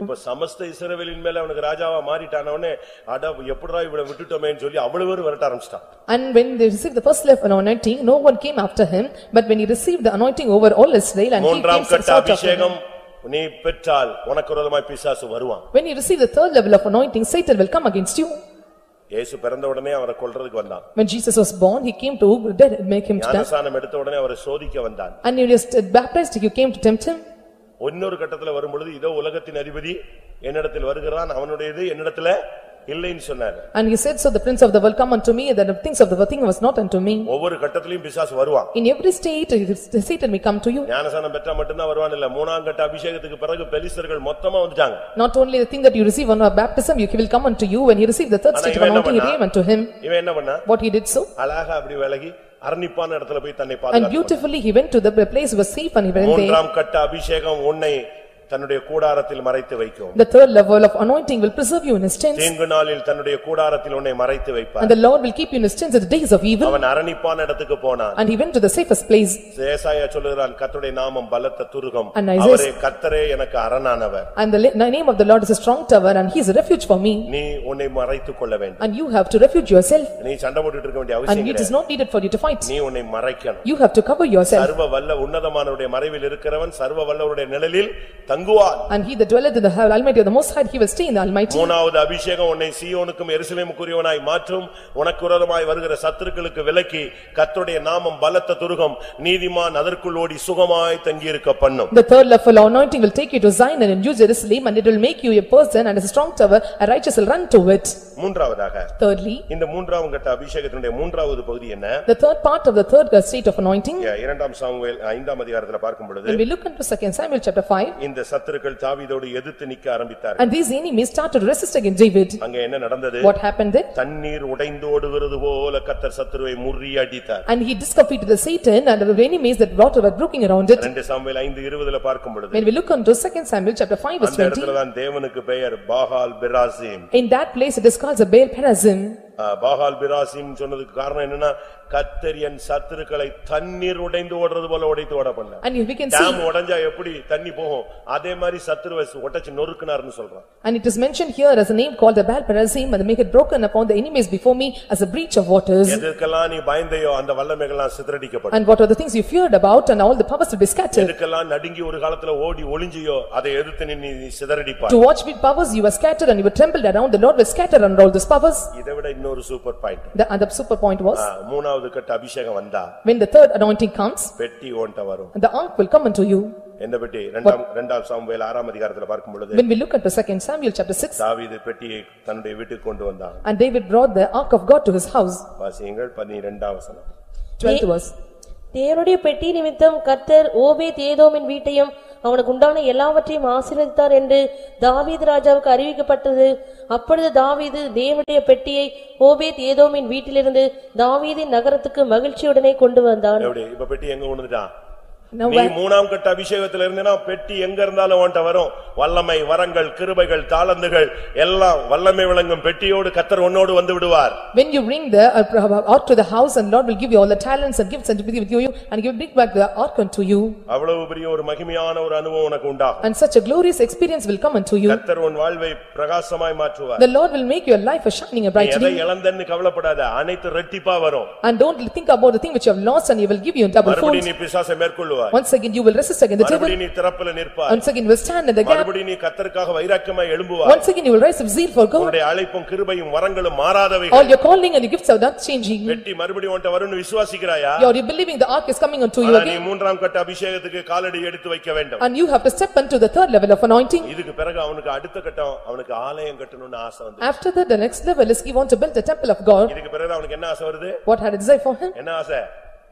இப்ப சமஸ்த இஸ்ரவேலின் மேல அவனுக்கு ராஜாவா மாறிட்டானவனே அட எப்படிடா இவனை விட்டுட்டோமேன்னு சொல்லி அவ்வளவு பேர் விரட்ட ஆரம்பிச்சிட்டான் And when they received the first level of anointing, no one came after him, but when he received the anointing over all Israel and he came மூன்றாம் and கட்ட sought after him. அபிஷேகம் நீ பெற்றால் உனக்கு விரோதமாய் பிசாசு வருவான் When you receive the third level of anointing, Satan will come against you. இயேசு பிறந்த உடனே அவரை கொல்றதுக்கு வந்தான் When Jesus was born, he came to dead- make him to death. ஞானசானம் எடுத்த உடனே அவரை சோதிக்க வந்தான் And when he was baptized, you came to tempt him. இன்னொரு கட்டத்துல வரும்பொழுது இதோ உலகத்தின் அதிபதி என்னிடத்தில் வருகிறான் அவனுடையது என்னிடத்துல இல்லைன்னு சொன்னார் And he said, "So the prince of the world come unto me, and the things of the thing was not unto me." ஒவ்வொரு கட்டத்திலையும் பிசாசு வருவான் In every state, Satan may come to you. ஞானசானம் பெற்றா மட்டும்தான் வருவான் இல்ல மூணாம் கட்ட அபிஷேகத்துக்கு பிறகு பெலிஸ்தர்கள் மொத்தமா வந்துட்டாங்க Not only the thing that you receive on our baptism, he will come unto you. When he received the third state of anointing, he came unto him. இவன் என்ன பண்ணா What he did so? அழகா அப்படி விலகி அரணிப்பான இடத்துல போய் தன்னை And பாதுகாத்தான் beautifully, he went to the place was safe and he went there. மூன்றாம் கட்ட அபிஷேகம் உன்னை தன்னுடைய கூடாரத்தில் மறைத்து வைக்கும் The third level of anointing will preserve you in his tents. தீங்கு நாளில் தன்னுடைய கூடாரத்தில் உன்னை மறைத்து வைப்பார் And the Lord will keep you in his tents at the days of evil. அவன் அரணிப்பான இடத்துக்கு போனான் And he went to the safest place. ஏசாயா சொல்லுகிறான் கர்த்தருடைய நாமம் பலத்த துருகம் And Isaiah- அவரே கர்த்தரே எனக்கு அரணானவர் And the la- name of the Lord is a strong tower and he is a refuge for me. நீ உன்னை மறைத்துக் கொள்ள வேண்டும் And you have to refuge yourself. நீ சண்டை போட்டுட்டு இருக்க வேண்டிய அவசியம் And it is கிடையாது not needed for you to fight. நீ உன்னை மறைக்கணும் You have to cover yourself. சர்வ வல்ல உன்னதமானவருடைய மறைவில் இருக்கிறவன் சர்வ வல்லவருடைய நிழலில் தங்குவான் And he that dwelleth in the Almighty of the Most High, he will stay in the Almighty. மூணாவது அபிஷேகம் உன்னை சீயோனுக்கும் எருசலேமுக்குரியவனாய் மாற்றும் உனக்கு விரோதமாய் வருகிற சத்துருக்களுக்கு விலக்கி கர்த்தருடைய நாமம் பலத்த துருகம் நீதிமான் அதற்குள் ஓடி சுகமாய் தங்கியிருக்க பண்ணும் The third level of anointing will take you to Zion and New Jerusalem and it will make you a person and as a strong tower, a righteous will run to it. மூன்றாவதாக Thirdly, இந்த மூன்றாம் கட்ட அபிஷேகத்தினுடைய மூன்றாவது பகுதி என்ன the third part of the third state of anointing, இரண்டாம் Samuel ஐந்தாம் அதிகாரத்துல பார்க்கும் பொழுது when we look into second Samuel chapter five, இந்த சத்துருக்கள் தாவீதோடு எதிர்த்து நிக்க ஆரம்பித்தார் and these enemies started to resist against David. அங்க என்ன நடந்தது What happened there? தண்ணீர் உடைந்தோடுகிறது போல கத்தர் சத்துருவை முறியடித்தார் And he discomfited the Satan and the enemies that water were broken around it. ரெண்டு சாமுவேல் ஐந்து இருபதுல பார்க்கும் பொழுது When we look into second Samuel chapter five verse அந்த twenty, இடத்துலதான் தேவனுக்கு பெயர் பாகால் பிராசிம் in that place it is called the Baal Perazim. ஆ, பாகால் பிராசிம் சொன்னதுக்கு காரணம் என்னன்னா கத்தர் என் சத்துருக்களை தண்ணீர் உடைந்து ஓடுறது போல உடைத்து ஓட பண்ண And we can see, dam உடைஞ்சா எப்படி தண்ணி போகும் அதே மாதிரி சத்துருவை உடைச்சு நொறுக்குனாருன்னு சொல்றான் and it is mentioned here as a name called the Baal Perazim and they make it broken upon the enemies before me as a breach of waters. எதுக்கெல்லாம் நீ பயந்தையோ அந்த வல்லமைகள்லாம் சிதறடிக்கப்படும் And what are the things you feared about and all the powers will be scattered. எதுக்கெல்லாம் நடுங்கி ஒரு காலத்துல ஓடி ஒளிஞ்சியோ அதை எதிர்த்து நீ நீ சிதறடிப்பார் To watch with powers you were scattered and you were trembled around, the Lord will scatter under all those powers. இதை விட இன்னொரு super point The other super point was, மூணாவது கட்ட அபிஷேகம் வந்தா when the third anointing comes, பெட்டி ஓன்ட்ட வரும் the ark will come unto you. எந்த பெட்டி ரெண்டாம் ரெண்டாம் சாமுவேல் ஆறாம் அதிகாரத்துல பார்க்கும் பொழுது When we look at the second Samuel chapter six, தாவீது பெட்டியை தன்னுடைய வீட்டுக்கு கொண்டு வந்தான் and David brought the ark of God to his house. வாசியங்கள் பன்னிரெண்டாம் வசனம் Twelfth verse. தேவனுடைய பெட்டி நிமித்தம் கர்த்தர் ஓபேத் ஏதோமின் வீட்டையும் அவனுக்கு உண்டான எல்லாவற்றையும் ஆசீர்வதித்தார் என்று தாவீது ராஜாவுக்கு அறிவிக்கப்பட்டது. அப்பொழுது தாவீது தேவனுடைய பெட்டியை ஓபேத் ஏதோமின் வீட்டிலிருந்து தாவீதின் நகரத்துக்கு மகிழ்ச்சியுடனே கொண்டு வந்தான். இப்ப பெட்டி எங்க கொண்டு வந்துட்டான் Now நீ when- மூணாம் கட்ட அபிஷேகத்துல இருந்தேன்னா பெட்டி எங்க இருந்தாலும் உன்ட்ட வரும் வல்லமை வரங்கள் கிருபைகள் தாளந்துகள் எல்லாம் வல்லமை விளங்கும் பெட்டியோடு கத்தர் உன்னோடு வந்து விடுவார் When you bring the uh, ark to the house and Lord will give you all the talents and gifts and to be with you and give bring back the ark unto you. அவ்வளவு பெரிய ஒரு மகிமையான ஒரு அனுபவம் உனக்கு உண்டாகும் And such a glorious experience will come unto you. கத்தர் உன் வாழ்வை பிரகாசமாய் மாற்றுவார் The Lord will make your life a shining and நீ எதை brightening. இழந்தன்னு கவலைப்படாத அனைத்து ரெட்டிப்பா வரும் And don't think about the thing which you have lost and he will give you in double fold. மறுபடியும் நீ பிசாசை மேற்கொள்ளுவார் Once again you will resist against the devil. மறுபடியும் நீ திறப்புல நிற்பார் Once again you will stand in the gap. மறுபடியும் நீ கத்தருக்காக வைராக்கியமாய் எழும்புவார் Once again you will rise with zeal for God. உன்னுடைய அழைப்பும் கிருபையும் வரங்களும் மாறாதவைகள் All your calling and your gifts are not changing. வெட்டி மறுபடியும் உன்ட்ட வரும்னு விசுவாசிக்கிறாயா You are believing the ark is coming unto you ஆனா நீ again. மூன்றாம் கட்ட அபிஷேகத்துக்கு காலடி எடுத்து வைக்க வேண்டும் And you have to step into the third level of anointing. இதுக்கு பிறகு அவனுக்கு அடுத்த கட்டம் அவனுக்கு ஆலயம் கட்டணும்னு ஆசை வந்து After that, the next level is he want to build the temple of God. இதுக்கு பிறகு அவனுக்கு என்ன ஆசை வருது What had a desire for him? என்ன ஆசை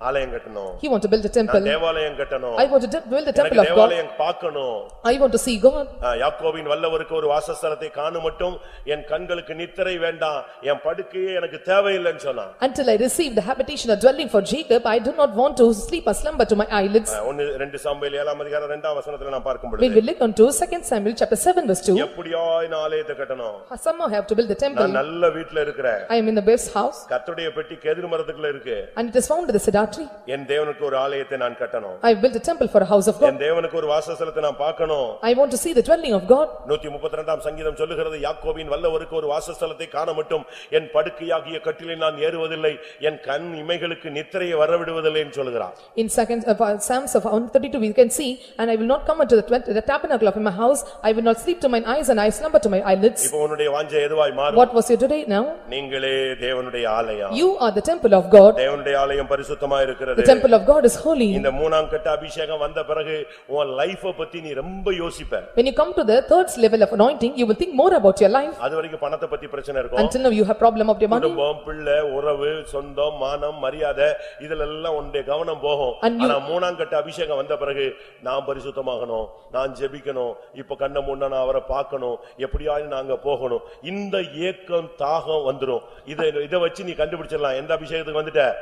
ஆலயம் கட்டணும் He want to build a நான் temple. தேவாலயம் கட்டணும் I want to de- build the temple எனக்கு of God. தேவாலயம் பார்க்கணும் I want to see God. ஆ, யாக்கோபின் வல்லவருக்கு ஒரு வாசஸ்தலத்தை காணும் மட்டும் என் கண்களுக்கு நித்திரை வேண்டாம் என் படுக்கையே எனக்கு தேவையில்லைன்னு சொன்னான் Until I receive the habitation or dwelling for Jacob, I do not want to sleep or slumber to my eyelids. ஆ, ஒன்னு ரெண்டு சாம்பல் ஏழாம் அதிகாரம் ரெண்டாம் வசனத்துல நான் பார்க்கும் When பொழுது we look unto second Samuel chapter seven verse two, எப்படியாய் நான் ஆலயத்தை கட்டணும் somehow have to build the நான் temple. நல்ல வீட்டுல இருக்கிறேன் I am in the best house கர்த்தருடைய பெட்டி கெதிர் மரத்துக்குள்ள இருக்கு and it is found in the cedar tree. என் தேவனுக்கு ஒரு ஆலயத்தை நான் கட்டணும் I built a temple for a house of God. என் தேவனுக்கு ஒரு வாசஸ்தலத்தை நான் பார்க்கணும் I want to see the dwelling of God. நூத்தி முப்பத்தி ரெண்டாம் சங்கீதம் சொல்லுகிறது யாக்கோபின் வல்லவருக்கு ஒரு வாசஸ்தலத்தை காண மட்டும் என் படுக்கையாகிய கட்டிலை நான் ஏறுவதில்லை என் கண் இமைகளுக்கு நித்திரையை வரவிடுவதில்லைன்னு சொல்லுகிறான் In second, uh, Psalms of one thirty-two, we can see, "And I will not come into the twen- the tabernacle of my house, I will not sleep to mine eyes, and I slumber to my eyelids." இப்போ உன்னுடைய வாஞ்சை எதுவாய் மாறும் What was your today now? நீங்களே தேவனுடைய ஆலயம் You are the temple of God. தேவனுடைய ஆலயம் பரிசுத்தமா இருக்கிறது. The temple of God is holy. இந்த மூணாம் கட்ட அபிஷேகம் வந்த பிறகு உன் லைஃப பத்தி நீ ரொம்ப யோசிப்ப. When you come to the third level of anointing, you will think more about your life. அது வரைக்கும் பணத்தை பத்தி பிரச்சனை இருக்கும். Until now, you have problem of your money. குடும்பம் பிள்ளை உறவு சொந்தம் மானம் மரியாதை இதுல எல்லாம் உன்னுடைய கவனம் போகும். And you- ஆனா மூணாம் கட்ட அபிஷேகம் வந்த பிறகு நான் பரிசுத்தமாகணும் நான் ஜெபிக்கணும் இப்ப கண்ண முன்ன நான் அவரை பார்க்கணும் எப்படியாவது நாங்க போகணும். இந்த ஏக்கம் தாகம் வந்துரும். இதை இதை வச்சு நீ கண்டுபிடிச்சிடலாம். எந்த அபிஷேகத்துக்கு வந்துட்ட?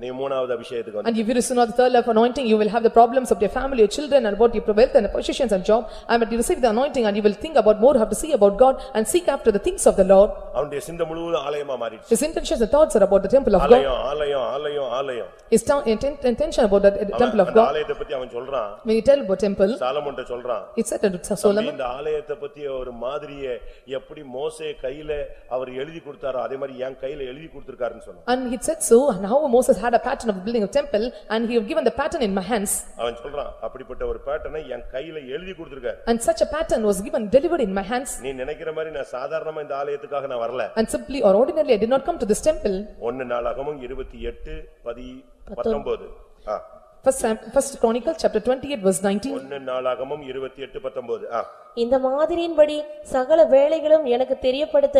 நீ மூணாவது அபிஷேகத்துக்கு வந்து And if you receive not the third level of anointing, you will have the problems of your family, your children, and about your wealth and positions and job. And when you receive the anointing, and you will think about more, have to see about God, and seek after the things of the Lord. அவனுடைய சிந்தை முழுவதும் ஆலயமா மாறிடுச்சு His intentions and thoughts are about the temple of God. ஆலயம் ஆலயம் ஆலயம் ஆலயம் His town- inten- intention about the அவன் temple of அந்த God. ஆலயத்தை பத்தி அவன் சொல்றான் When you tell about temple, சாலமோன்ட்ட சொல்றான் it said unto தம்பி, Solomon, இந்த ஆலயத்தை பத்திய ஒரு மாதிரியை எப்படி மோசே கையில அவர் எழுதி கொடுத்தாரோ அதே மாதிரி என் கையில எழுதி கொடுத்திருக்காருன்னு சொன்னான் and he said so, and how Moses had a pattern of building a temple and he have given the pattern in my hands. அவன் சொல்றான் அப்படிப்பட்ட ஒரு பேட்டனை என் கையில எழுதி கொடுத்திருக்க And such a pattern was given delivered in my hands. நீ நினைக்கிற மாதிரி நான் சாதாரணமா இந்த ஆலயத்துக்காக நான் வரல And simply or ordinarily I did not come to this temple. ஒன்னு நாளாகமும் இருபத்தி எட்டு பதி பத்தொன்பது ஆ. First Sam- First Chronicle, chapter twenty-eight, verse nineteen. ஒன்னு நாளாகமும் இருபத்தி எட்டு பத்தொன்பது ஆ. இந்த மாதிரியின்படி சகல வேலைகளும் எனக்கு தெரியப்படுத்த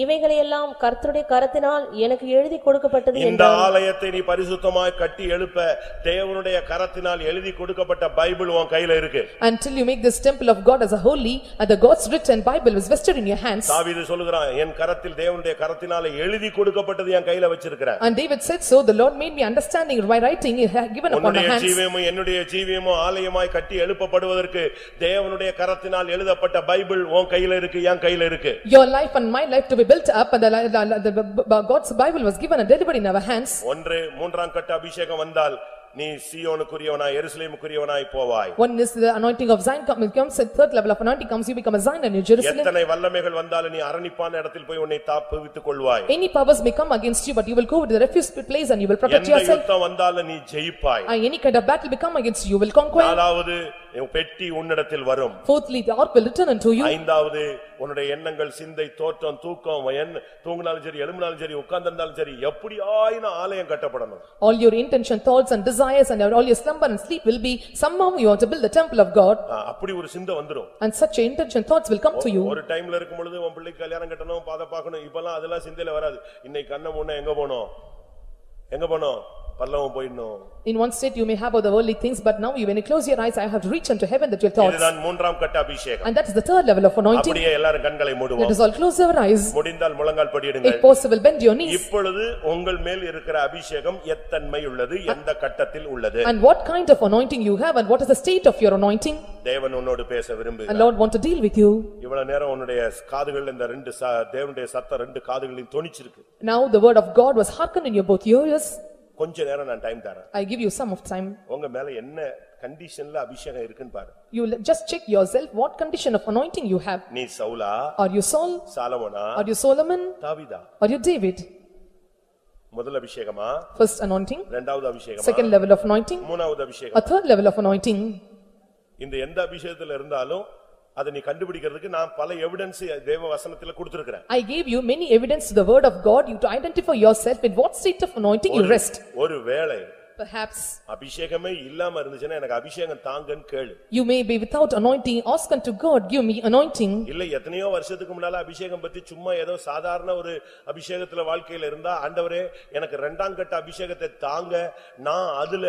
இவைகளையெல்லாம் கர்த்தருடைய கரத்தினால் எனக்கு எழுதி கொடுக்கப்பட்டது இந்த ஆலயத்தை நீ பரிசுத்தமாய் கட்டி எழுப்ப தேவனுடைய கரத்தினால் எழுதி கொடுக்கப்பட்ட பைபிள் உன் கையில இருக்கு Until you make this temple of God as a holy, and the God's written Bible is vested in your hands. தாவீது சொல்லுகிறான் என் கரத்தில் தேவனுடைய கரத்தினால எழுதி கொடுக்கப்பட்டது என் கையில வச்சிருக்கிறேன் And David said so, the Lord made me understanding by writing, he had given upon my hands. ஜீவியமும் என்னுடைய ஜீவியமும் ஆலயமாய் கட்டி எழுப்பப்படுவதற்கு தேவனுடைய கரத்தினால் எழுதப்பட்ட பைபிள் உன் கையில இருக்கு என் கையில இருக்கு Your life and my life to be built up, and the, the- the, the, God's Bible was given and delivered in our hands. ஒன்று மூன்றாம் கட்ட அபிஷேகம் வந்தால் நீ சீயோனுக்குரியவனாய் எருசலேமுக்குரியவனாய் போவாய் One is the anointing of Zion come- comes, the third level of anointing comes, you become a Zion and you Jerusalem. எத்தனை வல்லமைகள் வந்தாலும் நீ அரணிப்பான இடத்தில் போய் உன்னை தாப்புவித்துக் கொள்வாய் Any powers may come against you, but you will go to the refuge place and you will protect எந்த yourself. யுத்தம் வந்தாலும் நீ ஜெயிப்பாய் And any kind of battle may come against you, you will conquer. நாலாவது உன் பெட்டி உன்னிடத்தில் வரும் Fourthly, the ark will return unto you. ஐந்தாவது உன்னுடைய எண்ணங்கள் சிந்தை தோற்றம் தூக்கம் எண்ண தூங்கினாலும் சரி எழும்பினாலும் சரி உட்கார்ந்திருந்தாலும் சரி எப்படியாயினும் ஆலயம் கட்டப்படணும் All your intention, thoughts and desires and all your slumber and sleep will be somehow you want to build the temple of God. ஆ, அப்படி ஒரு சிந்தை வந்துரும் And such intention, thoughts will come to you. ஒரு டைம்ல இருக்கும் பொழுது உன் பிள்ளைக்கு கல்யாணம் கட்டணும் பாத பார்க்கணும் இப்பெல்லாம் அதெல்லாம் சிந்தையில வராது இன்னைக்கு கண்ணை முன்ன எங்க போனோம் எங்க போனோம் பல்லவம் போயிடணும் In one state you may have all the worldly things, but now you- when you close your eyes, I have to reach unto heaven that your thoughts. இதுதான் மூன்றாம் கட்ட அபிஷேகம் And that is the third level of anointing. அப்படியே எல்லாரும் கண்களை Let மூடுவோம் us all close our eyes. முடிந்தால் முழங்கால் படியிடுங்கள் If possible, bend your knees. இப்பொழுது உங்கள் மேல் இருக்கிற அபிஷேகம் எத்தன்மை உள்ளது எந்த கட்டத்தில் உள்ளது And what kind of anointing you have and what is the state of your anointing? தேவன் உன்னோடு பேச விரும்பு And Lord want to deal with you. இவ்வளவு நேரம் உன்னுடைய காதுகள் இந்த ரெண்டு ச- தேவனுடைய சத்தம் ரெண்டு காதுகளையும் தொனிச்சிருக்கு Now the word of God was hearkened in your both ears. கொஞ்ச நேரம் நான் டைம் தரேன் I give you some of time. உங்க மேல என்ன கண்டிஷன்ல அபிஷேகம் இருக்குன்னு பாரு You will just check yourself what condition of anointing you have. நீ சவுலா Are you Saul? சாலமோனா Are you Solomon? தாவிதா Are you David? முதல் அபிஷேகமா First anointing, இரண்டாவது அபிஷேகமா second level of anointing, மூணாவது அபிஷேகம் a third level of anointing. இந்த எந்த அபிஷேகத்துல இருந்தாலும் அதை நீ கண்டுபிடிக்கிறதுக்கு நான் பல எவிடன்ஸ் தேவ வசனத்துல கொடுத்திருக்கிறேன் I gave you many evidence to the word of God, you to identify yourself in what state of anointing you rest. ஒரு வேளை Perhaps அபிஷேகமே இல்லாம இருந்துச்சுன்னா எனக்கு அபிஷேகம் தாங்கன்னு கேளு you may be without anointing, ask unto God, give me anointing. இல்ல எத்தனையோ வருஷத்துக்கு முன்னால அபிஷேகம் பத்தி சும்மா ஏதோ சாதாரண ஒரு அபிஷேகத்துல வாழ்க்கையில இருந்தா ஆண்டவரே எனக்கு இரண்டாம் கட்ட அபிஷேகத்தை தாங்க நான் அதுல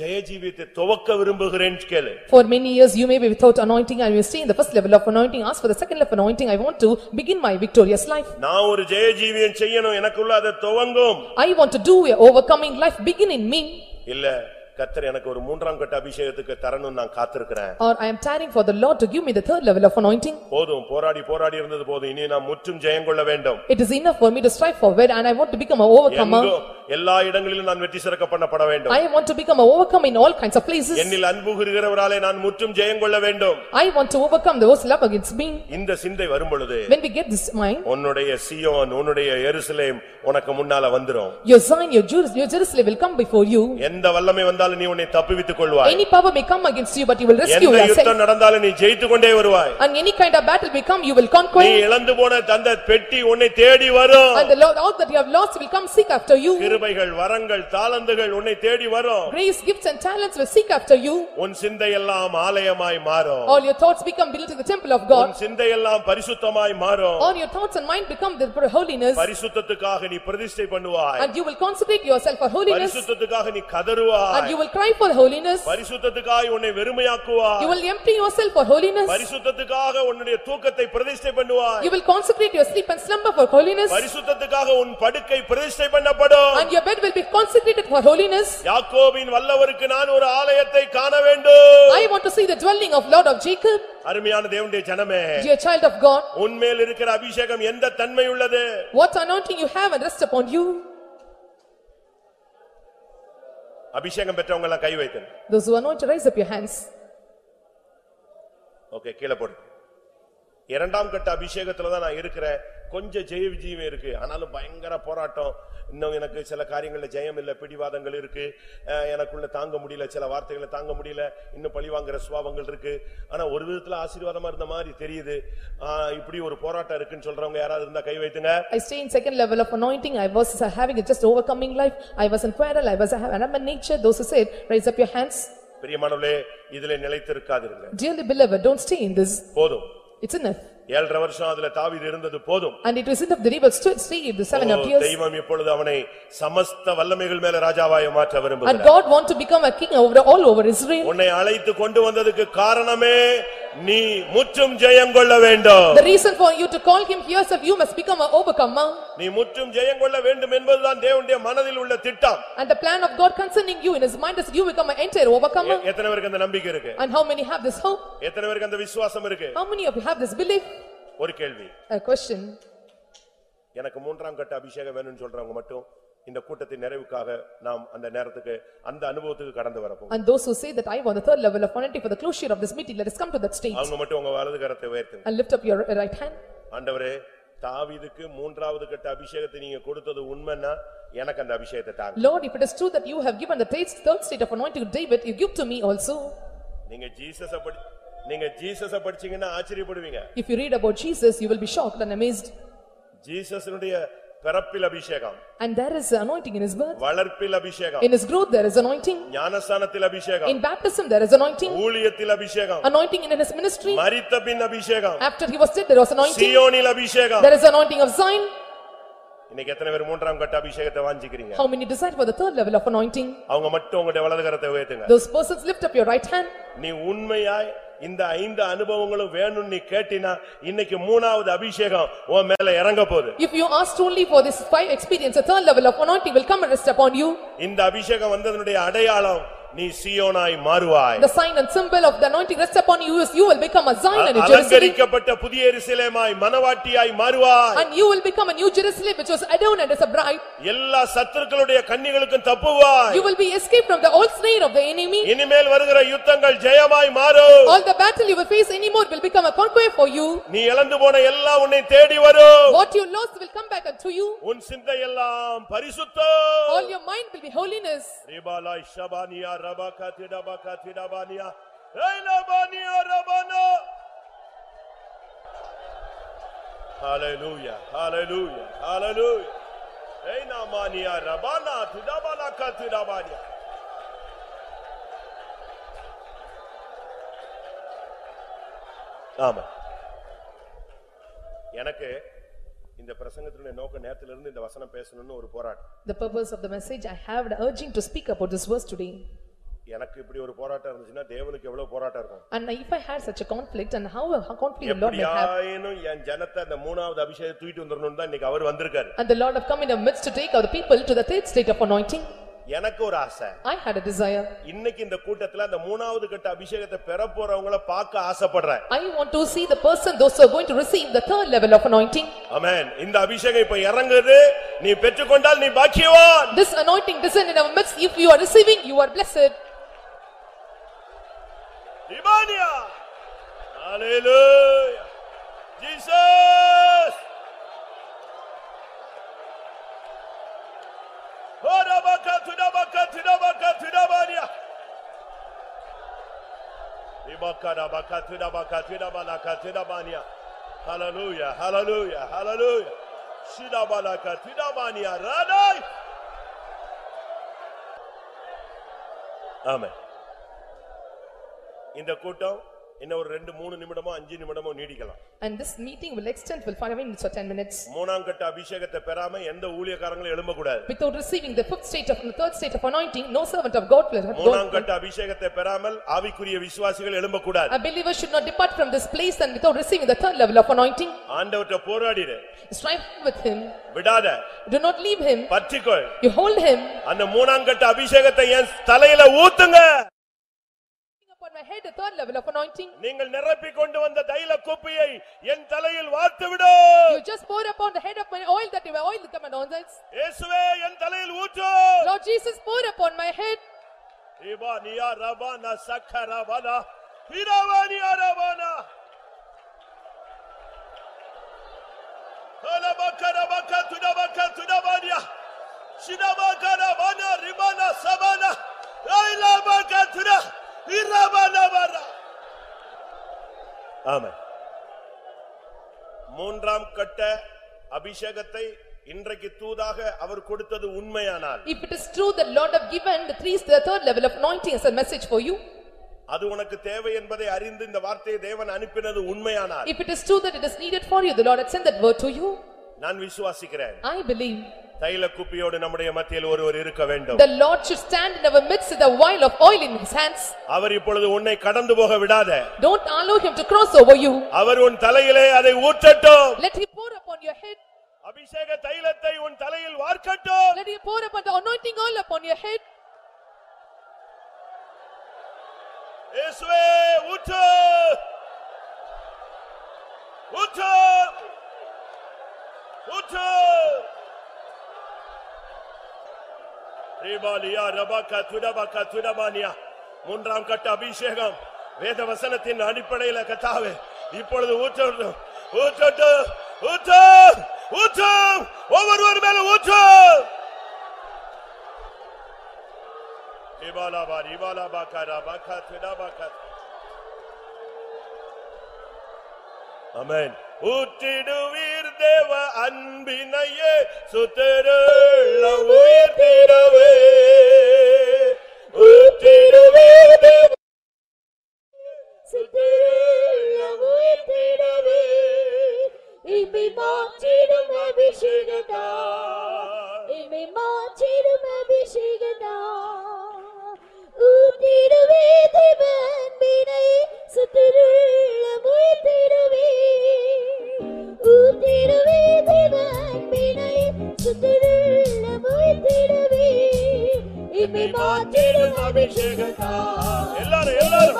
ஜெயஜீவியத்தை துவக்க விரும்புகிறேன்னு கேளு For many years you may be without anointing and you stay in the first level of anointing, ask for the second level of anointing, I want to begin my victorious life. நான் ஒரு ஜெயஜீவியம் செய்யணும் எனக்குள்ள அதை துவங்கும் I want to do a overcoming life begin in me. இல்ல கத்தர் எனக்கு ஒரு மூன்றாம் கட்ட அபிஷேகத்துக்கு தரணும் நான் காத்திருக்கிறேன் Or I am tarrying for the Lord to give me the third level of anointing. போதும் போராடி போராடி இருந்தது போதும் இனி நான் முற்றும் ஜெயம் கொள்ள வேண்டும் It is enough for me to strive forward and I want to become a overcomer. எங்கோ எல்லா இடங்களிலும் நான் வெற்றி சிறக்க பண்ணப்பட வேண்டும் I want to become a overcomer in all kinds of places. என்னில் அன்பு கூறுகிறவராலே நான் முற்றும் ஜெயம் கொள்ள வேண்டும் I want to overcome those love against me. இந்த சிந்தை வரும் பொழுது When we get this mind, உன்னுடைய சியோன் உன்னுடைய எருசலேம் உனக்கு முன்னால வந்துரும் your Zion, your Jeru- your Jerusalem will come before you. எந்த வல்லமை வந்தாலும் நீ உன்னை தப்புவித்துக் கொள்வாய் Any power may come against you, but you will rescue எந்த yourself. யுத்தம் நடந்தாலும் நீ ஜெயித்து கொண்டே வருவாய் And any kind of battle may come, you will நீ conquer. இழந்து போன தந்த பெட்டி உன்னை தேடி வரும் And the Lord, all that you have lost will come seek after you. கிருபைகள் வரங்கள் தாளந்துகள் உன்னை தேடி வரும் Grace, gifts and talents will seek after you. உன் சிந்தையெல்லாம் ஆலயமாய் மாறும் All your thoughts become built in the temple of உன் God. சிந்தையெல்லாம் பரிசுத்தமாய் மாறும் All your thoughts and mind become the holiness. பரிசுத்தத்துக்காக நீ பிரதிஷ்டை பண்ணுவாய் And you will consecrate yourself for holiness. பரிசுத்தத்துக்காக நீ And கதறுவாய் you will cry for holiness. பரிசுத்தத்துக்காக உன்னை வெறுமையாக்குவாய் You will empty yourself for holiness. பரிசுத்தத்துக்காக உன்னுடைய தூக்கத்தை பிரதிஷ்டை பண்ணுவாய் You will consecrate your sleep and slumber for holiness. பரிசுத்தத்துக்காக உன் படுக்கை பிரதிஷ்டை பண்ணப்படும் And your bed will be consecrated for holiness. யாக்கோபின் வல்லவருக்கு நான் ஒரு ஆலயத்தை காண வேண்டும் I want to see the dwelling of Lord of Jacob. அருமையான தேவனுடைய ஜனமே Dear child of God, உன்மேல் இருக்கிற அபிஷேகம் எந்த தன்மை உள்ளது what anointing you have and rest upon you. அபிஷேகம் பெற்றவங்க எல்லாம் கை வைத்து Those who are anointed, raise up your hands. Okay கீழே போடு இரண்டாம் கட்ட அபிஷேகத்துல தான் நான் இருக்கிறேன் கொஞ்சம் ஜெய விஜயம் இருக்கு. ஆனாலும் பயங்கர போராட்டம். இன்னும் எனக்கு சில காரியங்கள்ல ஜெயம் இல்ல பிடிவாதங்கள் இருக்கு. எனக்குள்ள தாங்க முடியல சில வார்த்தைகளை தாங்க முடியல. இன்னும் பழி வாங்குற சுவாபங்கள் இருக்கு. ஆனா ஒரு விதத்துல ஆசீர்வாதமா இருந்த மாதிரி தெரியுது. இப்படி ஒரு போராட்டம் இருக்குன்னு சொல்றவங்க யாராவது இருந்தா கை வைத்துங்க. I stay in second level of anointing, I was having just overcoming life, I was in quarrel, I was I'm nature, those who said, raise up your hands. பிரியமானவர்களே இதுல நிலைத்திருக்காதிருங்க Dearly beloved, don't stay in this, போதும். It's enough. ஏழரை வருஷம் அதுல தாவீது இருந்தது போதும் And it was enough, the rebel stood, stayed the seven of years. தெய்வம் இப்பொழுது அவனை சமஸ்த வல்லமைகள் மேல ராஜாவாய மாற்ற And விரும்புகிறார் God want to become a king over, all over Israel. உன்னை அழைத்து கொண்டு வந்ததுக்கு காரணமே நீ முற்றும் ஜெயம் கொள்ள வேண்டும் The reason for you to call him yourself, you must become an overcomer. நீ முற்றும் ஜெயம் கொள்ள வேண்டும் என்பதுதான் தேவனுடைய மனதில் உள்ள திட்டம் And the plan of God concerning you in his mind is you become an entire overcomer. எ- எத்தனை பேருக்கு அந்த நம்பிக்கை இருக்கு And how many have this hope? எத்தனை பேருக்கு அந்த விசுவாசம் இருக்கு How many of you have this belief? ஒரு கேள்வி A question. எனக்கு மூன்றாம் கட்ட அபிஷேகம் வேணும்னு சொல்றவங்க மட்டும் இந்த கூட்டத்தின் நிறைவுக்காக நாம் அந்த நேரத்துக்கு அந்த அனுபவத்துக்கு கடந்து வரப்போம் And those who say that I want the third level of anointing for the closure of this meeting, let us come to that stage அவங்க மட்டும் உங்க வலது கரத்தை உயர்த்துங்க and lift up your right hand. ஆண்டவரே தாவீதுக்கு மூன்றாவது கட்ட அபிஷேகத்தை நீங்க கொடுத்தது உண்மைன்னா எனக்கு அந்த அபிஷேகத்தை தாங்க Lord, if it is true that you have given the third third state of anointing to David, you give to me also. நீங்க ஜீசஸ படி நீங்க ஜீசஸ படிச்சீங்கன்னா ஆச்சரியப்படுவீங்க If you read about Jesus, you will be shocked and amazed. ஜீசஸனுடைய பிறப்பில் அபிஷேகம் And there is anointing in his birth. வளர்ப்பில் அபிஷேகம் In his growth, there is anointing. ஞானஸ்தானத்தில் அபிஷேகம் In baptism, there is anointing. ஊழியத்தில் அபிஷேகம் Anointing in his ministry. மரித்த பின் அபிஷேகம் After he was dead, there was anointing. சியோனில் அபிஷேகம் There is anointing of Zion. இன்னைக்கு எத்தனை பேர் மூன்றாம் கட்ட அபிஷேகத்தை வாஞ்சிக்கிறீங்க How many desire for the third level of anointing? அவங்க மட்டும் உங்களுடைய வலது கரத்தை உயர்த்துங்க Those persons lift up your right hand. நீ உண்மையாய் இந்த ஐந்து அனுபவங்களும் வேணும்னு நீ கேட்டினா இன்னைக்கு மூணாவது அபிஷேகம் உன் மேல இறங்க போகுது If you ask only for this five experience, a third level of anointing will come and rest upon you. இந்த அபிஷேகம் வந்ததனுடைய அடையாளம் நீ சியோனாய் மாறுவாய் The sign and symbol of the anointing rests upon you is you will become a Zion and a Jerusalem. அலங்கரிக்கப்பட்ட புதிய எருசலேமாய் மனவாட்டியாய் மாறுவாய் And you will become a new Jerusalem which was adorned as a bride. எல்லா சத்துருக்களுடைய கண்ணிகளுக்கும் தப்புவாய் You will be escaped from the old snare of the enemy. இனிமேல் வருகிற யுத்தங்கள் ஜெயமாய் மாறும் All the battle you will face anymore will become a conquest for you. நீ இழந்து போன எல்லாம் உன்னை தேடி வரும் What you lost will come back unto you. உன் சிந்தையெல்லாம் பரிசுத்தம் All your mind will be holiness. ரிபாலாய் ஷபானியா Rafah திடபா திடபானியா ஏலபானியா ரபானா Hallelujah, hallelujah, hallelujah. ஏனாமானியா ரபானா திடபாலா திடபானியா ஆமா எனக்கு இந்த பிரசங்கத்தினுடைய நோக்க நேரத்துல இருந்து இந்த வசனம் பேசணும்னு ஒரு போராட்டம் The purpose of the message, I have the urging to speak about this verse today. எனக்கு இப்படி ஒரு போராட்டம் இருந்துச்சுன்னா தேவனுக்கு எவ்வளவு போராட்டம் இருக்கும் And if I had such a conflict and how how conflict the Lord may have. எப்படியாயினும் என் ஜனத்தை அந்த மூணாவது அபிஷேகம் தூக்கிட்டு வந்துடணும் தான் இன்னைக்கு அவர் வந்திருக்காரு And the Lord have come in the midst to take our people to the third state of anointing. எனக்கு ஒரு ஆசை I had a desire. இன்னைக்கு இந்த கூட்டத்துல அந்த மூணாவது கட்ட அபிஷேகத்தை பெற போறவங்கள பார்க்க ஆசைப்படுறேன் I want to see the person, those who are going to receive the third level of anointing. ஆமென் இந்த அபிஷேகம் இப்ப இறங்குது நீ பெற்றுக்கொண்டால் நீ பாக்கியவான் This anointing descend in our midst. If you are receiving, you are blessed. Tudabaka tudabalaka tudabania Hallelujah hallelujah hallelujah! Shidabalaka tudabania radai! Amen இந்த கூட்டம் இன்னும் ஒரு ரெண்டு மூணு நிமிடமோ அஞ்சு நிமிடமோ நீடிக்கலாம் And this meeting will extend for five minutes or ten minutes. மூணாம் கட்ட அபிஷேகத்தை பெறாம எந்த ஊழியக்காரங்களும் எழும்பக்கூடாது Without receiving the fifth state of, the third state of anointing, no servant of God will have மூணாம் God. கட்ட அபிஷேகத்தை பெறாமல் ஆவிக்குரிய விசுவாசிகள் எழும்பக்கூடாது A believer should not depart from this place and without receiving the third level of anointing. ஆண்டவர்ட்ட போராடிடு Strive with him. விடாத Do not leave him. பற்றிக்கொள் You hold him. அந்த மூணாம் கட்ட அபிஷேகத்தை என் தலையில ஊத்துங்க Upon my head, the third level of anointing. நீங்கள் நிரப்பி கொண்டு வந்த தைல குப்பியை என் தலையில் வார்த்து விடு You just pour upon the head of my oil that my oil come on this. இயேசுவே என் தலையில் ஊற்று Lord Jesus, pour upon my head. இபா நியா ரபானா சக்கரபானா ஹிரவானியா ரபானா Alabakarabaka tudabaka tudabadia. Shidabakarabana rimana sabana. Ailabaka ஆமென் மூன்றாம் கட்ட அபிஷேகத்தை இன்றைக்கு தூதாக அவர் கொடுத்தது உண்மையானால் If it is true that Lord have given the three, the third level of anointing as a message for you, அது உனக்கு தேவை என்பதை அறிந்து இந்த வார்த்தையை தேவன் அனுப்பினது உண்மையானால் if it is true that it is needed for you, the Lord had sent that word to you, நான் விசுவாசிக்கிறேன் I believe தைல குப்பியோடு நம்முடைய மத்தியில் ஒருவர் இருக்க வேண்டும் the Lord should stand in our midst with a vial of oil in his hands. அவர் இப்பொழுது உன்னை கடந்து போக விடாத Don't allow him to cross over you. அவர் உன் தலையிலே அதை ஊற்றட்டும் Let him pour upon your head. அபிஷேக தைலத்தை உன் தலையில் வார்க்கட்டும் Let him pour upon the anointing oil upon your head. இயேசுவே ஊற்று ஊற்று ஊற்று மூன்றாம் கட்ட அபிஷேகம். வேத வசனத்தின் அடிப்படையில கத்தாவே. இப்பொழுது ஊற்றட்டும். ஊற்றட்டும். ஊற்றும். ஊற்று ஒவ்வொருவர் மேல ஊற்றும். இபாலாபா இபாலாபா காரா பாக்கா துடபாக்கா. அமேன் ஊற்றிடுவீர் தேவ அன்பினையே சுத்தருள்ள உயிர்த்திடவே ஊற்றிடுவீர் தேவ சுத்தருள்ள உயிர்த்திடவே இமை மாற்றிடும் அபிஷேகதா இமை மாற்றிடும் அபிஷேகதா இமை மாற்றிடும் எல்லாரும் எல்லாரும்.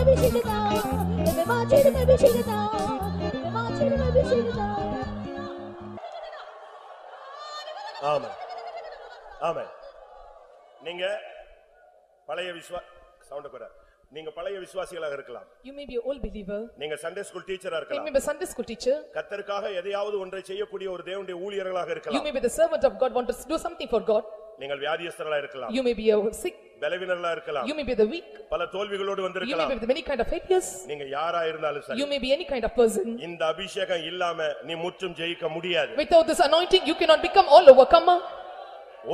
மாற்றிடும் அபிஷேகதா இமை மாற்றிடும் அபிஷேகதா இமை மாற்றிடும் அபிஷேகதா ஆமா ஆமா நீங்க பழைய விஸ்வா சவுண்ட் குறை நீங்க பழைய விசுவாசிகளாக இருக்கலாம் You may be an old believer. நீங்க சண்டே ஸ்கூல் டீச்சரா You இருக்கலாம் may be a Sunday school teacher. கத்தருக்காக எதையாவது ஒன்றை செய்யக்கூடிய ஒரு தேவனுடைய ஊழியர்களாக You இருக்கலாம் may be the servant of God, want to do something for God. நீங்கள் வியாதியஸ்தர்களா இருக்கலாம் You may be a sick. பலவீனர்களா இருக்கலாம் You may be the weak. பல தோல்விகளோடு You may வந்திருக்கலாம் be with many kind of failures. நீங்க யாரா இருந்தாலும் சரி You may be any kind of person. இந்த அபிஷேகம் இல்லாம நீ முற்றும் ஜெயிக்க முடியாது Without this anointing, you cannot become all overcomer.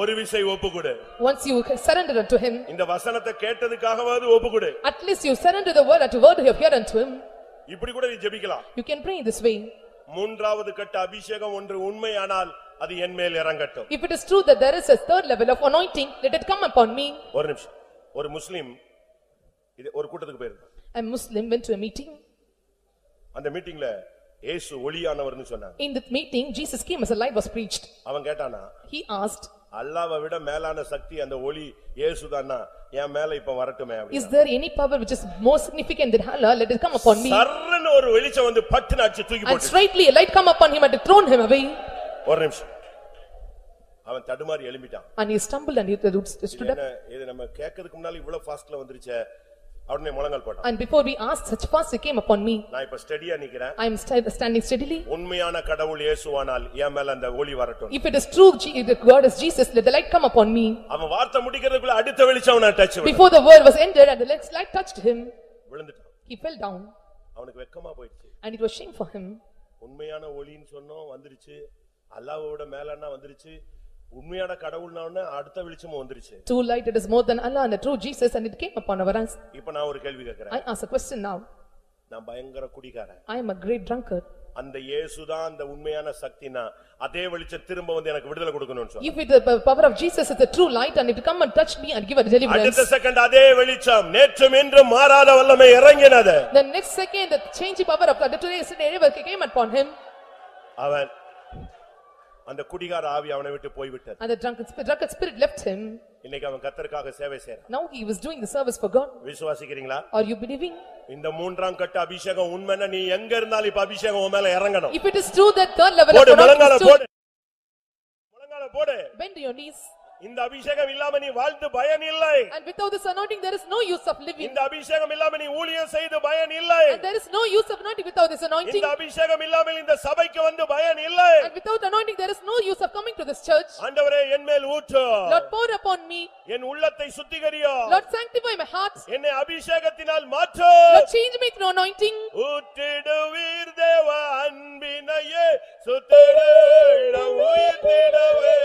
ஒரு விசை ஒப்புக்கொடு Once you surrender unto him, இந்த வசனத்தை கேட்டதுக்காகவாவது ஒப்புக்கொடு at least you surrender the word unto word you have heard unto him. இப்படி கூட நீ ஜெபிக்கலாம் You can pray in this way. மூன்றாவது கட்ட அபிஷேகம் ஒன்று உண்மையானால் அது என் மேல் இறங்கட்டும் If it is true that there is a third level of anointing, let it come upon me. ஒரு நிமிஷம் ஒரு முஸ்லிம் இது ஒரு கூட்டத்துக்கு போயிருந்தான் A Muslim went to a meeting. அந்த மீட்டிங்ல இயேசு ஒளியானவர்னு சொன்னாங்க In that meeting, Jesus came as a light was preached. அவன் கேட்டானா He asked, அல்லாவை விட மேலான சக்தி அந்த ஒளி இயேசுதான்னா என் மேல இப்ப வரட்டுமே is அப்படின்னு there any power which is more significant than Allah? Let it come upon me. சர்ன்னு ஒரு வெளிச்சம் வந்து பட்டுன்னு அடிச்சு தூக்கி And போட்டு straightly a light come upon him and it thrown him away. ஒரு நிமிஷம் அவன் தடுமாறி எழும்பிட்டான் And he stumbled and he stood up. என்ன இது நம்ம கேட்கறதுக்கு முன்னால இவ்வளவு ஃபாஸ்ட்ல வந்துருச்சே உடனே முழங்கால் போட்டான் And before we asked, such fast it came upon me. நான் இப்ப ஸ்டெடியா நிக்கிறேன் I am sta- standing steadily. உண்மையான கடவுள் இயேசுவானால் என் மேல அந்த ஒளி வரட்டும் If it is true, Je- that God is Jesus, let the light come upon me. அவன் வார்த்தை முடிக்கிறதுக்குள்ள அடுத்த வெளிச்சம் அவனை touch Before the word was ended and the next light touched him, விழுந்துட்டான் he fell down அவனுக்கு வெக்கமா போயிடுச்சு and it was shame for him. உண்மையான ஒளின்னு சொன்னோம் வந்துருச்சு அல்லாவோட மேலன்னா வந்துருச்சு உண்மையான கடவுள்னா அடுத்த வெளிச்சமும் வந்துருச்சு True light, it is more than Allah and a true Jesus and it came upon our eyes. இப்ப நான் ஒரு கேள்வி கேட்கிறேன் I ask a question now. நான் பயங்கர குடிகாரன் I am a great drunkard. அந்த இயேசுதான் அந்த உண்மையான சக்தினா அதே வெளிச்சம் திரும்ப வந்து எனக்கு விடுதலை கொடுக்கணும்னு If it, the power of Jesus is the true light and it come and touch me and give a deliverance. அடுத்த செகண்ட் அதே வெளிச்சம் நேற்றும் இன்றும் மாறாத வல்லமை இறங்கினது The next second, the changing power of God, the today yesterday ever came upon him. அவன் அந்த குடிகார ஆவி அவனை விட்டு போய்விட்டது and the drunken spirit, drunkard spirit left him. இன்னைக்கு அவன் கத்தருக்காக சேவை செய்யறான் Now he was doing the service for God. விசுவாசிக்கிறீங்களா Are you believing? இந்த மூன்றாம் கட்ட அபிஷேகம் உண்மைன்னா நீ எங்க இருந்தாலும் இப்ப அபிஷேகம் உன் மேல இறங்கணும் If it is true that third level of போடு முழங்கால anointing is போடு true, முழங்கால போடு bend your knees. இந்த அபிஷேகம் இல்லாம நீ வாழ்ந்து பயன் இல்லை And without this anointing, there is no use of living. இந்த அபிஷேகம் இல்லாம நீ ஊழியம் செய்து பயன் இல்லை And there is no use of anointing without this anointing. இந்த அபிஷேகம் இல்லாமல் இந்த சபைக்கு வந்து பயன் இல்லை And without anointing, there is no use of coming to this church. ஆண்டவரே என் மேல் ஊற்று Lord, pour upon me. என் உள்ளத்தை சுத்திகரியோ Lord, sanctify my heart. என்னை அபிஷேகத்தினால் மாற்று Lord, change me through anointing. ஊற்றிடுவீர் தேவ அன்பினையே சுத்திடுள்ள உயிர்த்திடவே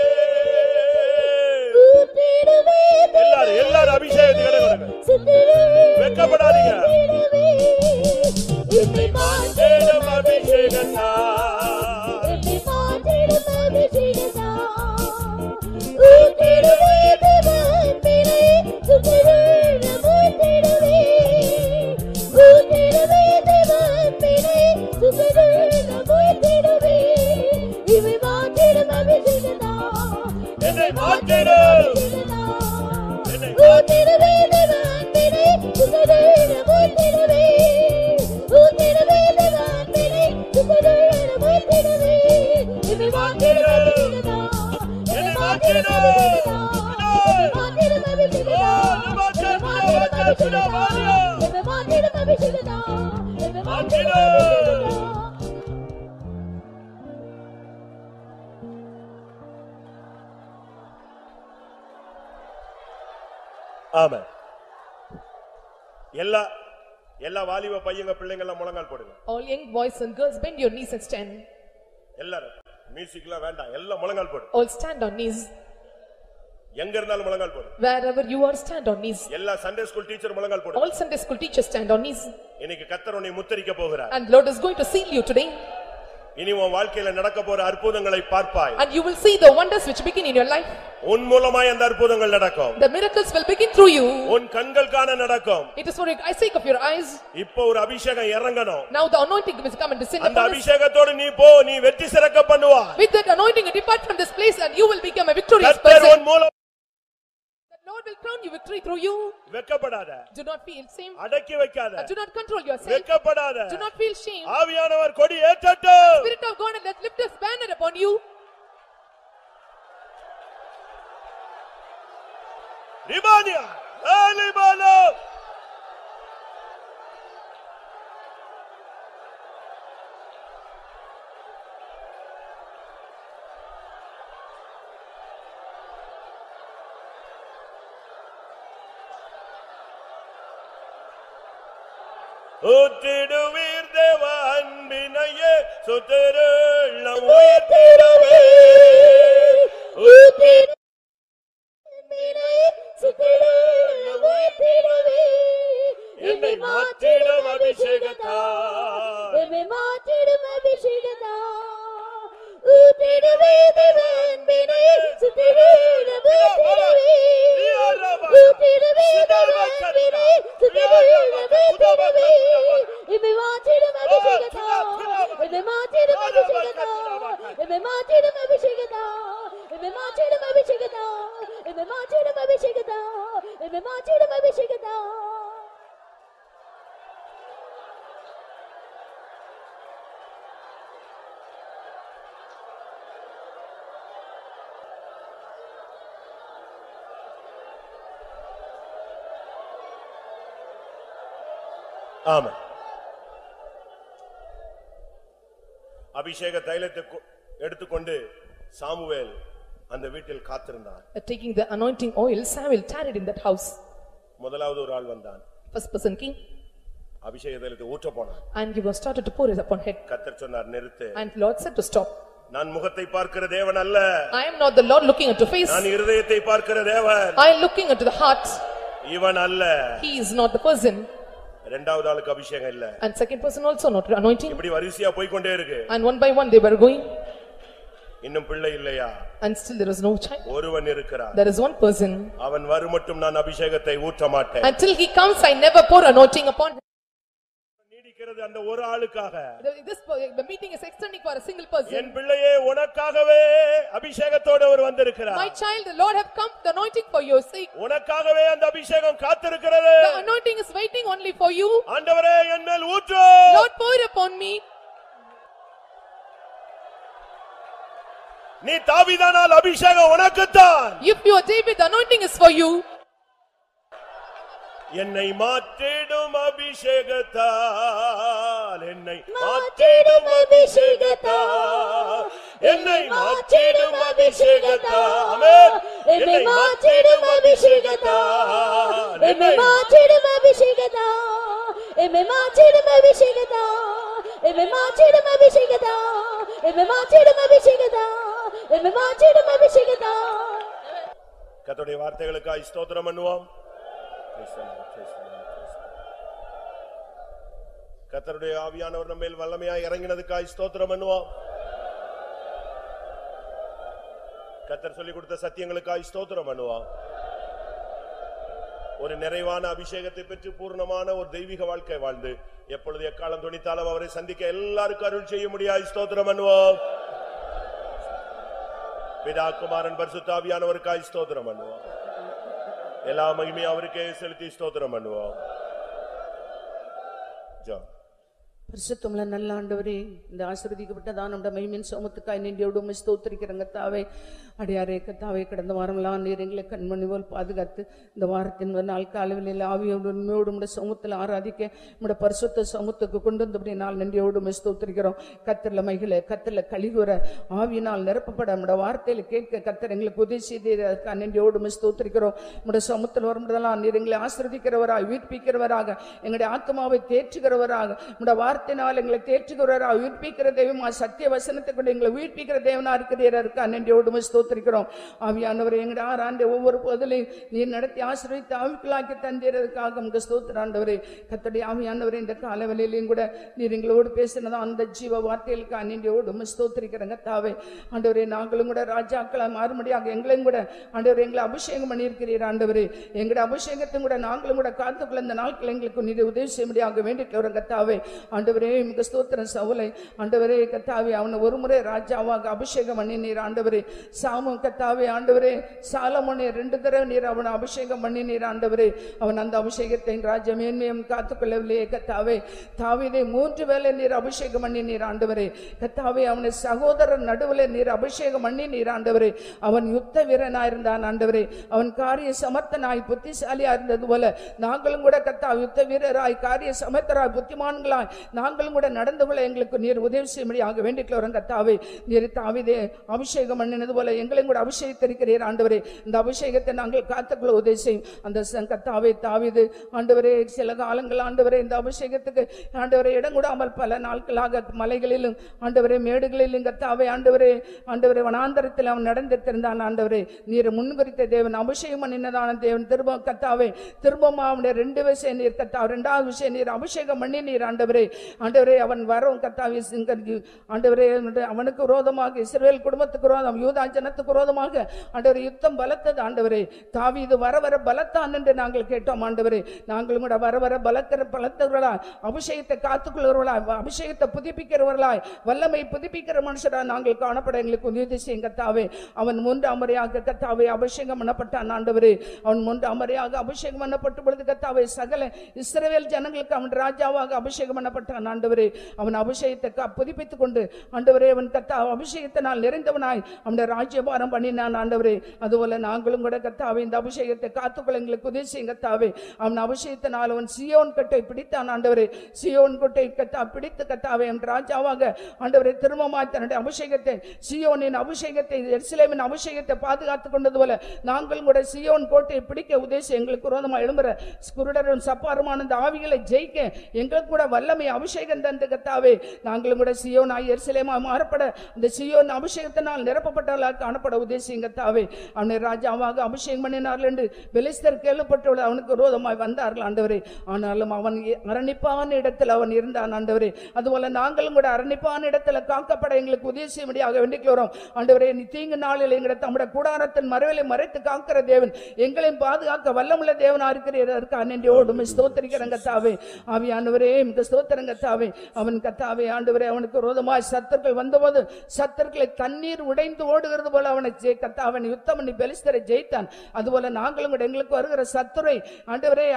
எல்லாரும் எல்லாரும் அபிஷேகத்தை. கிடக்கு வெக்கப்படாதீங்க அபிஷேகத்தா. என்னை மாற்றிடு. Martino! Martino! ஆமா எல்லா எல்லா வாலிப பையங்க பிள்ளைங்க எல்லாம் முழங்கால் போடுங்க All young boys and girls, bend your knees and stand. எல்லாரும் மியூசிக்லாம் வேண்டாம் எல்லாம் முழங்கால் போடு All stand on knees. எங்க இருந்தாலும் முழங்கால் போடு Wherever you are, stand on knees. எல்லா சண்டே ஸ்கூல் டீச்சர் முழங்கால் போடு All Sunday school teachers stand on knees. இன்னைக்கு கத்தர் உன்னை முத்தரிக்க போகிறார் And Lord is going to seal you today. இனி உன் வாழ்க்கையில நடக்க போற அற்புதங்களை பார்ப்பாய் And you will see the wonders which begin in your life. உன் மூலமாய் அந்த அற்புதங்கள் நடக்கும் The miracles will begin through you. உன் கண்கள் காண நடக்கும் It is for the sake of your eyes. இப்போ ஒரு அபிஷேகம் இறங்கணும் Now the anointing will come and descend அந்த. அபிஷேகத்தோடு நீ போ நீ வெற்றி சிறக்க பண்ணுவா With that anointing, depart from this place and you will become a victorious person. உன் மூலம் will crown you victory through you. வெக்கப்படாத Do not feel shame. அடக்கி வைக்காத Do not control yourself. வெக்கப்படாத Do not feel shame. ஆவியானவர் கொடி ஏற்றட்டும் Spirit of God, and let lift His banner upon you. ரிபானியா ஆலிபாலோ ஊற்றிடுவீர் தேவ அன்பினையே. சுத்திருள்ள உயிர்த்திடவே ஊற்றிடு என்னை மாற்றிடும் அபிஷேகத்தா. என்னை மாற்றிடும் அபிஷேகத்தா. ஊற்றிடுவே சுத்திடுவே ஊற்றிடுவே ஊற்றிடுவே தேவன்பினை சுத்திடுவே ஆமா அபிஷேக தைலத்தை எடுத்துக்கொண்டு சாமுவேல் அந்த வீட்டில் காத்திருந்தான் Uh, Taking the anointing oil, Samuel tarried in that house. முதலாவது ஒரு ஆள் வந்தான் First person king, அபிஷேக தைலத்தை ஊற்ற போனான் and he was started to pour it upon head. கத்தர் சொன்னார் நிறுத்து And Lord said to stop. நான் முகத்தை பார்க்கிற தேவன் அல்ல I am not the Lord looking into face. நான் இருதயத்தை பார்க்கிற தேவன் I am looking into the heart. இவன் அல்ல He is not the person. இரண்டாவது ஆளுக்கு அபிஷேகம் இல்ல And second person also not anointing. இப்படி வரிசையா போய்க்கொண்டே இருக்கு And one by one they were going. இன்னும் பிள்ளை இல்லையா And still there is no child. ஒருவன் இருக்கிறான் There is one person. அவன் வரும் மட்டும் நான் அபிஷேகத்தை ஊற்ற மாட்டேன் Until he comes, I never pour anointing upon him. நீடிக்கிறது அந்த ஒரு ஆளுக்காக The- This, the meeting is extending for a single person. என் பிள்ளையே உனக்காகவே அபிஷேகத்தோடு அவர் வந்திருக்கிறார் My child, the Lord have come, the anointing for your sake. உனக்காகவே அந்த அபிஷேகம் காத்திருக்கிறது The anointing is waiting only for you. ஆண்டவரே என் மேல் ஊற்று Lord, pour upon me. நீ தாவிதானால் அபிஷேகம் உனக்குத்தான் If are David, the anointing is for you. என்னை மாற்றிடும் அபிஷேகத்தால். என்னை மாற்றிடும் அபிஷேகத்தால். என்னை மாற்றிடும் அபிஷேகத்தால். என்னை மாற்றிடும் அபிஷேகத்தால். என்னை மாற்றிடும் அபிஷேகதா எம்மை மாற்றிடும் அபிஷேகதா எம்மை மாற்றிடும் அபிஷேகதா எம்மை மாற்றிடும் அபிஷேகதா எம்மை மாற்றிடும் அபிஷேகதா கர்த்தருடைய வார்த்தைகளுக்காய் ஸ்தோத்திரம் பண்ணுவோம். கத்தருடைய ஆவியானவர் நம்ம மேல் வல்லமையாய் இறங்கினதுக்காய் ஸ்தோத்திரம் பண்ணுவோம். கத்தர் சொல்லிக் கொடுத்த சத்தியங்களுக்காய் ஸ்தோத்திரம் பண்ணுவோம். ஒரு நிறைவான அபிஷேகத்தை பெற்று பூர்ணமான ஒரு தெய்வீக வாழ்க்கை வாழ்ந்து எப்பொழுது எக்காலம் துணித்தாலும் அவரை சந்திக்க எல்லாருக்கும் அருள் செய்ய முடியாது ஸ்தோத்திரம் பண்ணுவோம். பிதா குமாரன் பரிசுத்தாவியானவருக்காய் ஸ்தோத்திரம் பண்ணுவோம். எல்லா மகிமையும் அவருக்கே செலுத்தி ஸ்தோத்திரம் பண்ணுவோம். ஜோ பரிசுத்தம்ல நல்ல ஆண்டவரே இந்த ஆசீர்வதிக்கப்பட்டதான் நம்முடைய மகிமின் சோமத்துக்காய் நின்றியோடு ஸ்தோத்திரிக்கிறங்க தாவே. அடியாரே கத்தாவே கடந்த வாரம்லாம் நீர் எங்களை கண்மணி போல் பாதுகாத்து இந்த வாரத்தின் ஒரு நாள் காலவில் ஆவியோடு உண்மையோடு உடைய சமூகத்தில் ஆராதிக்க நம்முடைய பரிசுத்த சமூகத்துக்கு கொண்டு வந்தபடி நாள் நன்றியோடு ஸ்தோத்திரிக்கிறோம். கத்திரில் மகிழ கத்தரில் கழிவுற ஆவியினால் நிரப்பப்பட நம்முடைய வார்த்தையில் கேட்க கத்தர் எங்களுக்கு உதவி செய்ததற்காக நன்றியோடு ஸ்தோத்திரிக்கிறோம். நம்முடைய சமூகத்தில் வரும்போதெல்லாம் நீர் எங்களை ஆசிர்வதிக்கிறவராக உயிர்ப்பிக்கிறவராக எங்களுடைய ஆத்மாவை தேற்றுகிறவராக நம்முடைய வார்த்தையினால் எங்களை தேற்றுகிறவராக உயிர்ப்பிக்கிற தெய்வமா. சத்திய வசனத்தை கொண்டு எங்களை உயிர்ப்பிக்கிற தேவனா இருக்கிறீரா? நன்றியோடு உம்மை ஸ்தோத்திரிக்கிறோம். ஆவியானவர் எங்களுடைய ஆறாண்டு ஒவ்வொரு பொருளையும் நீர் நடத்தி ஆசிரியத்து ஆவிக்களாக்கி தந்தீரதுக்காக உங்க ஸ்தோத்திராண்டவரே கத்தடி ஆவியானவர் இந்த காலவெளியிலையும் கூட நீர் எங்களோடு பேசினதான் அந்த ஜீவ வார்த்தைகளுக்கு அன்னியோடு உம்மை ஸ்தோத்திரிக்கிறங்க தாவே ஆண்டவரே நாங்களும் கூட ராஜாக்களை மாறுபடியாக எங்களையும் கூட ஆண்டவர் எங்களை அபிஷேகம் பண்ணியிருக்கிறீர். ஆண்டவரே எங்களோட அபிஷேகத்தையும் கூட நாங்களும் கூட காத்துக்குள்ள இந்த நாட்கள் எங்களுக்கு நீர் உதவி செய்ய முடியாக தாவே ஆண்டு ஆண்டவரே மிக ஸ்தோத்திரம் சவுலை. ஆண்டவரே கத்தாவி அவனை ஒரு முறை ராஜாவாக அபிஷேகம் பண்ணி நீர் ஆண்டவரே. சாமு கத்தாவி ஆண்டவரே சாலமோனே ரெண்டு தடவை நீர் அவனை அபிஷேகம் பண்ணி நீர் ஆண்டவரே. அவன் அந்த அபிஷேகத்தை ராஜ மேன்மையும் காத்துக்கொள்ளவில்லையே கத்தாவே. தாவிதை மூன்று வேலை நீர் அபிஷேகம் பண்ணி நீர் ஆண்டவரே. கத்தாவே அவனை சகோதரன் நடுவில் நீர் அபிஷேகம் பண்ணி நீர் ஆண்டவரே. அவன் யுத்த வீரனாயிருந்தான் ஆண்டவரே. அவன் காரிய சமர்த்தனாய் புத்திசாலியா இருந்தது போல நாங்களும் கூட கத்தா யுத்த வீரராய் காரிய சமர்த்தராய் புத்திமான்களாய் நாங்களும் கூட நடந்து கொள்ள எங்களுக்கு நீர் உதவி செய்யும்படியாக வேண்டிக்கிறோம் கத்தாவே நீர் தாவிதே அபிஷேகம் பண்ணினது போல எங்களையும் கூட அபிஷேகத்திருக்கிறீர் ஆண்டவரே. இந்த அபிஷேகத்தை நாங்கள் காத்துக்குள்ள உதவி செய்யும். அந்த கத்தாவை தாவிது ஆண்டவரே சில காலங்கள் ஆண்டவரே இந்த அபிஷேகத்துக்கு ஆண்டவரே இடம் கூடாமல் பல நாட்களாக மலைகளிலும் ஆண்டவரே மேடுகளிலும் கத்தாவே ஆண்டவரே ஆண்டவரே வனாந்தரத்தில் அவன் நடந்திருந்தான் ஆண்டவரே. நீர் முன்குறித்த தேவன் அபிஷேகம் பண்ணினதான தேவன் திரும்ப கத்தாவை திரும்பமா அவனுடைய ரெண்டு விஷயம் நீர் கத்தா ரெண்டாவது விஷயம் நீர் அபிஷேகம் பண்ணி நீர் ஆண்டவரே. ஆண்டவரே அவன் வரும் கத்தாவி சிங்கருக்கு. ஆண்டவரே அவனுக்கு விரோதமாக இஸ்ரேல் குடும்பத்துக்கு விரோதம் யூதா ஜனத்துக்கு விரோதமாக ஆண்டவரே யுத்தம் பலத்தது. ஆண்டவரே தாவி இது வர வர பலத்தான் என்று நாங்கள் கேட்டோம். ஆண்டவரே நாங்களும் கூட வர வர பலத்தர பலத்தவர்களாய் அபிஷேகத்தை காத்துக்கொள்வர்களாய் அபிஷேகத்தை புதுப்பிக்கிறவர்களாய் வல்லமை புதுப்பிக்கிற மனுஷரா நாங்கள் காணப்பட எங்களுக்கு உதவி செய்யும் கத்தாவே அவன் மூன்றாம் முறையாக கத்தாவே அபிஷேகம் பண்ணப்பட்டான். ஆண்டவரே அவன் மூன்றாம் முறையாக அபிஷேகம் பண்ணப்பட்ட பொழுது கத்தாவே சகல இஸ்ரேல் ஜனங்களுக்கு அவன் ராஜாவாக அபிஷேகம் பண்ணப்பட்டான். ஆண்டவரே அவன் அபிஷேகத்தை புதுப்பித்துக் கொண்டு ஆண்டவரே அவன் கத்தா நான் நிறைந்தவனாய். அவனுடைய ராஜ்யபாரம் பண்ணினான் ஆண்டவரே. அதுபோல நாங்களும் கூட கத்தாவே இந்த அபிஷேகத்தை காத்துக்கொள்ள எங்களுக்கு உதவி கத்தாவே. அவன் அபிஷேகத்தினால் அவன் சியோன் கட்டை பிடித்தான் ஆண்டவரே. சியோன் கொட்டை கத்தா பிடித்து கத்தாவே அவன் ராஜாவாக ஆண்டவரே திரும்பமாய் தன்னுடைய அபிஷேகத்தை சியோனின் அபிஷேகத்தை எருசலேமின் அபிஷேகத்தை பாதுகாத்துக் கொண்டது போல நாங்களும் கூட சியோன் கோட்டையை பிடிக்க உதேசம் எங்களுக்கு விரோதமாக எழும்புற குருடரும் சப்பாருமான இந்த ஆவிகளை ஜெயிக்க எங்களுக்கு கூட வல்லமை அபிஷேகம் தந்து கத்தாவே நாங்களும் கூட சியோனாய் எரிசலேமா மாறப்பட இந்த சியோன் அபிஷேகத்தினால் நிரப்பப்பட்டவர்களாக காணப்பட உதேசியம் கத்தாவே அவனை ராஜாவாக அபிஷேகம் பண்ணினார்கள் என்று பெலிஸ்தர் கேள்விப்பட்டவர்கள் அவனுக்கு விரோதமாய் வந்தார்கள் ஆண்டவரே. ஆனாலும் அவன் அரணிப்பான இடத்தில் அவன் இருந்தான் ஆண்டவரே. அதுபோல நாங்களும் கூட அரணிப்பான இடத்துல காக்கப்பட எங்களுக்கு உதேசியமடியாக செய்யும்படியாக வேண்டிக்கிறோம். ஆண்டவரே நீ தீங்கு நாளில் எங்களை தம்முடைய கூடாரத்தின் மறைவிலை மறைத்து காக்கிற தேவன் எங்களையும் பாதுகாக்க வல்லமுள்ள தேவனா இருக்கிறீர் அதற்கு அன்றையோடு ஸ்தோத்திரிக்கிறங்க தாவே ஆவியானவரே இந்த ஸ்தோத்திரங்க கத்தாவே அவன் கத்தாவே ஆண்டவரே அவனுக்கு விரோதமாய் சத்தர்கள் வந்தபோது சத்தர்களை தண்ணீர் உடைந்து ஓடுகிறது போல அவனை ஜெய- கத்தா அவன் யுத்தம் பண்ணி பெலிஸ்தரை ஜெயித்தான். அதுபோல நாங்களும் கூட எங்களுக்கு வருகிற சத்துரை ஆண்டவரே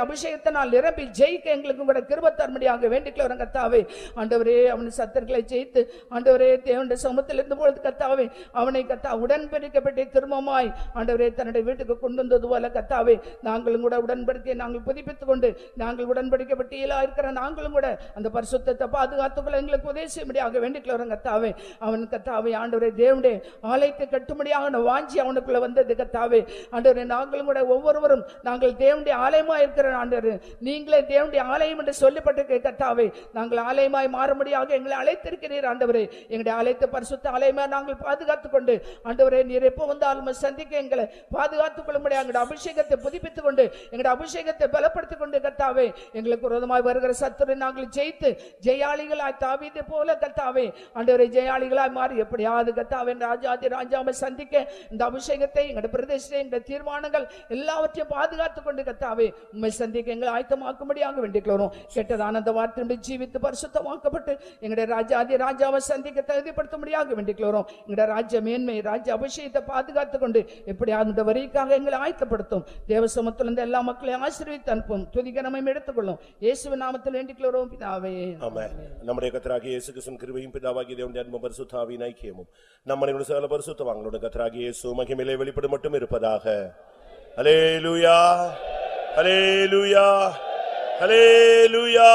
நான் நிரம்பி ஜெயிக்க எங்களுக்கும் கூட கிருபத்தன்மடியாக வேண்டிக்கல வரும் கத்தாவே. ஆண்டவரே அவன் சத்தர்களை ஜெயித்து ஆண்டவரே தேவனுடைய சமத்தில் இருந்த பொழுது கத்தாவே அவனை கத்தா உடன்படிக்கப்பட்டு திரும்பமாய் ஆண்டவரே தன்னுடைய வீட்டுக்கு கொண்டு வந்தது போல கத்தாவே நாங்களும் கூட உடன்படிக்கையை நாங்கள் புதுப்பித்துக் கொண்டு நாங்கள் உடன்படிக்கப்பட்டியலா இருக்கிற நாங்களும் கூட அந்த பரிசுத்தத்தை பாதுகாத்துக்கொள்ள எங்களுக்கு உதவி செய்யும்படியாக வேண்டிக்கல வரும் கத்தாவே அவன் கத்தாவே ஆண்டவரே தேவனுடைய ஆலயத்தை கட்டும்படியாக வாஞ்சி அவனுக்குள்ள வந்தது கத்தாவே ஆண்டவரே நாங்களும் கூட ஒவ்வொருவரும் நாங்கள் தேவனுடைய ஆலயமா இருக்கிற ஆண்டவர். நீங்களே தேவனுடைய ஆலயம் என்று சொல்லப்பட்டிருக்க கத்தாவே நாங்கள் ஆலயமாய் மாறும்படியாக எங்களை அழைத்திருக்கிறீர் ஆண்டவரே. எங்களுடைய ஆலயத்தை பரிசுத்த ஆலயமா நாங்கள் பாதுகாத்துக் கொண்டு ஆண்டவரே நீர் எப்போ வந்தாலும் சந்திக்க எங்களை பாதுகாத்துக் கொள்ளும்படியாக எங்களுடைய அபிஷேகத்தை புதுப்பித்துக் கொண்டு எங்களுடைய அபிஷேகத்தை பலப்படுத்திக் கொண்டு கத்தாவே எங்களுக்கு விரோதமாய் வருகிற சத்துரை நாங்கள் ஜெயித்து ஜெயாளிகளாய் தாவீதை போல கத்தாவே ஆண்டவரை ஜெயாளிகளாய் மாறி எப்படியாவது கத்தாவே ராஜாதி ராஜாவை சந்திக்க இந்த அபிஷேகத்தை எங்களுடைய பிரதேசத்தை எங்களுடைய தீர்மானங்கள் எல்லாவற்றையும் பாதுகாத்துக் கொண்டு கத்தாவே உண்மை சந்திக்க எங்களை ஆயத்தமாக்கும்படியாக வேண்டிக்கிறோம் கெட்டதான அந்த வார்த்தை ஜீவித்து பரிசுத்தமாக்கப்பட்டு எங்களுடைய ராஜாதி ராஜாவை சந்திக்க தகுதிப்படுத்த தகுதிப்படுத்தும்படியாக வேண்டிக்கிறோம் எங்களுடைய ராஜ்ய மேன்மை ராஜ்ய அபிஷேகத்தை பாதுகாத்து கொண்டு எப்படி இந்த வரிக்காக எங்களை ஆயத்தப்படுத்தும். தேவசமத்தில் இருந்த எல்லா மக்களையும் ஆசீர்வித்து அனுப்பும். துதிகரமையும் எடுத்துக்கொள்ளும். இயேசுவின் நாமத்தில் வேண்டிக்கிறோம் பிதாவே ஆமென். நம்முடைய கத்தராகிய இயேசு கிறிஸ்துவின் கிருபையும் பிதாவாகிய தேவனுடைய அன்பும் பரிசுத்தாவின் ஐக்கியமும் நம்முடைய சகல பரிசுத்தவாங்களோட கத்தராகிய இயேசு மகிமையிலே வெளிப்படும் மட்டும் இருப்பதாக. Alleluia alleluia alleluia